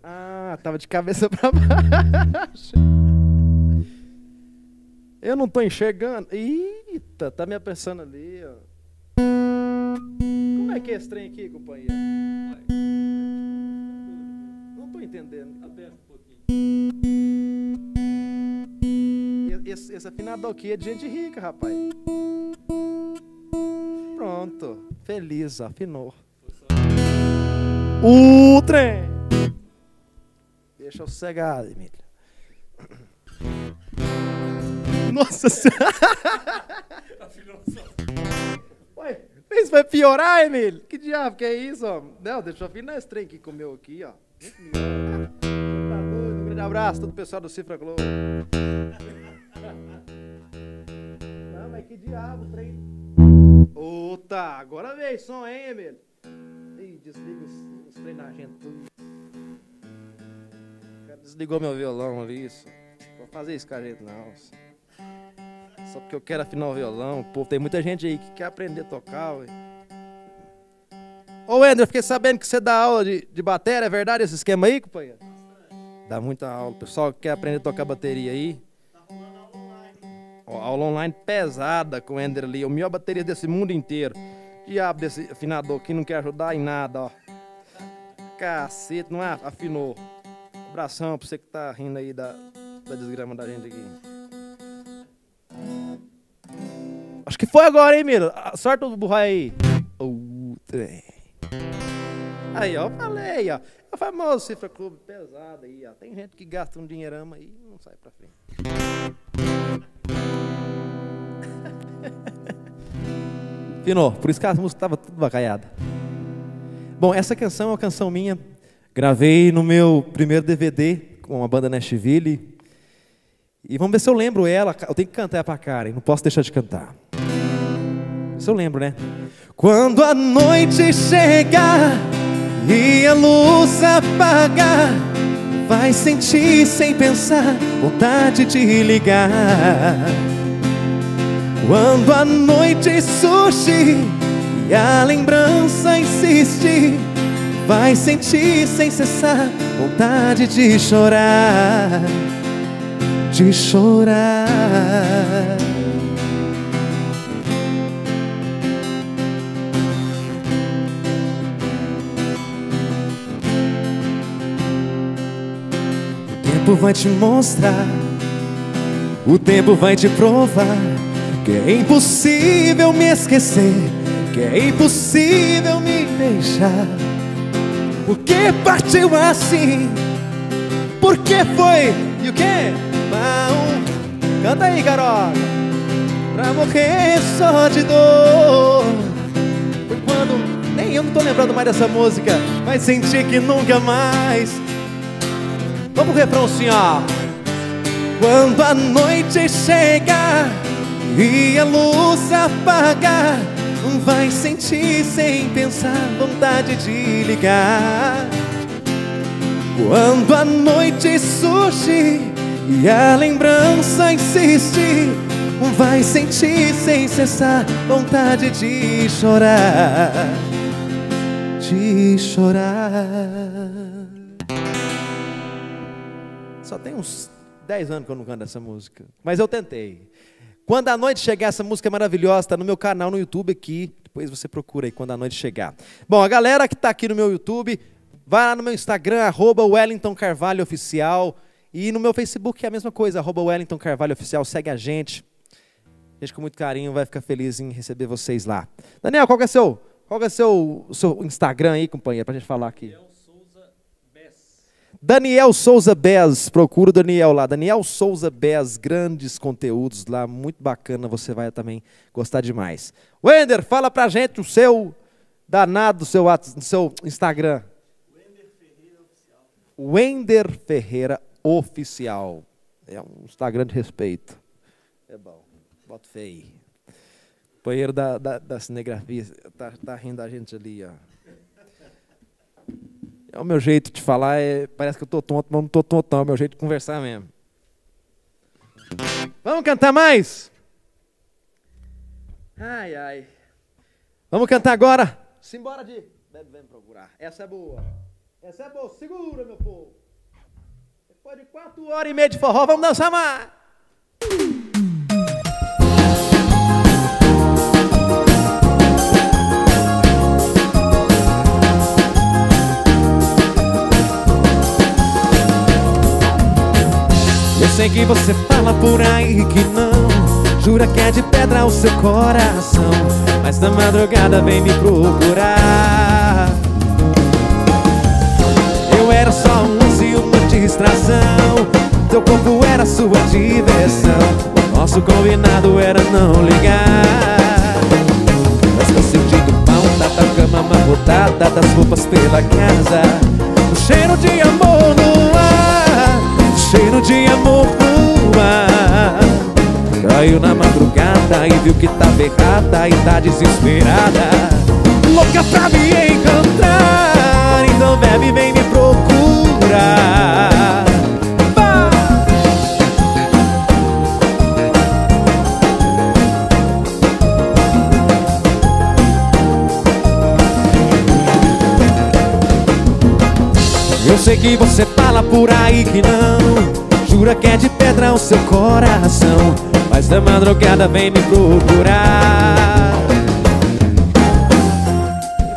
Ah, tava de cabeça pra baixo. Eu não tô enxergando. Eita, tá me apressando ali, ó. Como é que é esse trem aqui, companheiro? Não tô entendendo. Aperta um pouquinho. Esse, esse afinador aqui é de gente rica, rapaz. Pronto. Feliz, afinou. O trem. Deixa eu cegar, Emílio. Nossa senhora. Ué, isso vai piorar, Emílio? Que diabo que é isso? Não, deixa eu afinar esse trem que comeu aqui, ó. Tá? Um grande abraço todo o pessoal do Cifra Globo. Não, mas que diabo, o trem. Tá, agora veio som, hein, Emílio? Ih, desliga os, os trem tudo. O cara desligou meu violão ali, isso. Vou fazer isso com a gente, não. Só porque eu quero afinar o violão. Pô, tem muita gente aí que quer aprender a tocar, ué. Ô, André, eu fiquei sabendo que você dá aula de, de bateria, é verdade esse esquema aí, companheiro? Dá muita aula. Pessoal que quer aprender a tocar bateria aí. Ó, aula online pesada com o Ender ali. O melhor bateria desse mundo inteiro. Diabo desse afinador aqui não quer ajudar em nada, ó. Cacete, não é? Afinou. Abração pra você que tá rindo aí da, da desgrama da gente aqui. Acho que foi agora, hein, Miro? Sorte o burro aí. O trem. Aí, ó, falei, ó. É o famoso Cifra Clube pesado aí, ó. Tem gente que gasta um dinheirama aí e não sai pra frente. Finou, por isso que a música tava tudo bacalhada. Bom, essa canção é uma canção minha. Gravei no meu primeiro DVD com a banda Nashville. E vamos ver se eu lembro ela. Eu tenho que cantar pra Karen, não posso deixar de cantar. Se eu lembro, né? Quando a noite chegar e a luz apagar, vai sentir sem pensar vontade de ligar. Quando a noite surgir e a lembrança insiste, vai sentir sem cessar vontade de chorar, de chorar. O tempo vai te mostrar, o tempo vai te provar que é impossível me esquecer, que é impossível me deixar. Por que partiu assim? Por que foi? E o que? Canta aí, Carol. Pra morrer só de dor. Foi quando. Nem eu não tô lembrando mais dessa música. Mas senti que nunca mais. Vamos pro refrão assim, ó. Quando a noite chegar e a luz apagar, vai sentir sem pensar vontade de ligar. Quando a noite surge e a lembrança insiste, vai sentir sem cessar vontade de chorar, de chorar. Só tem uns 10 anos que eu não canto essa música, mas eu tentei. Quando a noite chegar, essa música é maravilhosa, está no meu canal no YouTube aqui. Depois você procura aí quando a noite chegar. Bom, a galera que está aqui no meu YouTube, vai lá no meu Instagram, arroba Wellington Carvalho Oficial. E no meu Facebook é a mesma coisa, arroba Wellington Carvalho Oficial. Segue a gente. A gente com muito carinho vai ficar feliz em receber vocês lá. Daniel, qual que é seu, qual que é seu, seu Instagram aí, companheiro, para a gente falar aqui? Daniel Souza Bez, procura o Daniel lá. Daniel Souza Bez, grandes conteúdos lá, muito bacana, você vai também gostar demais. Wender, fala pra gente o seu danado, o seu, seu Instagram. Wender Ferreira Oficial. Wender Ferreira Oficial. É um Instagram de respeito. É bom. Bota feio. Companheiro da, da, da cinegrafia, tá, tá rindo a gente ali, ó. É o meu jeito de falar, é, parece que eu tô tonto, mas não tô tonto, não. É o meu jeito de conversar mesmo. Vamos cantar mais? Ai, ai. Vamos cantar agora? Simbora de. Vem procurar. Essa é boa. Essa é boa. Segura, meu povo. Depois de quatro horas e meia de forró, vamos dançar mais. sei que você fala por aí que não Jura que é de pedra o seu coração Mas na madrugada vem me procurar Eu era só um distração Teu corpo era sua diversão. Nosso combinado era não ligar. Mas tô sentindo falta da cama amarrotada Das roupas pela casa. O cheiro de amor no cheiro de amor no ar. Caiu na madrugada e viu que tava errada e tá desesperada. Louca pra me encontrar, então bebe vem me procurar sei que você fala por aí que não. Jura que é de pedra o seu coração Mas da madrugada vem me procurar.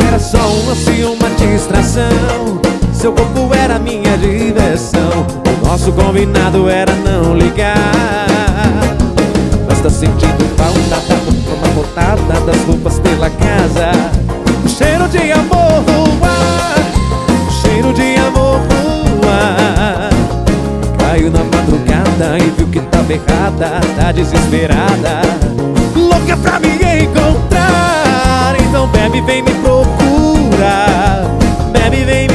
Era só um lance, uma distração. Seu corpo era minha diversão. O nosso combinado era não ligar. Mas tá sentindo falta da roupa botada Das roupas pela casa. O cheiro de amor amor Caiu na madrugada e viu que tava errada Tá desesperada. Louca pra me encontrar. Então bebe, vem me procurar. Bebe, vem me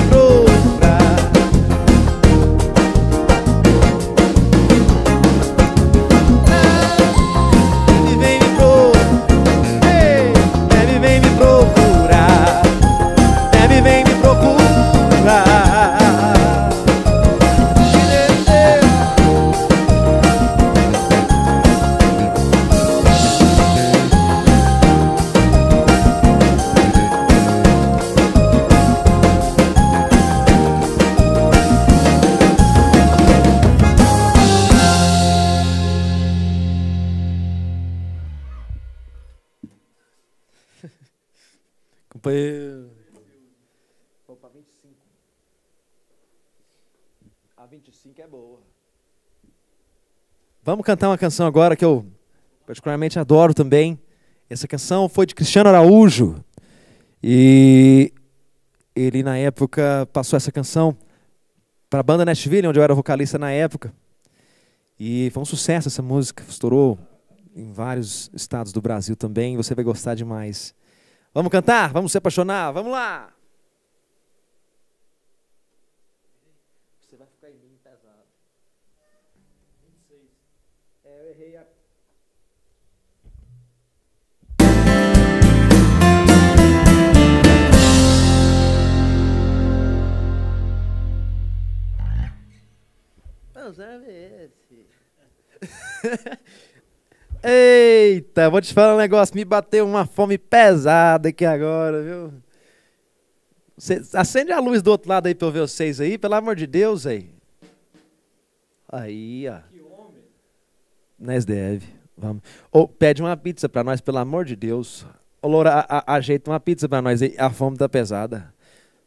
cantar uma canção agora que eu particularmente adoro também. Essa canção foi de Cristiano Araújo. E ele, na época, passou essa canção para a banda Nashville, onde eu era vocalista na época. E foi um sucesso essa música, estourou em vários estados do Brasil também. Você vai gostar demais. Vamos cantar? Vamos se apaixonar? Vamos lá! Sorvete. Eita, vou te falar um negócio. Me bateu uma fome pesada aqui agora, viu? Cê, acende a luz do outro lado aí pra eu ver vocês aí, pelo amor de Deus, aí. Aí, ó. Nós deve. Vamos. Ou pede uma pizza pra nós, pelo amor de Deus. Ô, Loura, a- a- ajeita uma pizza pra nós aí. A fome tá pesada.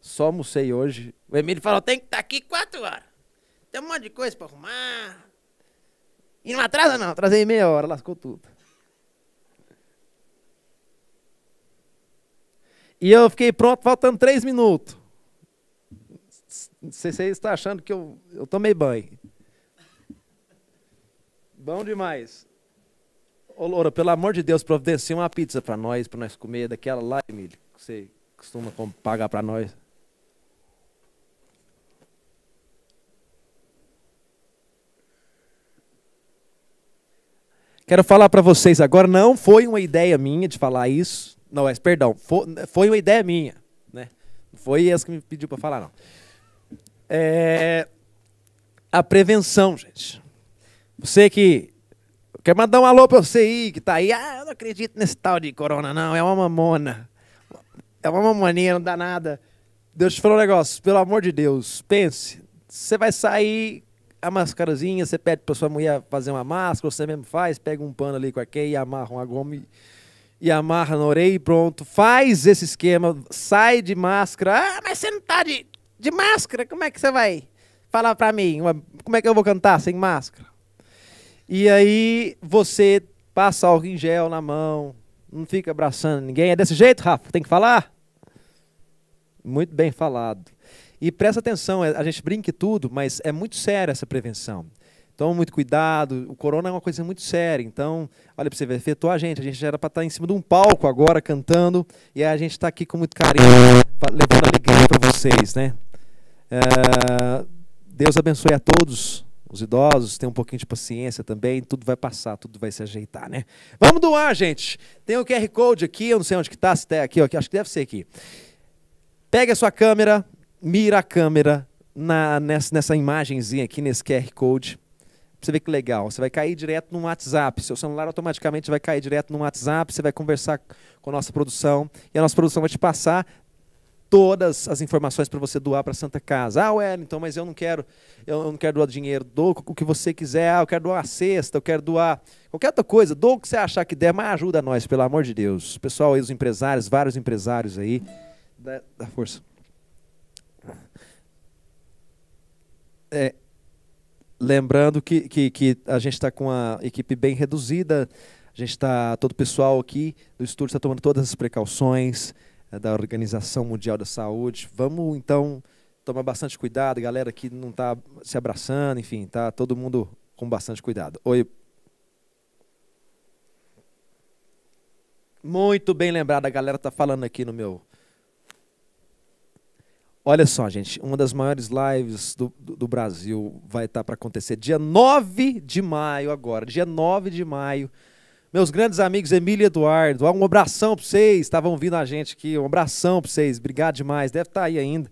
Só almocei hoje. O Emílio falou: tem que estar aqui quatro horas. Tem um monte de coisa pra arrumar. E não atrasa, não. Atrasei meia hora, lascou tudo. E eu fiquei pronto faltando três minutos. Se você está achando que eu, eu tomei banho. Bom demais. Ô, Loura, pelo amor de Deus, providencia uma pizza pra nós, pra nós comer daquela lá, Emílio, que você costuma pagar pra nós. Quero falar pra vocês agora, não foi uma ideia minha de falar isso. Não, é, perdão, foi, foi uma ideia minha, né? Foi essa que me pediu pra falar, não. É, a prevenção, gente. Você que Quero mandar um alô pra você aí, que tá aí. Ah, eu não acredito nesse tal de corona, não. É uma mamona. É uma mamoninha, não dá nada. Eu te falar um negócio. Pelo amor de Deus, pense. Você vai sair a mascarazinha, você pede pra sua mulher fazer uma máscara, você mesmo faz, pega um pano ali qualquer e amarra uma goma e, e amarra na orelha e pronto. Faz esse esquema, sai de máscara. Ah, mas você não tá de, de máscara, como é que você vai falar pra mim? Como é que eu vou cantar sem máscara? E aí você passa álcool em gel na mão, não fica abraçando ninguém. É desse jeito, Rafa? Tem que falar? Muito bem falado. E presta atenção, é- a gente brinca e tudo, mas é muito séria essa prevenção. Toma muito cuidado, o corona é uma coisa muito séria. Então, olha para você ver, afetou a gente. A gente já era para estar em cima de um palco agora cantando, e a gente está aqui com muito carinho, levando alegria para vocês, né? É, Deus abençoe a todos os idosos, tenham um pouquinho de paciência também, tudo vai passar, tudo vai se ajeitar, né? Vamos doar, gente. Tem o QR Code aqui, eu não sei onde que tá, se tá aqui, ó, acho que deve ser aqui. Pega a sua câmera, mira a câmera na, nessa, nessa imagenzinha aqui, nesse QR Code. Pra você ver que legal. Você vai cair direto no WhatsApp. Seu celular automaticamente vai cair direto no WhatsApp. Você vai conversar com a nossa produção. E a nossa produção vai te passar todas as informações para você doar para Santa Casa. Ah, Wellington, mas eu não quero, eu não quero doar dinheiro. Doa o que você quiser. Ah, eu quero doar uma cesta, eu quero doar qualquer outra coisa. Doa o que você achar que der, mas ajuda nós, pelo amor de Deus. Pessoal aí, os empresários, vários empresários aí. Dá força. É, lembrando que, que, que a gente está com a equipe bem reduzida. A gente está, todo o pessoal aqui do estúdio está tomando todas as precauções é, da Organização Mundial da Saúde. Vamos então tomar bastante cuidado, galera que não está se abraçando, enfim, tá todo mundo com bastante cuidado. Oi. Muito bem lembrado, a galera tá falando aqui no meu. Olha só, gente, uma das maiores lives do, do, do Brasil vai estar para acontecer dia 9 de maio agora, dia 9 de maio. Meus grandes amigos Emília e Eduardo, um abração para vocês, estavam vindo a gente aqui, um abração para vocês, obrigado demais, deve estar aí ainda.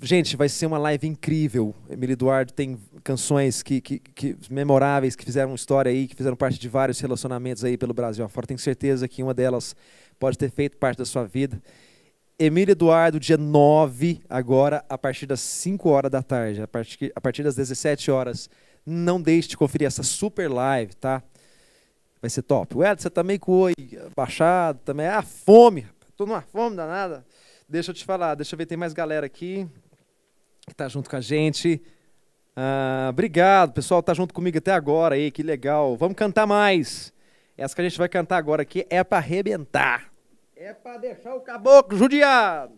Gente, vai ser uma live incrível. Emília e Eduardo tem canções que, que, que memoráveis, que fizeram história aí, que fizeram parte de vários relacionamentos aí pelo Brasil afora. Tenho certeza que uma delas pode ter feito parte da sua vida. Emília Eduardo, dia 9, agora, a partir das 5 horas da tarde, a partir, a partir das 17 horas. Não deixe de conferir essa super live, tá? Vai ser top. Ué, você tá meio com o oi baixado também. Ah, fome. Tô numa fome danada. Deixa eu te falar, deixa eu ver, tem mais galera aqui que tá junto com a gente. Ah, obrigado, pessoal, tá junto comigo até agora aí, que legal. Vamos cantar mais. Essa que a gente vai cantar agora aqui é para arrebentar. É para deixar o caboclo judiado.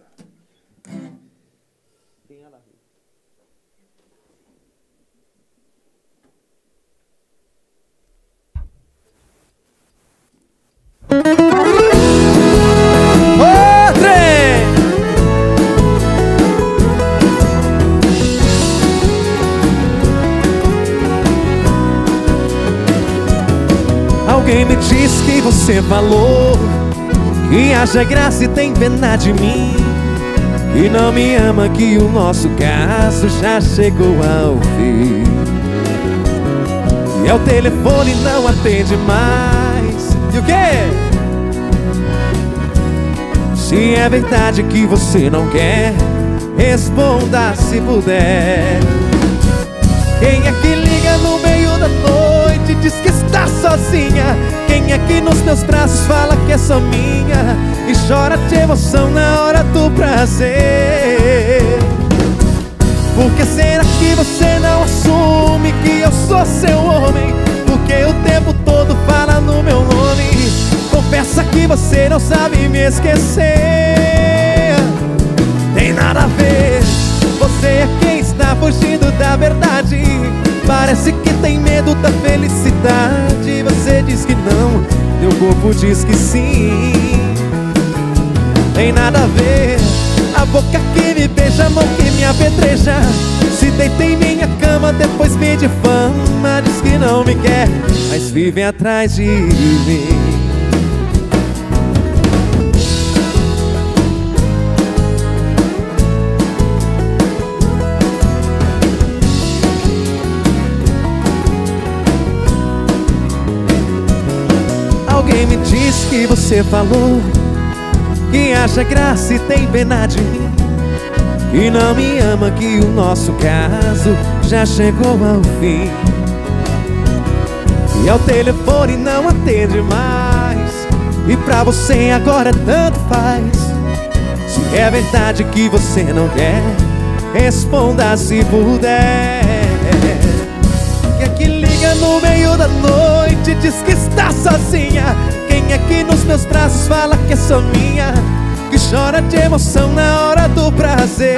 Alguém me disse que você falou Que acha graça e tem pena de mim. Que não me ama, que o nosso caso já chegou ao fim. E ao telefone não atende mais. E o quê? Se é verdade que você não quer Responda se puder. Quem é que liga no meio da noite Diz que está sozinha. Quem é que nos meus braços fala que é só minha? E chora de emoção na hora do prazer. Por que será que você não assume que eu sou seu homem? Porque o tempo todo fala no meu nome. Confessa que você não sabe me esquecer. Tem nada a ver. Você é quem está fugindo da verdade Parece que tem medo da felicidade. Você diz que não, teu corpo diz que sim. Tem nada a ver. A boca que me beija, a mão que me apedreja. Se deita em minha cama, depois me difama Diz que não me quer, mas vive atrás de mim que você falou. Que acha graça e tem pena de mim Que não me ama, que o nosso caso já chegou ao fim. E ao telefone não atende mais. E pra você agora tanto faz. Se é verdade que você não quer Responda se puder. Que é que liga no meio da noite Diz que está sozinha Quem é que nos meus braços fala que é só minha Que chora de emoção na hora do prazer.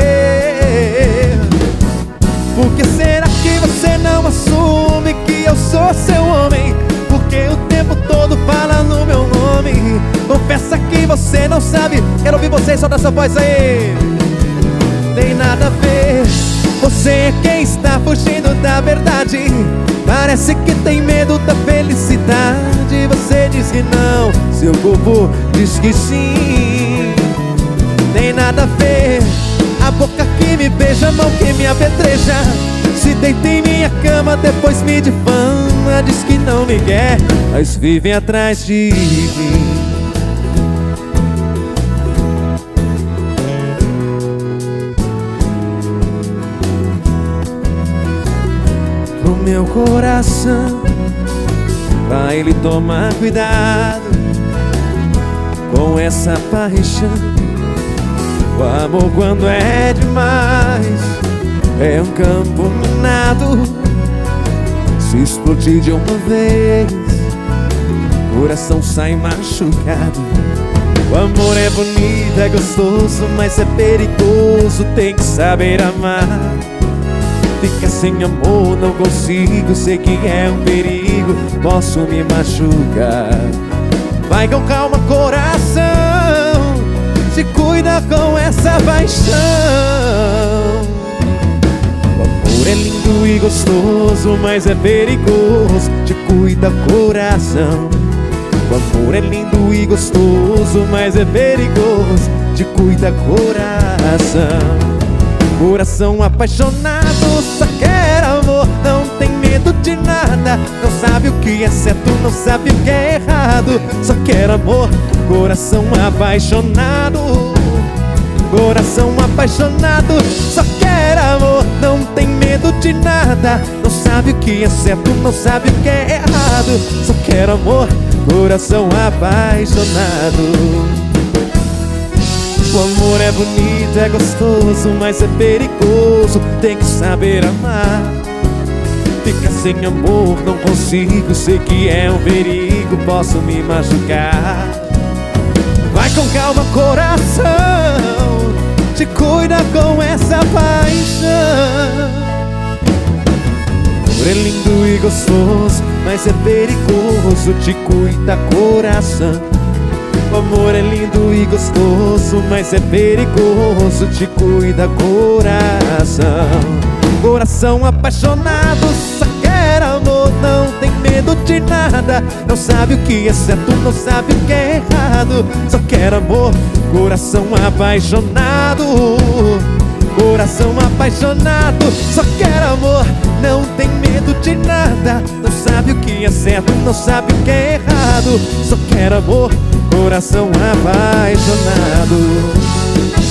Por que será que você não assume que eu sou seu homem? Porque o tempo todo fala no meu nome. Confessa que você não sabe Quero ouvir vocês, solta essa voz aí. Tem nada a ver Você é quem está fugindo da verdade. Parece que tem medo da felicidade. Você diz que não, seu corpo diz que sim. Tem nada a ver. A boca que me beija, a mão que me apedreja. Se deita em minha cama, depois me difama. Diz que não me quer, mas vive atrás de mim meu coração. Pra ele tomar cuidado Com essa paixão. O amor quando é demais É um campo minado. Se explodir de uma vez Coração sai machucado. O amor é bonito, é gostoso Mas é perigoso, tem que saber amar Fica sem amor, não consigo Sei que é um perigo, posso me machucar. Vai com calma, coração. Se cuida com essa paixão. O amor é lindo e gostoso Mas é perigoso. Te cuida, coração. O amor é lindo e gostoso Mas é perigoso. Te cuida, coração Coração apaixonado, só quer amor Não tem medo de nada. Não sabe o que é certo, não sabe o que é errado. Só quer amor, coração apaixonado. Coração apaixonado, só quer amor Não tem medo de nada. Não sabe o que é certo, não sabe o que é errado. Só quer amor, coração apaixonado o amor é bonito, é gostoso, mas é perigoso. Tem que saber amar. Fica sem amor, não consigo Sei que é um perigo, posso me machucar. Vai com calma, coração Te cuida com essa paixão. Amor é lindo e gostoso, mas é perigoso Te cuida, coração amor é lindo e gostoso, mas é perigoso. Te cuida, coração. Coração apaixonado, só quer amor, não tem medo de nada. Não sabe o que é certo, não sabe o que é errado. Só quer amor, coração apaixonado. Coração apaixonado, só quer amor, não tem medo de nada Não sabe o que é certo, não sabe o que é errado Só quer amor, coração apaixonado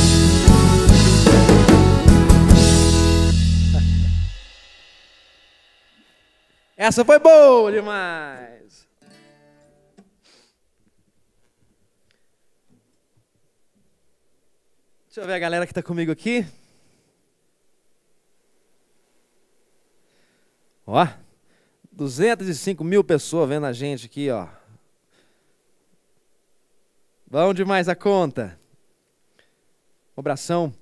Essa foi boa demais! Deixa eu ver a galera que tá comigo aqui. Ó, 205 mil pessoas vendo a gente aqui, ó. Bom demais a conta. Um abração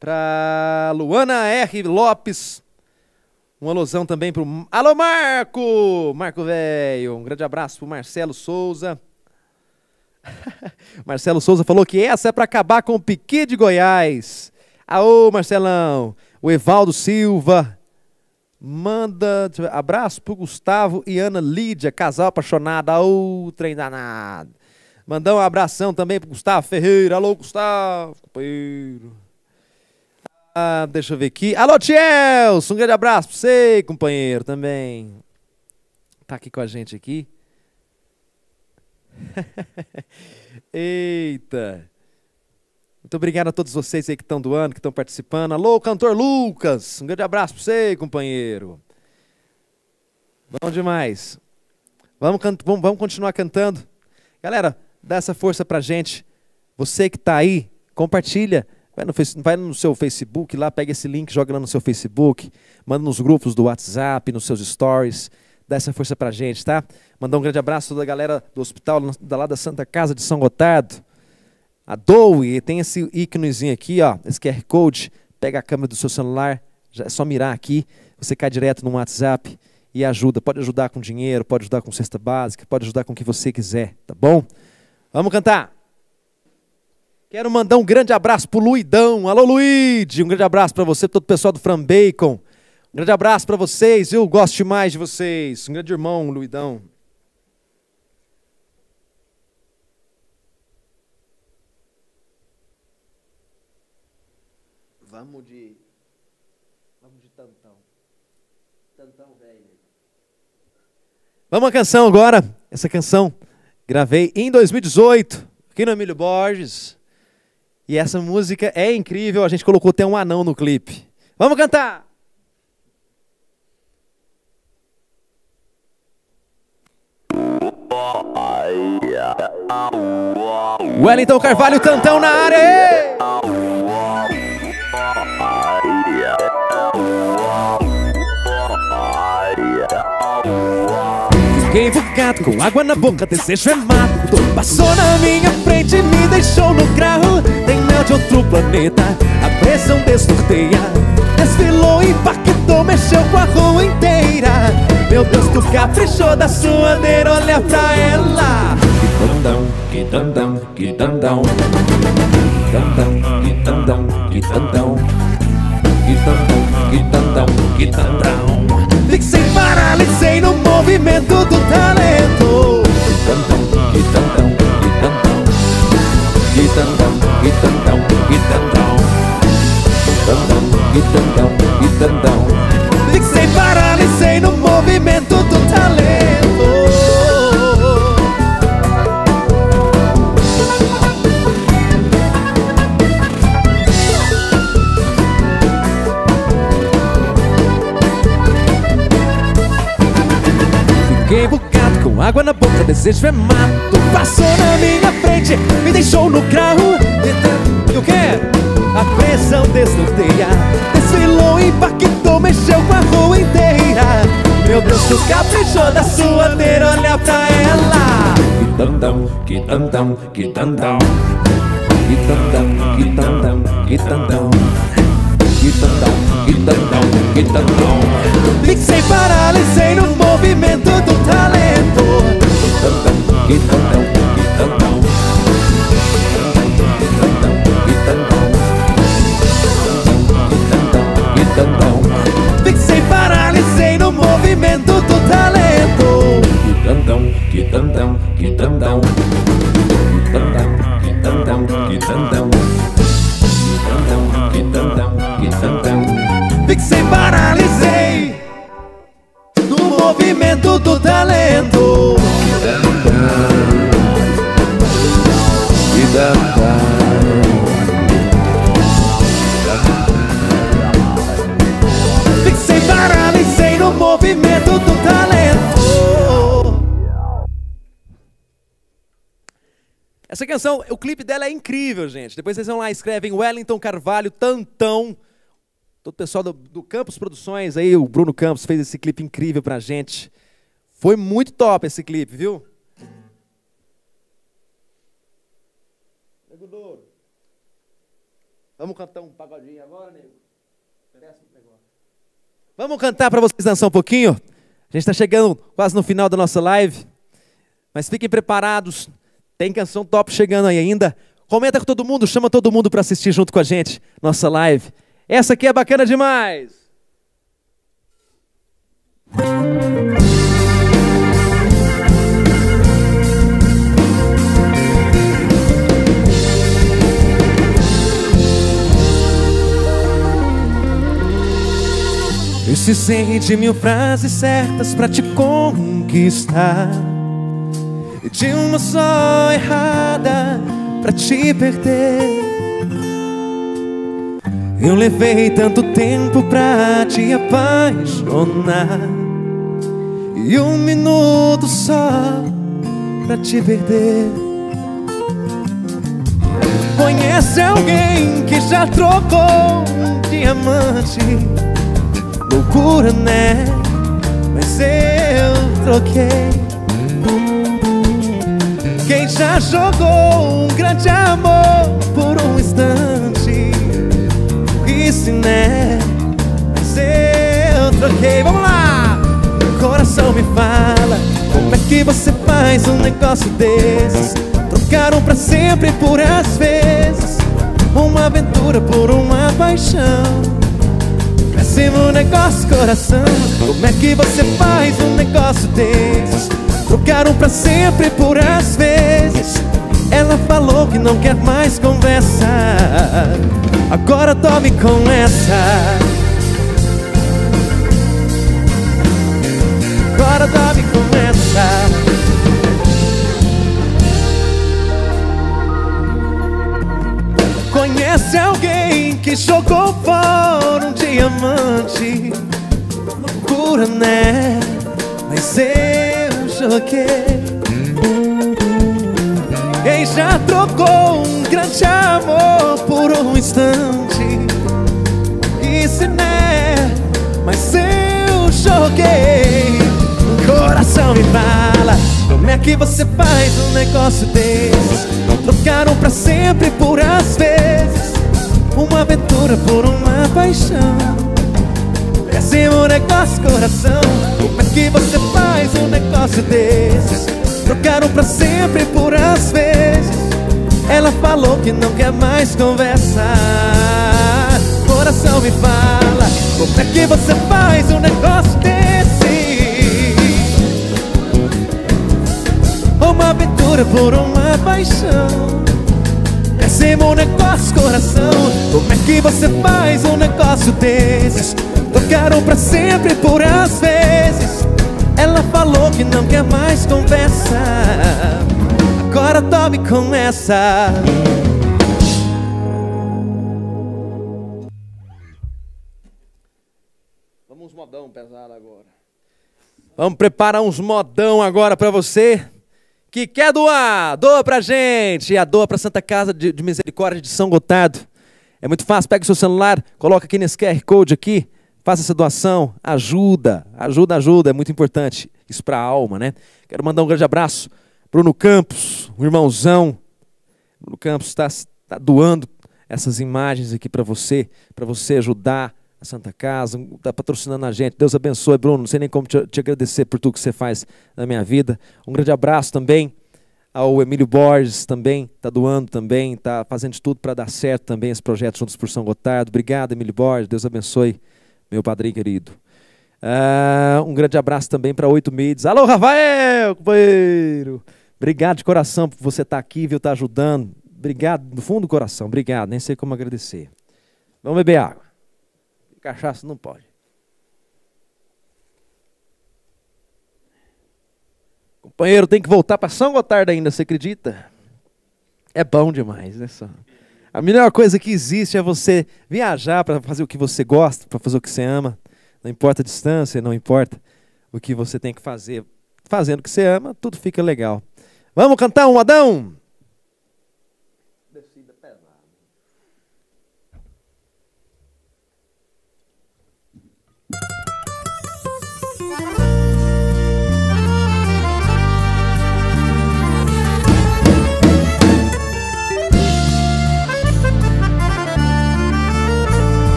para Luana R. Lopes. Um alusão também para o. Alô, Marco! Marco Velho. Um grande abraço para Marcelo Souza. Marcelo Souza falou que essa é para acabar com o Piqui de Goiás. Aô, Marcelão. O Evaldo Silva. Manda abraço pro Gustavo e Ana Lídia, casal apaixonado. Ô, trem danado. Mandar um abração também pro Gustavo Ferreira. Alô, Gustavo, companheiro. Ah, deixa eu ver aqui. Alô, Tielson, um grande abraço pra você, companheiro, também. Tá aqui com a gente aqui. Eita. Muito obrigado a todos vocês aí que estão doando, que estão participando. Alô, cantor Lucas. Um grande abraço para você, companheiro. Bom demais. Vamos, vamos, vamos continuar cantando. Galera, dá essa força pra gente. Você que está aí, compartilha. Vai no, vai no seu Facebook lá, pega esse link, joga lá no seu Facebook, manda nos grupos do WhatsApp, nos seus stories. Dá essa força pra gente, tá? Mandar um grande abraço a toda a galera do hospital da lá da Santa Casa de São Gotardo. A Doe tem esse íconezinho aqui, ó, esse QR Code. Pega a câmera do seu celular, é só mirar aqui, você cai direto no WhatsApp e ajuda. Pode ajudar com dinheiro, pode ajudar com cesta básica, pode ajudar com o que você quiser, tá bom? Vamos cantar. Quero mandar um grande abraço pro Luidão. Alô, Luigi! Um grande abraço para você, todo o pessoal do Fram Bacon. Um grande abraço para vocês, eu gosto demais de vocês. Um grande irmão, Luidão. Vamos de. Vamos de tantão. Tantão velho. Vamos à canção agora. Essa canção gravei em 2018, aqui no Emílio Borges. E essa música é incrível, a gente colocou até um anão no clipe. Vamos cantar! Wellington Carvalho, cantão na área! Fiquei invocado com água na boca, desejo é mato Passou na minha frente me deixou no carro. Tem mel de outro planeta, a pressão desnorteia. Desfilou, impactou, mexeu com a rua inteira. Meu Deus, tu caprichou da suadeira, olha pra ela. Que tandão, que tandão, que tandão Que tandão, que tandão, que tandão Que tandão, que tandão, que tandão Fixei, paralisei no movimento do talento desejo é mato Passou na minha frente, me deixou no carro. E o quê? A pressão desnorteia Desfilou, impactou, mexeu com a rua inteira. Meu Deus, tu caprichou da suadeira, olha pra ela. Que tandão, que tandão, que tandão Que tandão, que tandão, que tandão Que tandão, que tandão, que tandão Fixei, paralisei no movimento do talento Fixei, paralisei no movimento do talento. Que tandão, que tandão, que tandão canção, o clipe dela é incrível, gente. Depois vocês vão lá, escrevem Wellington Carvalho, Tantão. Todo o pessoal do, do Campos Produções aí, o Bruno Campos fez esse clipe incrível pra gente. Foi muito top esse clipe, viu? Nego Douro. Vamos cantar um pagodinho agora, nego? Vamos cantar para vocês dançar um pouquinho? A gente está chegando quase no final da nossa live. Mas fiquem preparados. Tem canção top chegando aí ainda. Comenta com todo mundo, chama todo mundo para assistir junto com a gente nossa live. Essa aqui é bacana demais. Esse cem mil frases certas pra te conquistar E de uma só errada pra te perder Eu levei tanto tempo pra te apaixonar E um minuto só pra te perder Conhece alguém que já trocou um diamante loucura, né? Mas eu troquei. Quem já jogou um grande amor por um instante? Isso, né? Mas eu troquei. Vamos lá! Meu coração me fala. Como é que você faz um negócio desses? Trocaram pra sempre por às vezes. Uma aventura por uma paixão. Péssimo negócio, coração Como é que você faz um negócio desses? Trocaram pra sempre por às vezes Ela falou que não quer mais conversa Agora tome com essa Agora tome com essa Conhece alguém que jogou fora um diamante? Loucura, né? Mas eu joguei. Quem já trocou um grande amor por um instante? Isso, né? Mas eu joguei. O coração me fala. Como é que você faz um negócio desses? Trocaram pra sempre por às vezes Uma aventura por uma paixão Péssimo negócio, coração Como é que você faz um negócio desses? Trocaram pra sempre por às vezes Ela falou que não quer mais conversar Coração me fala Como é que você faz um negócio desse? Uma aventura por uma paixão Péssimo negócio, coração Como é que você faz um negócio desses? Tocaram pra sempre por às vezes. Ela falou que não quer mais conversa. Agora tome com essa. Vamos modão pesado agora. Vamos preparar uns modão agora pra você que quer doar, doa pra gente. A doa pra Santa Casa de, de Misericórdia de São Gotardo. É muito fácil, pega o seu celular, coloca aqui nesse QR Code aqui, faça essa doação, ajuda, ajuda, ajuda, é muito importante. Isso pra alma, né? Quero mandar um grande abraço. Bruno Campos, um irmãozão. Bruno Campos está tá doando essas imagens aqui para você, para você ajudar a Santa Casa, está patrocinando a gente. Deus abençoe, Bruno. Não sei nem como te, te, agradecer por tudo que você faz na minha vida. Um grande abraço também ao Emílio Borges, também está doando também, está fazendo de tudo para dar certo também esse projeto Juntos por São Gotardo. Obrigado, Emílio Borges. Deus abençoe, meu padrinho querido. Uh, um grande abraço também para Oito Mids. Alô, Rafael, companheiro! Obrigado de coração por você estar tá aqui, viu, estar tá ajudando. Obrigado, do fundo do coração. Obrigado, nem sei como agradecer. Vamos beber água. Cachaça não pode. Companheiro, tem que voltar para São Gotardo ainda, você acredita? É bom demais, né? Só. A melhor coisa que existe é você viajar para fazer o que você gosta, para fazer o que você ama. Não importa a distância, não importa o que você tem que fazer. Fazendo o que você ama, tudo fica legal. Vamos cantar um Adão?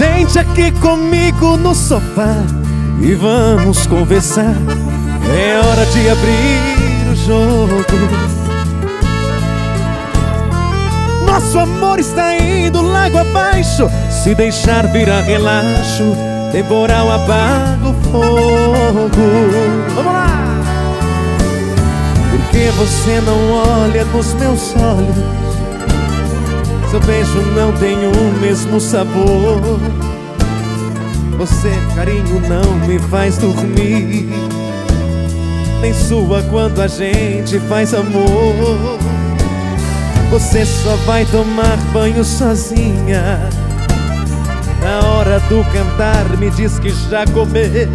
Sente aqui comigo no sofá e vamos conversar. É hora de abrir o jogo. Nosso amor está indo lago abaixo. Se deixar virar relaxo, temporal apaga o fogo. Vamos lá! Por que você não olha nos meus olhos? Seu beijo não tem o mesmo sabor. Você, carinho, não me faz dormir. Nem sua quando a gente faz amor. Você só vai tomar banho sozinha. Na hora do cantar me diz que já comeu.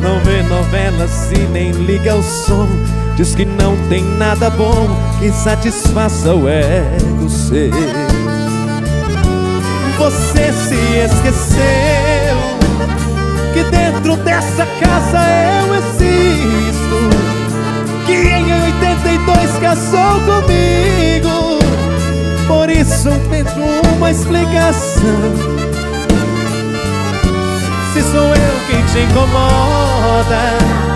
Não vê novela se nem liga o som Diz que não tem nada bom que satisfaça o ego seu. Você se esqueceu Que dentro dessa casa eu existo Que em 82 casou comigo. Por isso peço uma explicação. Se sou eu quem te incomoda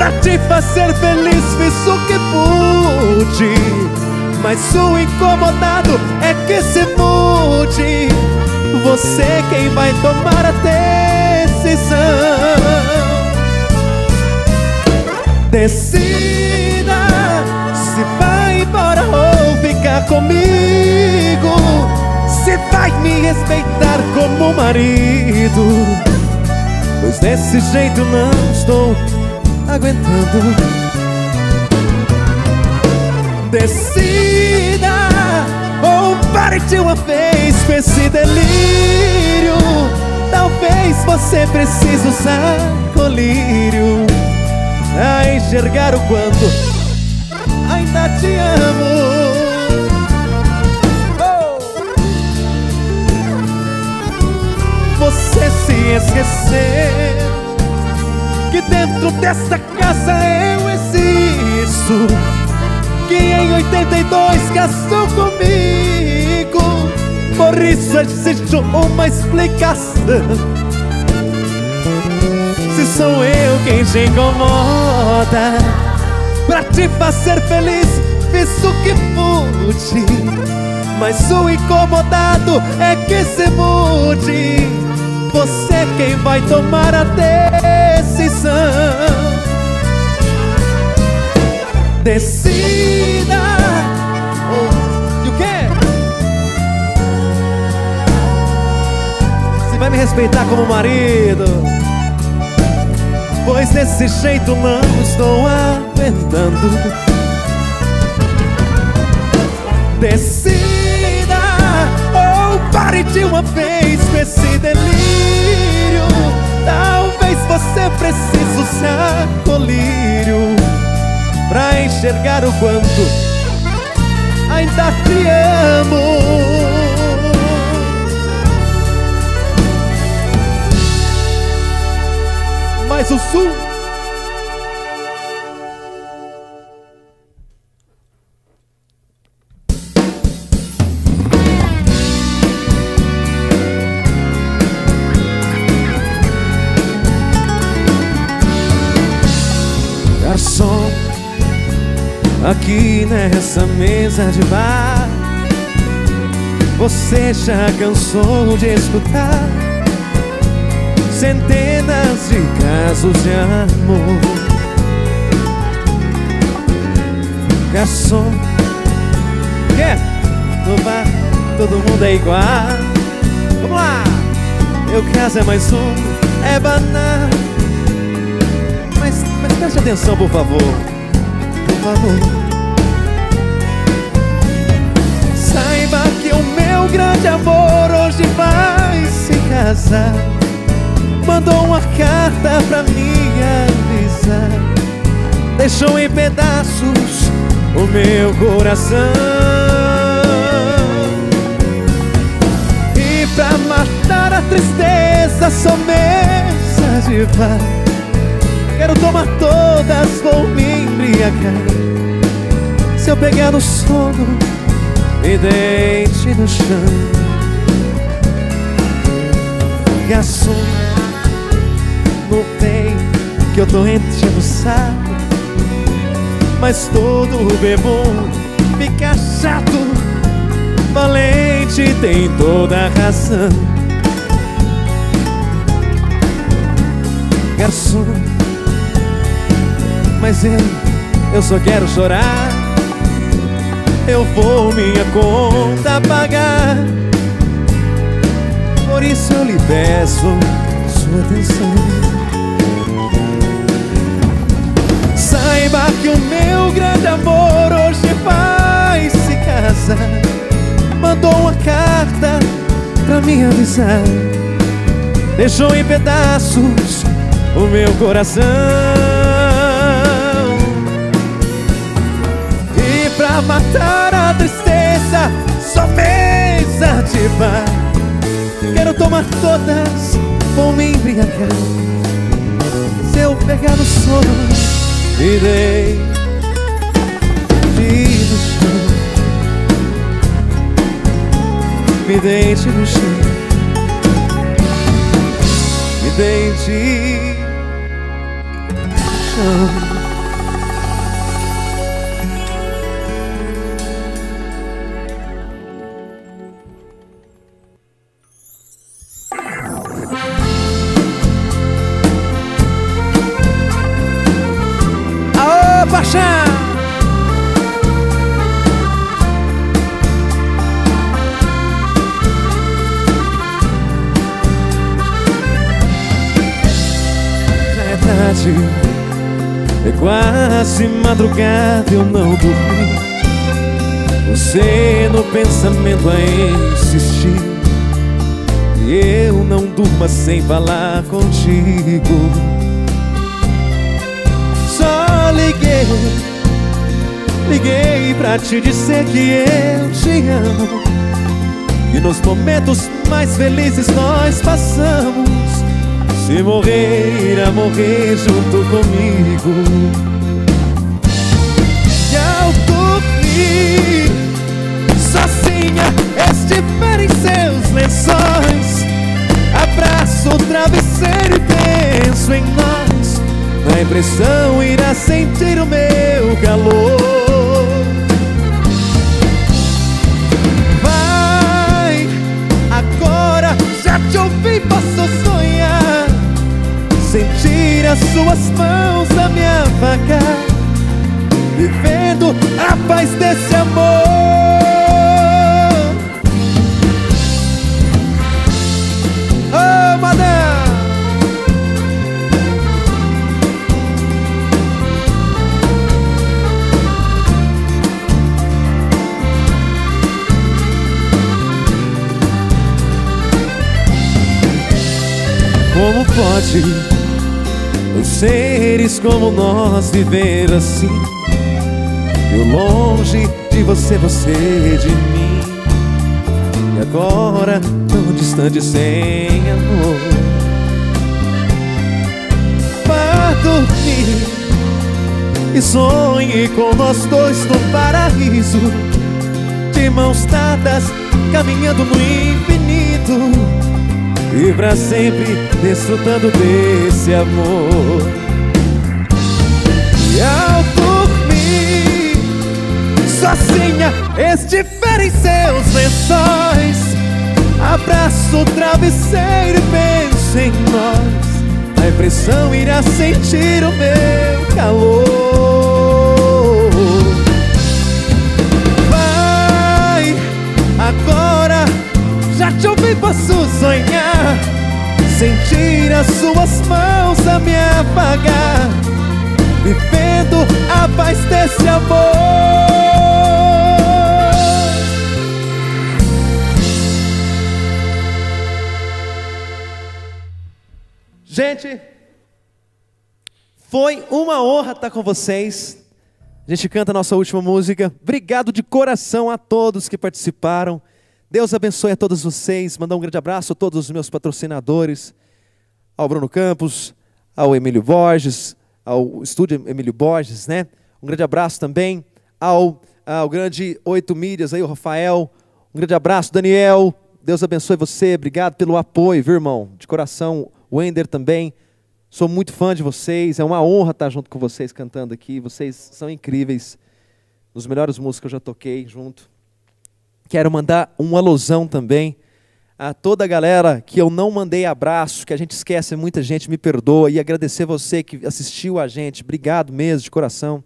Pra te fazer feliz fiz o que pude. Mas o incomodado é que se mude. Você quem vai tomar a decisão. Decida se vai embora ou ficar comigo. Se vai me respeitar como marido. Pois desse jeito não estou aguentando. Decida ou pare de uma vez com esse delírio. Talvez você precise usar colírio A enxergar o quanto ainda te amo! Você se esqueceu que dentro desta casa eu existo Que em 82 casou comigo. Por isso existe uma explicação. Se sou eu quem te incomoda Pra te fazer feliz fiz o que pude. Mas o incomodado é que se mude Você quem vai tomar a decisão. Decida. Oh, E o quê? Se vai me respeitar como marido? Pois desse jeito não estou aguentando. Decida. Ou pare de uma vez esse delírio. Talvez você precise usar colírio Pra enxergar o quanto ainda te amo. Mas o sul nessa mesa de bar Você já cansou de escutar Centenas de casos de amor Garçom, quer? No bar todo mundo é igual Vamos lá! Meu caso é mais um, é banal Mas, mas Preste atenção, por favor. Por favor. O meu grande amor hoje vai se casar. Mandou uma carta pra me avisar. Deixou em pedaços o meu coração. E pra matar a tristeza, só mensagem vai. Quero tomar todas, vou me embriagar. Se eu pegar no sono, me deite no chão. Garçom, não tem que eu tô enchendo o saco. Mas todo bebum fica chato. Valente tem toda a razão. Garçom, mas eu, eu só quero chorar. Eu vou minha conta pagar. Por isso eu lhe peço sua atenção. Saiba que o meu grande amor hoje vai se casar. Mandou uma carta pra me avisar. Deixou em pedaços o meu coração. Pra matar a tristeza, mesa de bar. Quero tomar todas, vou me embriagar. Se eu pegar no sono, me dei no chão. Me deite no chão. Me deite no chão. Madrugada, eu não dormi. Você no pensamento a insistir. E eu não durma sem falar contigo. Só liguei, liguei pra te dizer que eu te amo. E nos momentos mais felizes nós passamos. Se morrer, irá morrer junto comigo. Estiver em seus lençóis. Abraço o travesseiro e penso em nós. Na impressão irá sentir o meu calor. Vai, agora já te ouvi, posso sonhar. Sentir as suas mãos a me apagar. Vivendo a paz desse amor. Como pode seres como nós viver assim? Eu longe de você, você de mim. E agora tão distante sem amor. Vá dormir e sonhe com nós dois no paraíso. De mãos dadas, caminhando no infinito e pra sempre desfrutando desse amor. E ao dormir, sozinha, estiver em seus lençóis, abraço o travesseiro e penso em nós. A impressão irá sentir o meu calor. Te ouvi, posso sonhar Sentir as suas mãos a me apagar vivendo a paz desse amor. Gente, foi uma honra estar com vocês. A gente canta a nossa última música. Obrigado de coração a todos que participaram. Deus abençoe a todos vocês. Mandar um grande abraço a todos os meus patrocinadores, ao Bruno Campos, ao Emílio Borges, ao estúdio Emílio Borges, né? Um grande abraço também ao, ao grande Oito Mídias aí, o Rafael. Um grande abraço, Daniel. Deus abençoe você. Obrigado pelo apoio, viu, irmão? De coração. O Ender também. Sou muito fã de vocês. É uma honra estar junto com vocês cantando aqui. Vocês são incríveis. Os melhores músicos que eu já toquei junto. Quero mandar um alusão também a toda a galera que eu não mandei abraço, que a gente esquece, muita gente me perdoa, e agradecer você que assistiu a gente. Obrigado mesmo, de coração.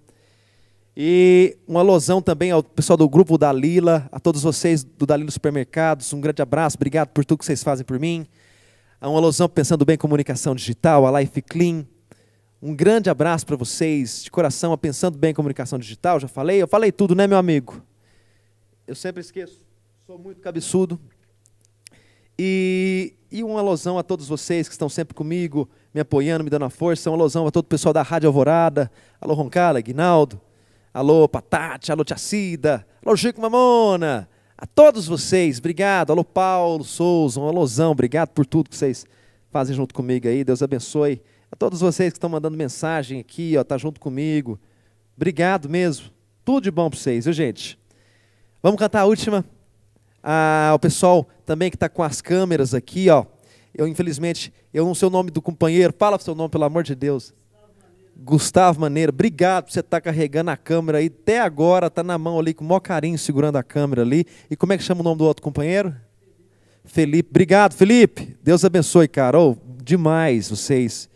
E uma alusão também ao pessoal do grupo Dalila, a todos vocês do Dalila Supermercados, um grande abraço, obrigado por tudo que vocês fazem por mim. Uma alusão pensando bem em comunicação digital, a Life Clean. Um grande abraço para vocês, de coração, a pensando bem em comunicação digital, já falei? Eu falei tudo, né, meu amigo? Eu sempre esqueço, sou muito cabeçudo. E, e uma alusão a todos vocês que estão sempre comigo, me apoiando, me dando a força. Uma alusão a todo o pessoal da Rádio Alvorada. Alô, Roncala, Guinaldo. Alô, Patate. Alô, Tia Cida. Alô, Chico Mamona. A todos vocês, obrigado. Alô, Paulo Souza. Um alusão, obrigado por tudo que vocês fazem junto comigo aí. Deus abençoe. A todos vocês que estão mandando mensagem aqui, ó, tá junto comigo. Obrigado mesmo. Tudo de bom para vocês, viu, gente? Vamos cantar a última? Ah, o pessoal também que está com as câmeras aqui, ó. Eu, infelizmente, eu não sei o nome do companheiro. Fala o seu nome, pelo amor de Deus. Gustavo Maneira, obrigado por você estar tá carregando a câmera aí. Até agora está na mão ali, com o maior carinho, segurando a câmera ali. E como é que chama o nome do outro companheiro? Felipe. Obrigado, Felipe. Deus abençoe, cara. Oh, demais vocês.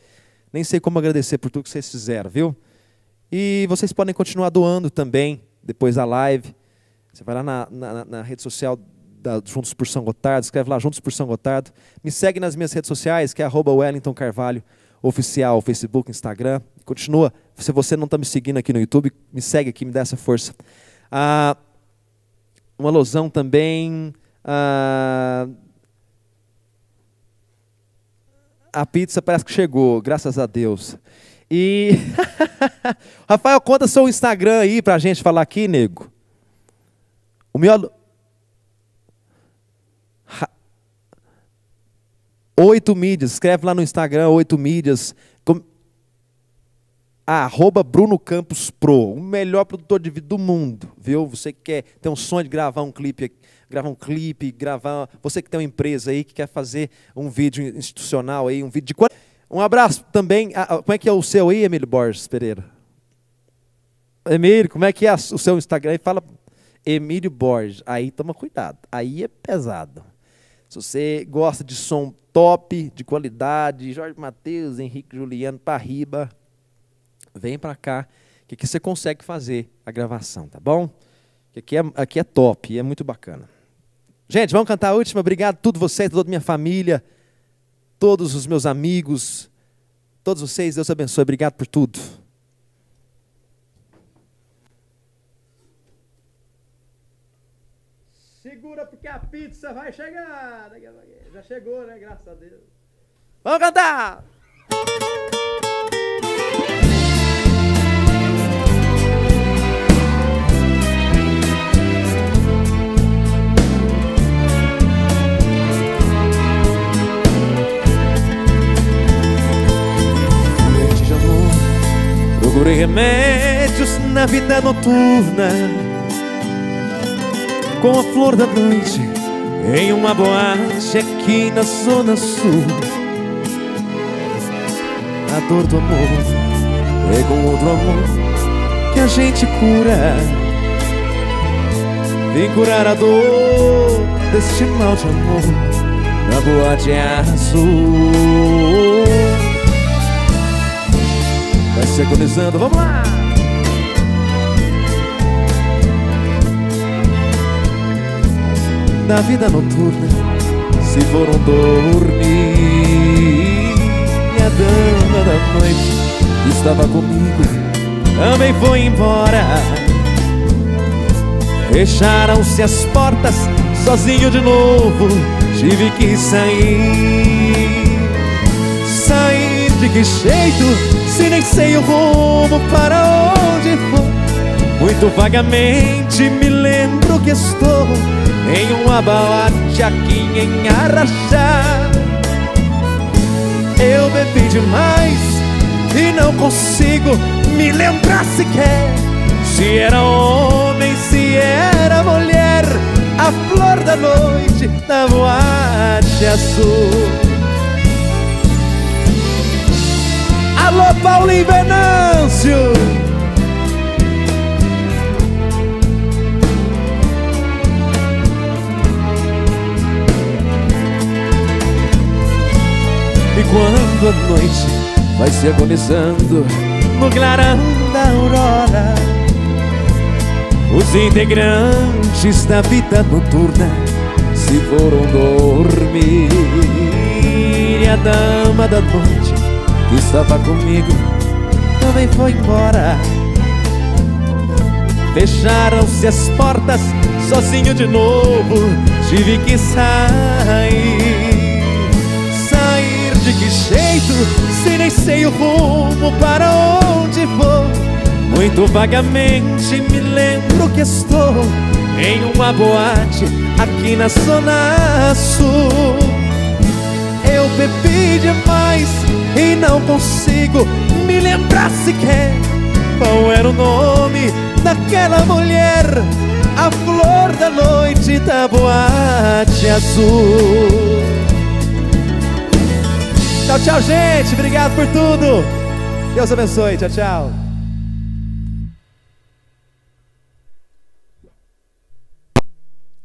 Nem sei como agradecer por tudo que vocês fizeram, viu? E vocês podem continuar doando também, depois da live. Você vai lá na, na, na rede social da Juntos por São Gotardo, escreve lá Juntos por São Gotardo. Me segue nas minhas redes sociais, que é arroba Wellington Carvalho Oficial, Facebook, Instagram. Continua. Se você não está me seguindo aqui no YouTube, me segue aqui, me dá essa força. Ah, uma alusão também. Ah, a pizza parece que chegou, graças a Deus. E. Rafael, conta seu Instagram aí pra gente falar aqui, nego. O meu. Oito mídias, escreve lá no Instagram, oito mídias. Com... Arroba Bruno Campos Pro, o melhor produtor de vídeo do mundo, viu? Você que quer ter um sonho de gravar um clipe, gravar um clipe, gravar. Você que tem uma empresa aí que quer fazer um vídeo institucional aí, um vídeo de Um abraço também. Como é que é o seu aí, Emílio Borges Pereira? Emílio, como é que é o seu Instagram? Fala Emílio Borges. Aí toma cuidado. Aí é pesado. Se você gosta de som top, de qualidade, Jorge Matheus, Henrique Juliano, Parriba, vem para cá, que aqui você consegue fazer a gravação, tá bom? Que aqui é, aqui é top, é muito bacana. Gente, vamos cantar a última. Obrigado a todos vocês, toda a minha família, todos os meus amigos, todos vocês. Deus abençoe. Obrigado por tudo. Segura porque a pizza vai chegar. Já chegou, né? Graças a Deus. Vamos cantar! Procurei remédios na vida noturna com a flor da noite em uma boate aqui na zona sul. A dor do amor é com outro amor que a gente cura. Vem curar a dor deste mal de amor na boate azul. Vai se agonizando, vamos lá! Da vida noturna se foram dormir. E a dama da noite estava comigo também foi embora. Fecharam-se as portas, sozinho de novo, tive que sair. Sair de que jeito, se nem sei o rumo para onde vou. Muito vagamente me lembro que estou em uma boate aqui em Araxá. Eu bebi demais e não consigo me lembrar sequer se era homem, se era mulher, a flor da noite da boate azul. Alô, Paulinho Venâncio! Quando a noite vai se agonizando no clarão da aurora, os integrantes da vida noturna se foram dormir. E a dama da noite que estava comigo também foi embora. Fecharam-se as portas, sozinho de novo, tive que sair. De que jeito, se nem sei o rumo para onde vou. Muito vagamente me lembro que estou em uma boate aqui na Zona Sul. Eu bebi demais e não consigo me lembrar sequer qual era o nome daquela mulher, a flor da noite da boate azul. Tchau, tchau, gente. Obrigado por tudo. Deus abençoe. Tchau, tchau.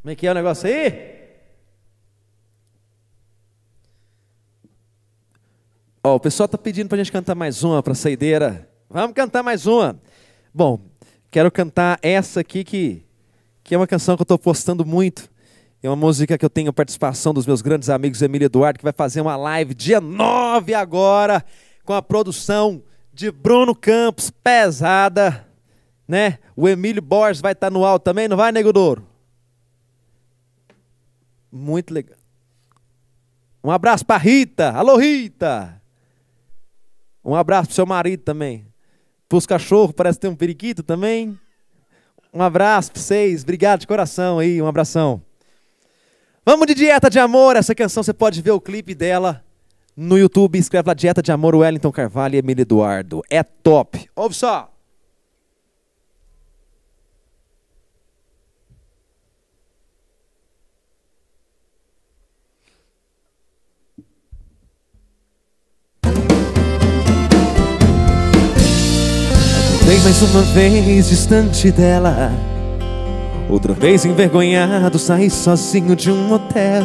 Como é que é o negócio aí? Ó, o pessoal tá pedindo pra gente cantar mais uma pra saideira. Vamos cantar mais uma. Bom, quero cantar essa aqui que, que é uma canção que eu tô postando muito. É uma música que eu tenho participação dos meus grandes amigos Emílio Eduardo, que vai fazer uma live dia 9 agora, com a produção de Bruno Campos, pesada, né? O Emílio Borges vai estar no alto também, não vai, Nego Douro? Muito legal. Um abraço para Rita. Alô, Rita. Um abraço pro seu marido também. Pros cachorros, parece ter um periquito também. Um abraço para vocês. Obrigado de coração aí. Um abração. Vamos de Dieta de Amor. Essa canção você pode ver o clipe dela no YouTube. Escreve lá Dieta de Amor, Wellington Carvalho e Emílio Eduardo. É top. Ouve só. Vem mais uma vez distante dela. Outra vez envergonhado, saí sozinho de um hotel.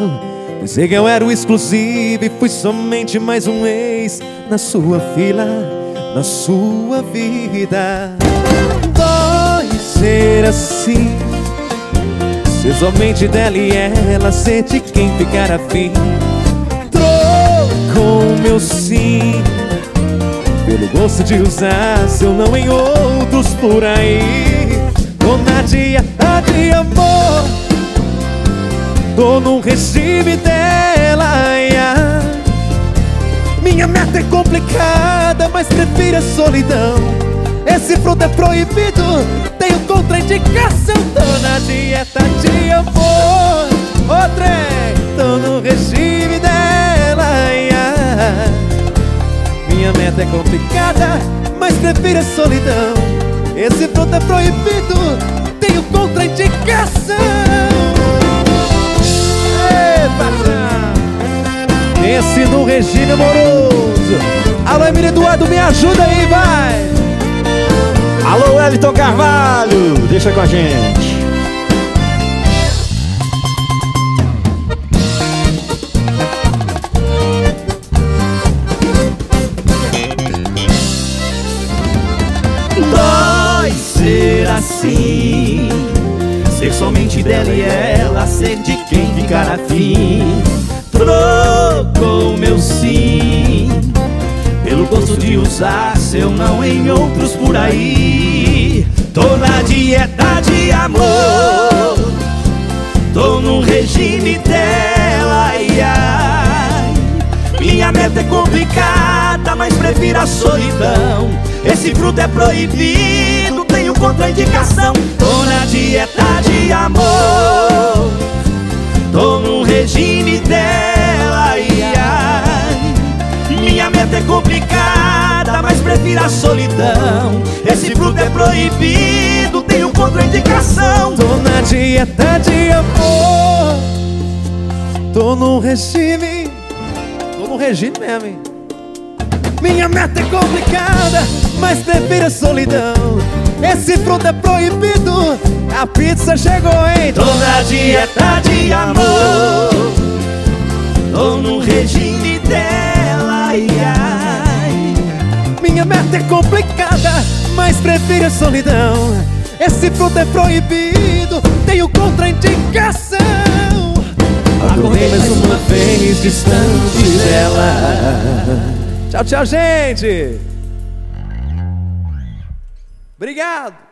Pensei que eu era o exclusivo e fui somente mais um ex na sua fila, na sua vida. Dói ser assim, ser somente dela e ela, ser de quem ficar afim. Trocou meu sim pelo gosto de usar seu não em outros por aí. Dona dieta de amor, tô no regime dela. ia. Minha meta é complicada, mas prefiro a solidão. Esse fruto é proibido, tenho contraindicação. Tô na dieta de amor, trem, tô no regime dela. ia. Minha meta é complicada, mas prefiro a solidão. Esse fruto é proibido, tenho contraindicação. Ei, patrão! Esse no regime amoroso. Alô, Emílio Eduardo, me ajuda aí, vai! Alô, Wellington Carvalho, deixa com a gente. Assim, ser somente dela e ela, ser de quem ficar afim. Trocou meu sim pelo gosto de usar seu não em outros por aí. Tô na dieta de amor, tô no regime dela, ai, ai. Minha meta é complicada, mas prefiro a solidão. Esse fruto é proibido, contraindicação. Tô na dieta de amor, tô no regime dela, ai, ai. Minha meta é complicada, mas prefiro a solidão. Esse fruto é proibido, tenho contraindicação. Tô na dieta de amor Tô no regime Tô no regime mesmo, hein? Minha meta é complicada Mas prefiro a solidão Esse fruto é proibido A pizza chegou, hein? Tô na dieta de amor, tô no regime dela, ai, ai. Minha meta é complicada Mas prefiro a solidão Esse fruto é proibido Tenho contraindicação Acordei mais uma vez distante dela Tchau, tchau, gente! Obrigado!